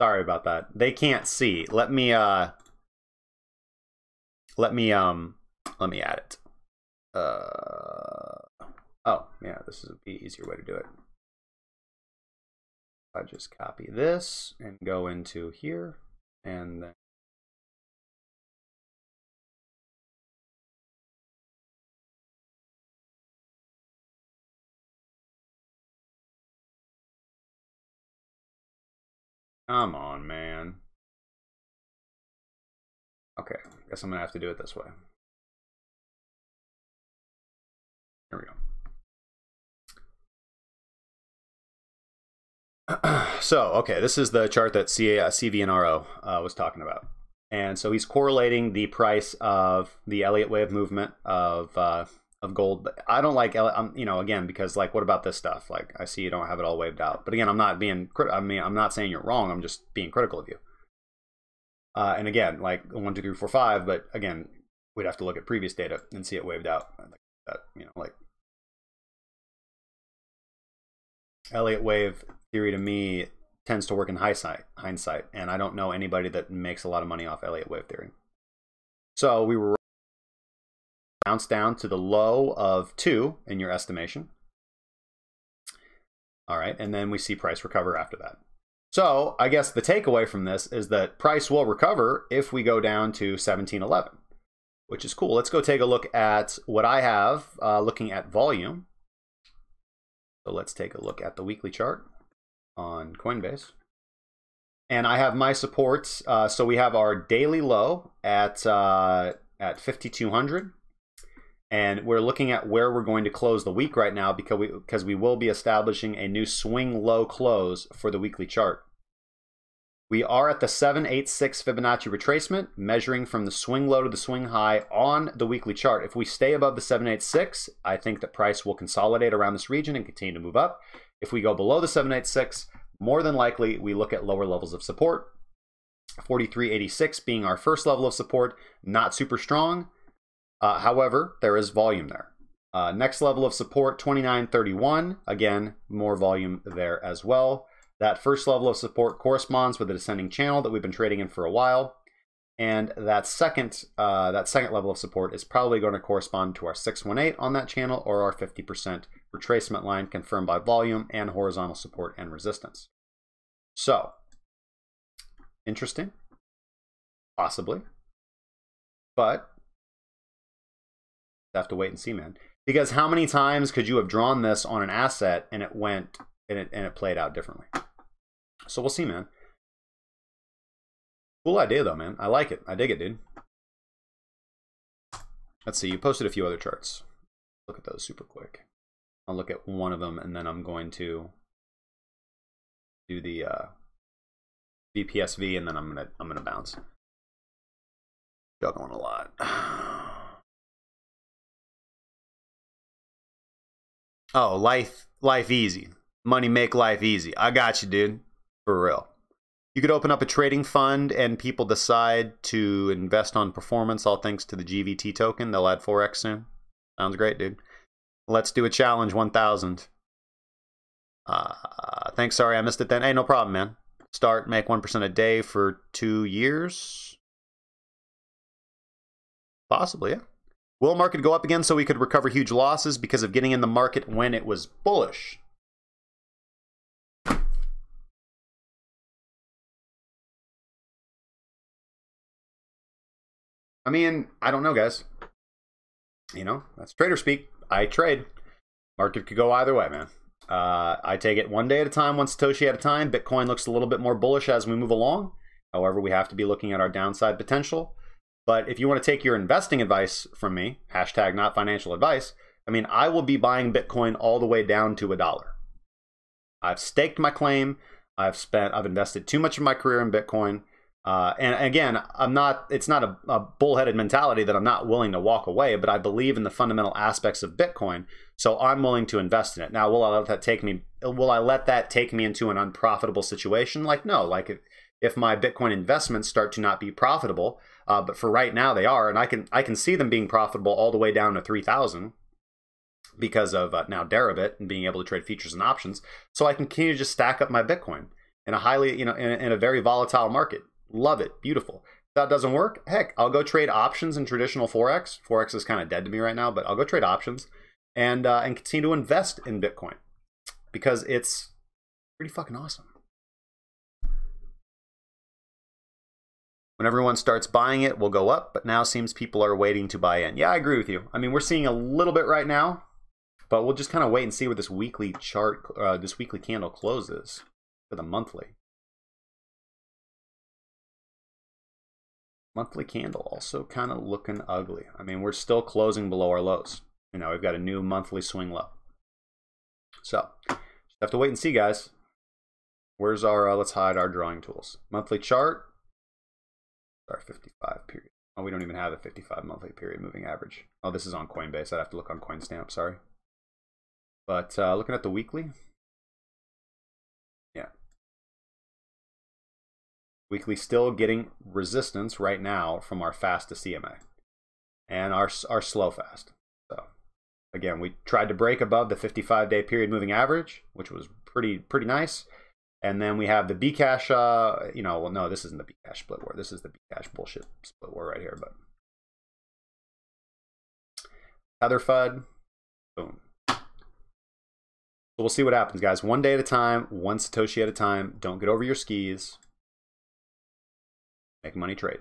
Sorry about that. They can't see. Let me uh let me um let me add it. Uh oh, yeah, this is the easier way to do it. I just copy this and go into here and then Come on, man. Okay, I guess I'm gonna have to do it this way. There we go. so, okay, this is the chart that C uh, CVNRO uh, was talking about. And so he's correlating the price of the Elliott wave movement of uh, of gold. But I don't like, I'm, you know, again, because like, what about this stuff? Like, I see you don't have it all waved out. But again, I'm not being, I mean, I'm not saying you're wrong. I'm just being critical of you. Uh, and again, like one, two, three, four, five. But again, we'd have to look at previous data and see it waved out. That, you know, like Elliott wave theory to me tends to work in hindsight, hindsight, and I don't know anybody that makes a lot of money off Elliott wave theory. So we were bounce down to the low of 2 in your estimation. All right, and then we see price recover after that. So I guess the takeaway from this is that price will recover if we go down to 1711, which is cool. Let's go take a look at what I have uh, looking at volume. So let's take a look at the weekly chart on Coinbase. And I have my supports. Uh, so we have our daily low at uh, at 5200 and we're looking at where we're going to close the week right now because we because we will be establishing a new swing low close for the weekly chart. We are at the 786 Fibonacci retracement, measuring from the swing low to the swing high on the weekly chart. If we stay above the 786, I think that price will consolidate around this region and continue to move up. If we go below the 786, more than likely we look at lower levels of support. 4386 being our first level of support, not super strong. Uh, however, there is volume there. Uh, next level of support, 2931. Again, more volume there as well. That first level of support corresponds with the descending channel that we've been trading in for a while. And that second uh, that second level of support is probably going to correspond to our 618 on that channel or our 50% retracement line confirmed by volume and horizontal support and resistance. So, interesting, possibly, but have to wait and see, man. Because how many times could you have drawn this on an asset and it went and it and it played out differently? So we'll see, man. Cool idea though, man. I like it. I dig it, dude. Let's see. You posted a few other charts. Look at those super quick. I'll look at one of them and then I'm going to do the uh, VPSV and then I'm gonna I'm gonna bounce. Juggling a lot. Oh, life life easy. Money make life easy. I got you, dude. For real. You could open up a trading fund and people decide to invest on performance, all thanks to the GVT token. They'll add Forex soon. Sounds great, dude. Let's do a challenge 1000. Uh, thanks. Sorry, I missed it then. Hey, no problem, man. Start, make 1% a day for two years. Possibly, yeah. Will market go up again so we could recover huge losses because of getting in the market when it was bullish? I mean, I don't know, guys. You know, that's trader speak. I trade. Market could go either way, man. Uh, I take it one day at a time, one Satoshi at a time. Bitcoin looks a little bit more bullish as we move along. However, we have to be looking at our downside potential. But if you want to take your investing advice from me, hashtag not financial advice, I mean, I will be buying Bitcoin all the way down to a dollar. I've staked my claim. I've spent, I've invested too much of my career in Bitcoin. Uh, and again, I'm not, it's not a, a bullheaded mentality that I'm not willing to walk away, but I believe in the fundamental aspects of Bitcoin. So I'm willing to invest in it. Now, will I let that take me, will I let that take me into an unprofitable situation? Like, no, like if, if my Bitcoin investments start to not be profitable, uh, but for right now they are, and I can I can see them being profitable all the way down to three thousand because of uh, now Deribit and being able to trade futures and options. So I can continue to just stack up my Bitcoin in a highly you know in a, in a very volatile market. Love it, beautiful. If that doesn't work, heck, I'll go trade options in traditional forex. Forex is kind of dead to me right now, but I'll go trade options and uh, and continue to invest in Bitcoin because it's pretty fucking awesome. When everyone starts buying it, will go up, but now seems people are waiting to buy in. Yeah, I agree with you. I mean, we're seeing a little bit right now, but we'll just kind of wait and see where this weekly chart, uh, this weekly candle closes for the monthly. Monthly candle also kind of looking ugly. I mean, we're still closing below our lows. You know, we've got a new monthly swing low. So, have to wait and see, guys. Where's our, uh, let's hide our drawing tools. Monthly chart, our 55 period. Oh, we don't even have a 55 monthly period moving average. Oh, this is on Coinbase. I'd have to look on Coinstamp, sorry. But uh, looking at the weekly, yeah. Weekly still getting resistance right now from our fastest EMA and our, our slow fast. So again, we tried to break above the 55 day period moving average, which was pretty pretty nice. And then we have the Bcash, uh, you know, well, no, this isn't the Bcash split war. This is the Bcash bullshit split war right here, but. Tether FUD, boom. So we'll see what happens, guys. One day at a time, one Satoshi at a time. Don't get over your skis. Make money trade.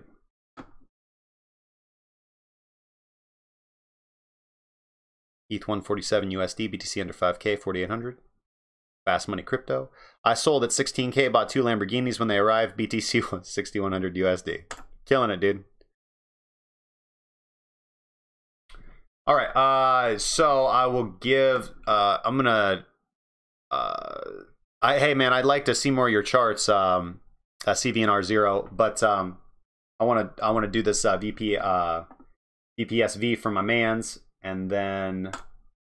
ETH 147 USD, BTC under 5K, 4800. Fast Money Crypto. I sold at 16K, bought two Lamborghinis when they arrived. BTC was 6100 USD. Killing it, dude. All right. Uh, so I will give. Uh, I'm gonna. Uh, I hey man, I'd like to see more of your charts. Um, uh, CVNR zero, but um, I want to I want to do this uh, VP uh, VPSV for my man's, and then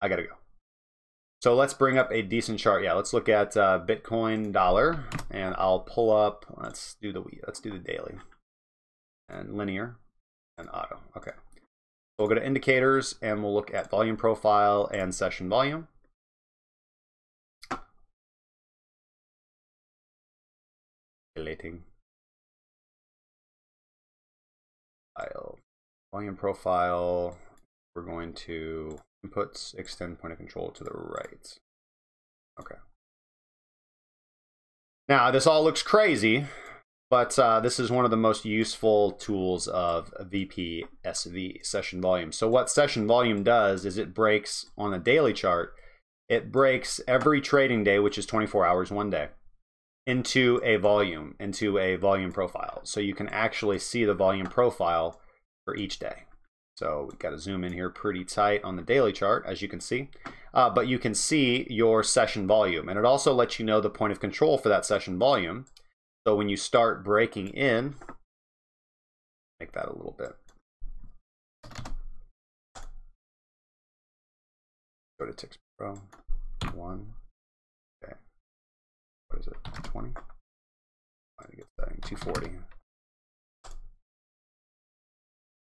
I gotta go. So let's bring up a decent chart. Yeah, let's look at uh, Bitcoin dollar, and I'll pull up. Let's do the we let's do the daily and linear and auto. Okay. We'll go to indicators, and we'll look at volume profile and session volume. Calculating. volume profile, we're going to inputs, extend point of control to the right. Okay. Now, this all looks crazy, but uh, this is one of the most useful tools of VPSV, session volume. So what session volume does is it breaks on a daily chart, it breaks every trading day, which is 24 hours, one day, into a volume, into a volume profile. So you can actually see the volume profile for each day. So we've got to zoom in here pretty tight on the daily chart, as you can see. Uh, but you can see your session volume. And it also lets you know the point of control for that session volume. So when you start breaking in, make that a little bit. Go to Tix Pro, one, okay. What is it, 20? I get setting 240.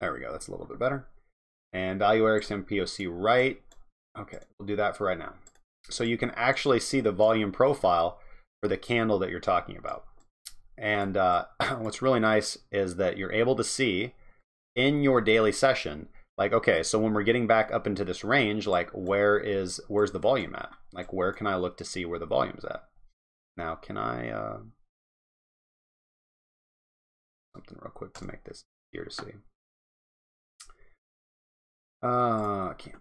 There we go, that's a little bit better. And value Ericsson POC right. Okay, we'll do that for right now. So you can actually see the volume profile for the candle that you're talking about. And uh, what's really nice is that you're able to see in your daily session, like, okay, so when we're getting back up into this range, like where is, where's the volume at? Like where can I look to see where the volume's at? Now, can I, uh, something real quick to make this easier to see. Uh, can't.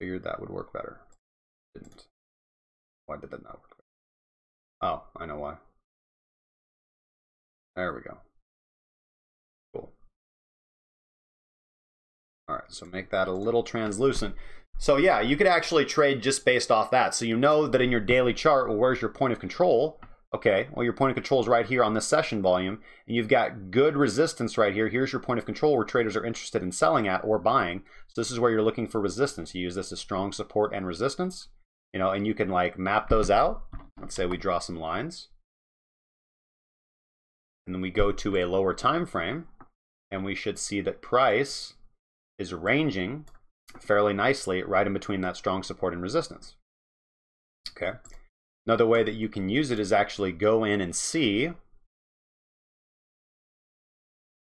Figured that would work better. Didn't. Why did that not work? Oh, I know why. There we go. Cool. All right, so make that a little translucent. So yeah, you could actually trade just based off that. So you know that in your daily chart, well, where's your point of control? Okay, well, your point of control is right here on this session volume, and you've got good resistance right here. Here's your point of control where traders are interested in selling at or buying. So this is where you're looking for resistance. You use this as strong support and resistance, you know, and you can like map those out. Let's say we draw some lines. And then we go to a lower time frame, and we should see that price is ranging fairly nicely right in between that strong support and resistance. Okay. Another way that you can use it is actually go in and see.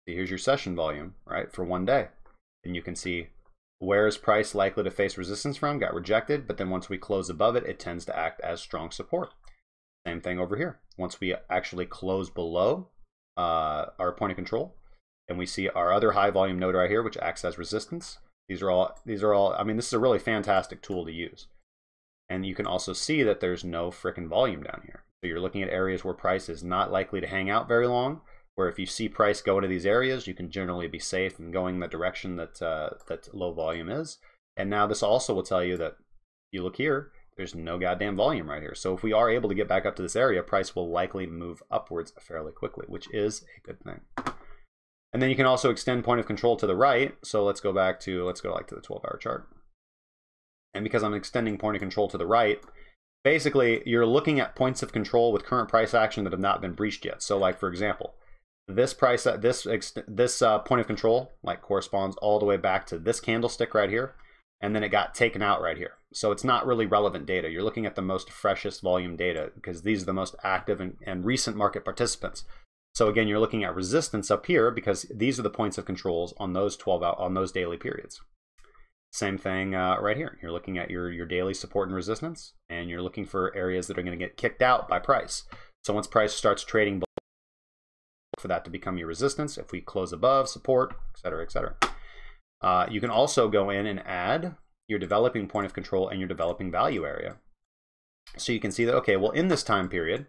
Here's your session volume, right, for one day. And you can see where is price likely to face resistance from, got rejected, but then once we close above it, it tends to act as strong support. Same thing over here. Once we actually close below uh, our point of control, and we see our other high volume node right here, which acts as resistance. These are all, these are all, I mean, this is a really fantastic tool to use. And you can also see that there's no frickin' volume down here. So you're looking at areas where price is not likely to hang out very long, where if you see price go into these areas, you can generally be safe and going the direction that, uh, that low volume is. And now this also will tell you that you look here, there's no goddamn volume right here. So if we are able to get back up to this area, price will likely move upwards fairly quickly, which is a good thing. And then you can also extend point of control to the right. So let's go back to, let's go like to the 12 hour chart. And because I'm extending point of control to the right, basically you're looking at points of control with current price action that have not been breached yet. So like for example, this price uh, this this uh, point of control like corresponds all the way back to this candlestick right here, and then it got taken out right here. So it's not really relevant data. You're looking at the most freshest volume data because these are the most active and, and recent market participants. So again, you're looking at resistance up here because these are the points of controls on those 12 out on those daily periods. Same thing uh, right here. You're looking at your, your daily support and resistance, and you're looking for areas that are going to get kicked out by price. So once price starts trading for that to become your resistance, if we close above, support, etc., etc. Uh, you can also go in and add your developing point of control and your developing value area. So you can see that, okay, well, in this time period,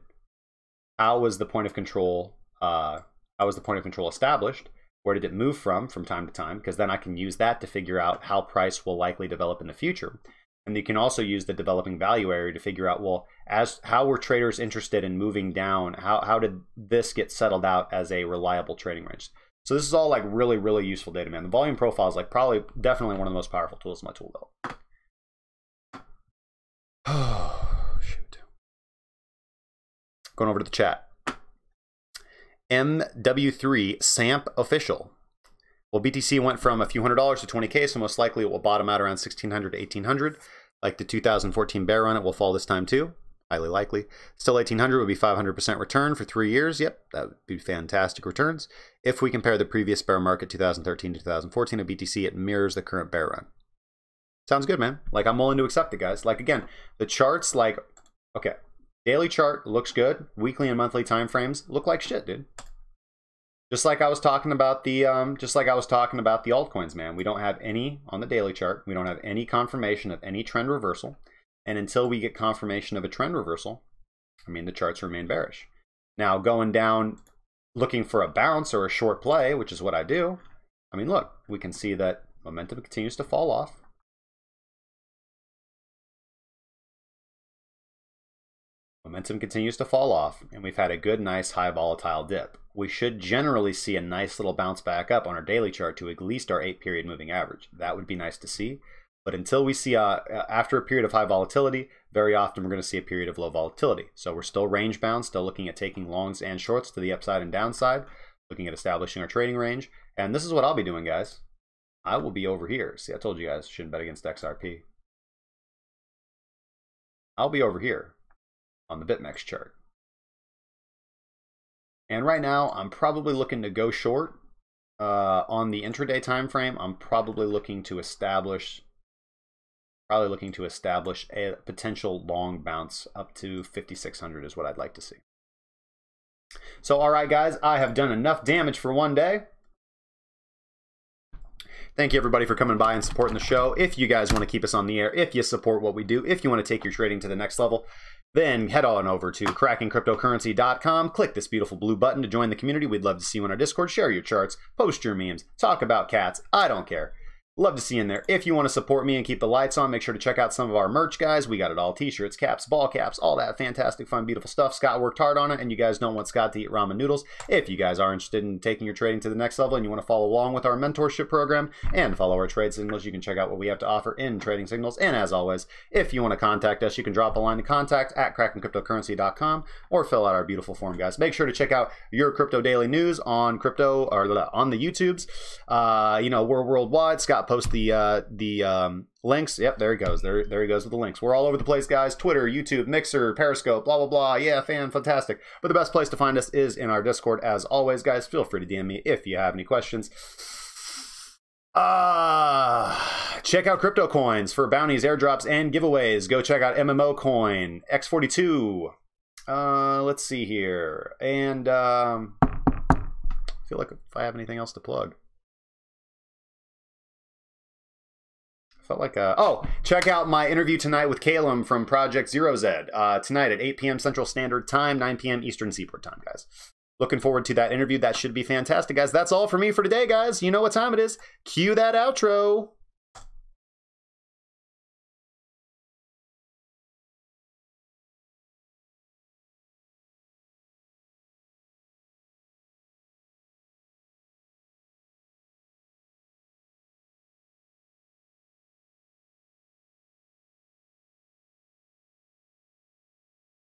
how was the point of control, uh, how was the point of control established? Where did it move from from time to time? Because then I can use that to figure out how price will likely develop in the future. And you can also use the developing value area to figure out, well, as how were traders interested in moving down? How, how did this get settled out as a reliable trading range? So this is all like really, really useful data, man. The volume profile is like probably definitely one of the most powerful tools in my tool belt. Oh, shoot. Going over to the chat. MW3 SAMP official. Well, BTC went from a few hundred dollars to 20K, so most likely it will bottom out around 1600 to 1800. Like the 2014 bear run, it will fall this time too. Highly likely. Still 1800 would be 500% return for three years. Yep, that would be fantastic returns. If we compare the previous bear market 2013 to 2014 of BTC, it mirrors the current bear run. Sounds good, man. Like I'm willing to accept it, guys. Like again, the charts, like, okay, daily chart looks good. Weekly and monthly time frames look like shit, dude. Just like I was talking about the, um, just like I was talking about the altcoins, man. We don't have any on the daily chart. We don't have any confirmation of any trend reversal. And until we get confirmation of a trend reversal, I mean, the charts remain bearish. Now, going down, looking for a bounce or a short play, which is what I do. I mean, look, we can see that momentum continues to fall off. Momentum continues to fall off, and we've had a good, nice, high volatile dip. We should generally see a nice little bounce back up on our daily chart to at least our eight period moving average. That would be nice to see. But until we see, uh, after a period of high volatility, very often we're going to see a period of low volatility. So we're still range bound, still looking at taking longs and shorts to the upside and downside, looking at establishing our trading range. And this is what I'll be doing, guys. I will be over here. See, I told you guys shouldn't bet against XRP. I'll be over here on the BitMEX chart. And right now, I'm probably looking to go short. Uh, on the intraday time frame, I'm probably looking to establish probably looking to establish a potential long bounce up to 5600 is what I'd like to see. So all right guys, I have done enough damage for one day. Thank you everybody for coming by and supporting the show. If you guys want to keep us on the air, if you support what we do, if you want to take your trading to the next level, then head on over to crackingcryptocurrency.com, click this beautiful blue button to join the community. We'd love to see you on our Discord, share your charts, post your memes, talk about cats. I don't care. Love to see you in there. If you want to support me and keep the lights on, make sure to check out some of our merch, guys. We got it all t-shirts, caps, ball caps, all that fantastic, fun, beautiful stuff. Scott worked hard on it, and you guys don't want Scott to eat ramen noodles. If you guys are interested in taking your trading to the next level and you want to follow along with our mentorship program and follow our trade signals, you can check out what we have to offer in trading signals. And as always, if you want to contact us, you can drop a line to contact at crackingcryptocurrency.com or fill out our beautiful form, guys. Make sure to check out your crypto daily news on crypto or on the YouTubes. Uh, you know, we're worldwide. Scott posts the uh, the um, links. Yep, there he goes. There, there he goes with the links. We're all over the place, guys. Twitter, YouTube, Mixer, Periscope, blah blah blah. Yeah, fan, fantastic. But the best place to find us is in our Discord, as always, guys. Feel free to DM me if you have any questions. Uh, check out crypto coins for bounties, airdrops, and giveaways. Go check out MMO Coin, X42. Uh, let's see here. And um, I feel like if I have anything else to plug. Felt like a, oh check out my interview tonight with Calum from Project Zero Z uh, tonight at 8 p.m. Central Standard Time, 9 p.m. Eastern Seaport Time, guys. Looking forward to that interview. That should be fantastic, guys. That's all for me for today, guys. You know what time it is. Cue that outro.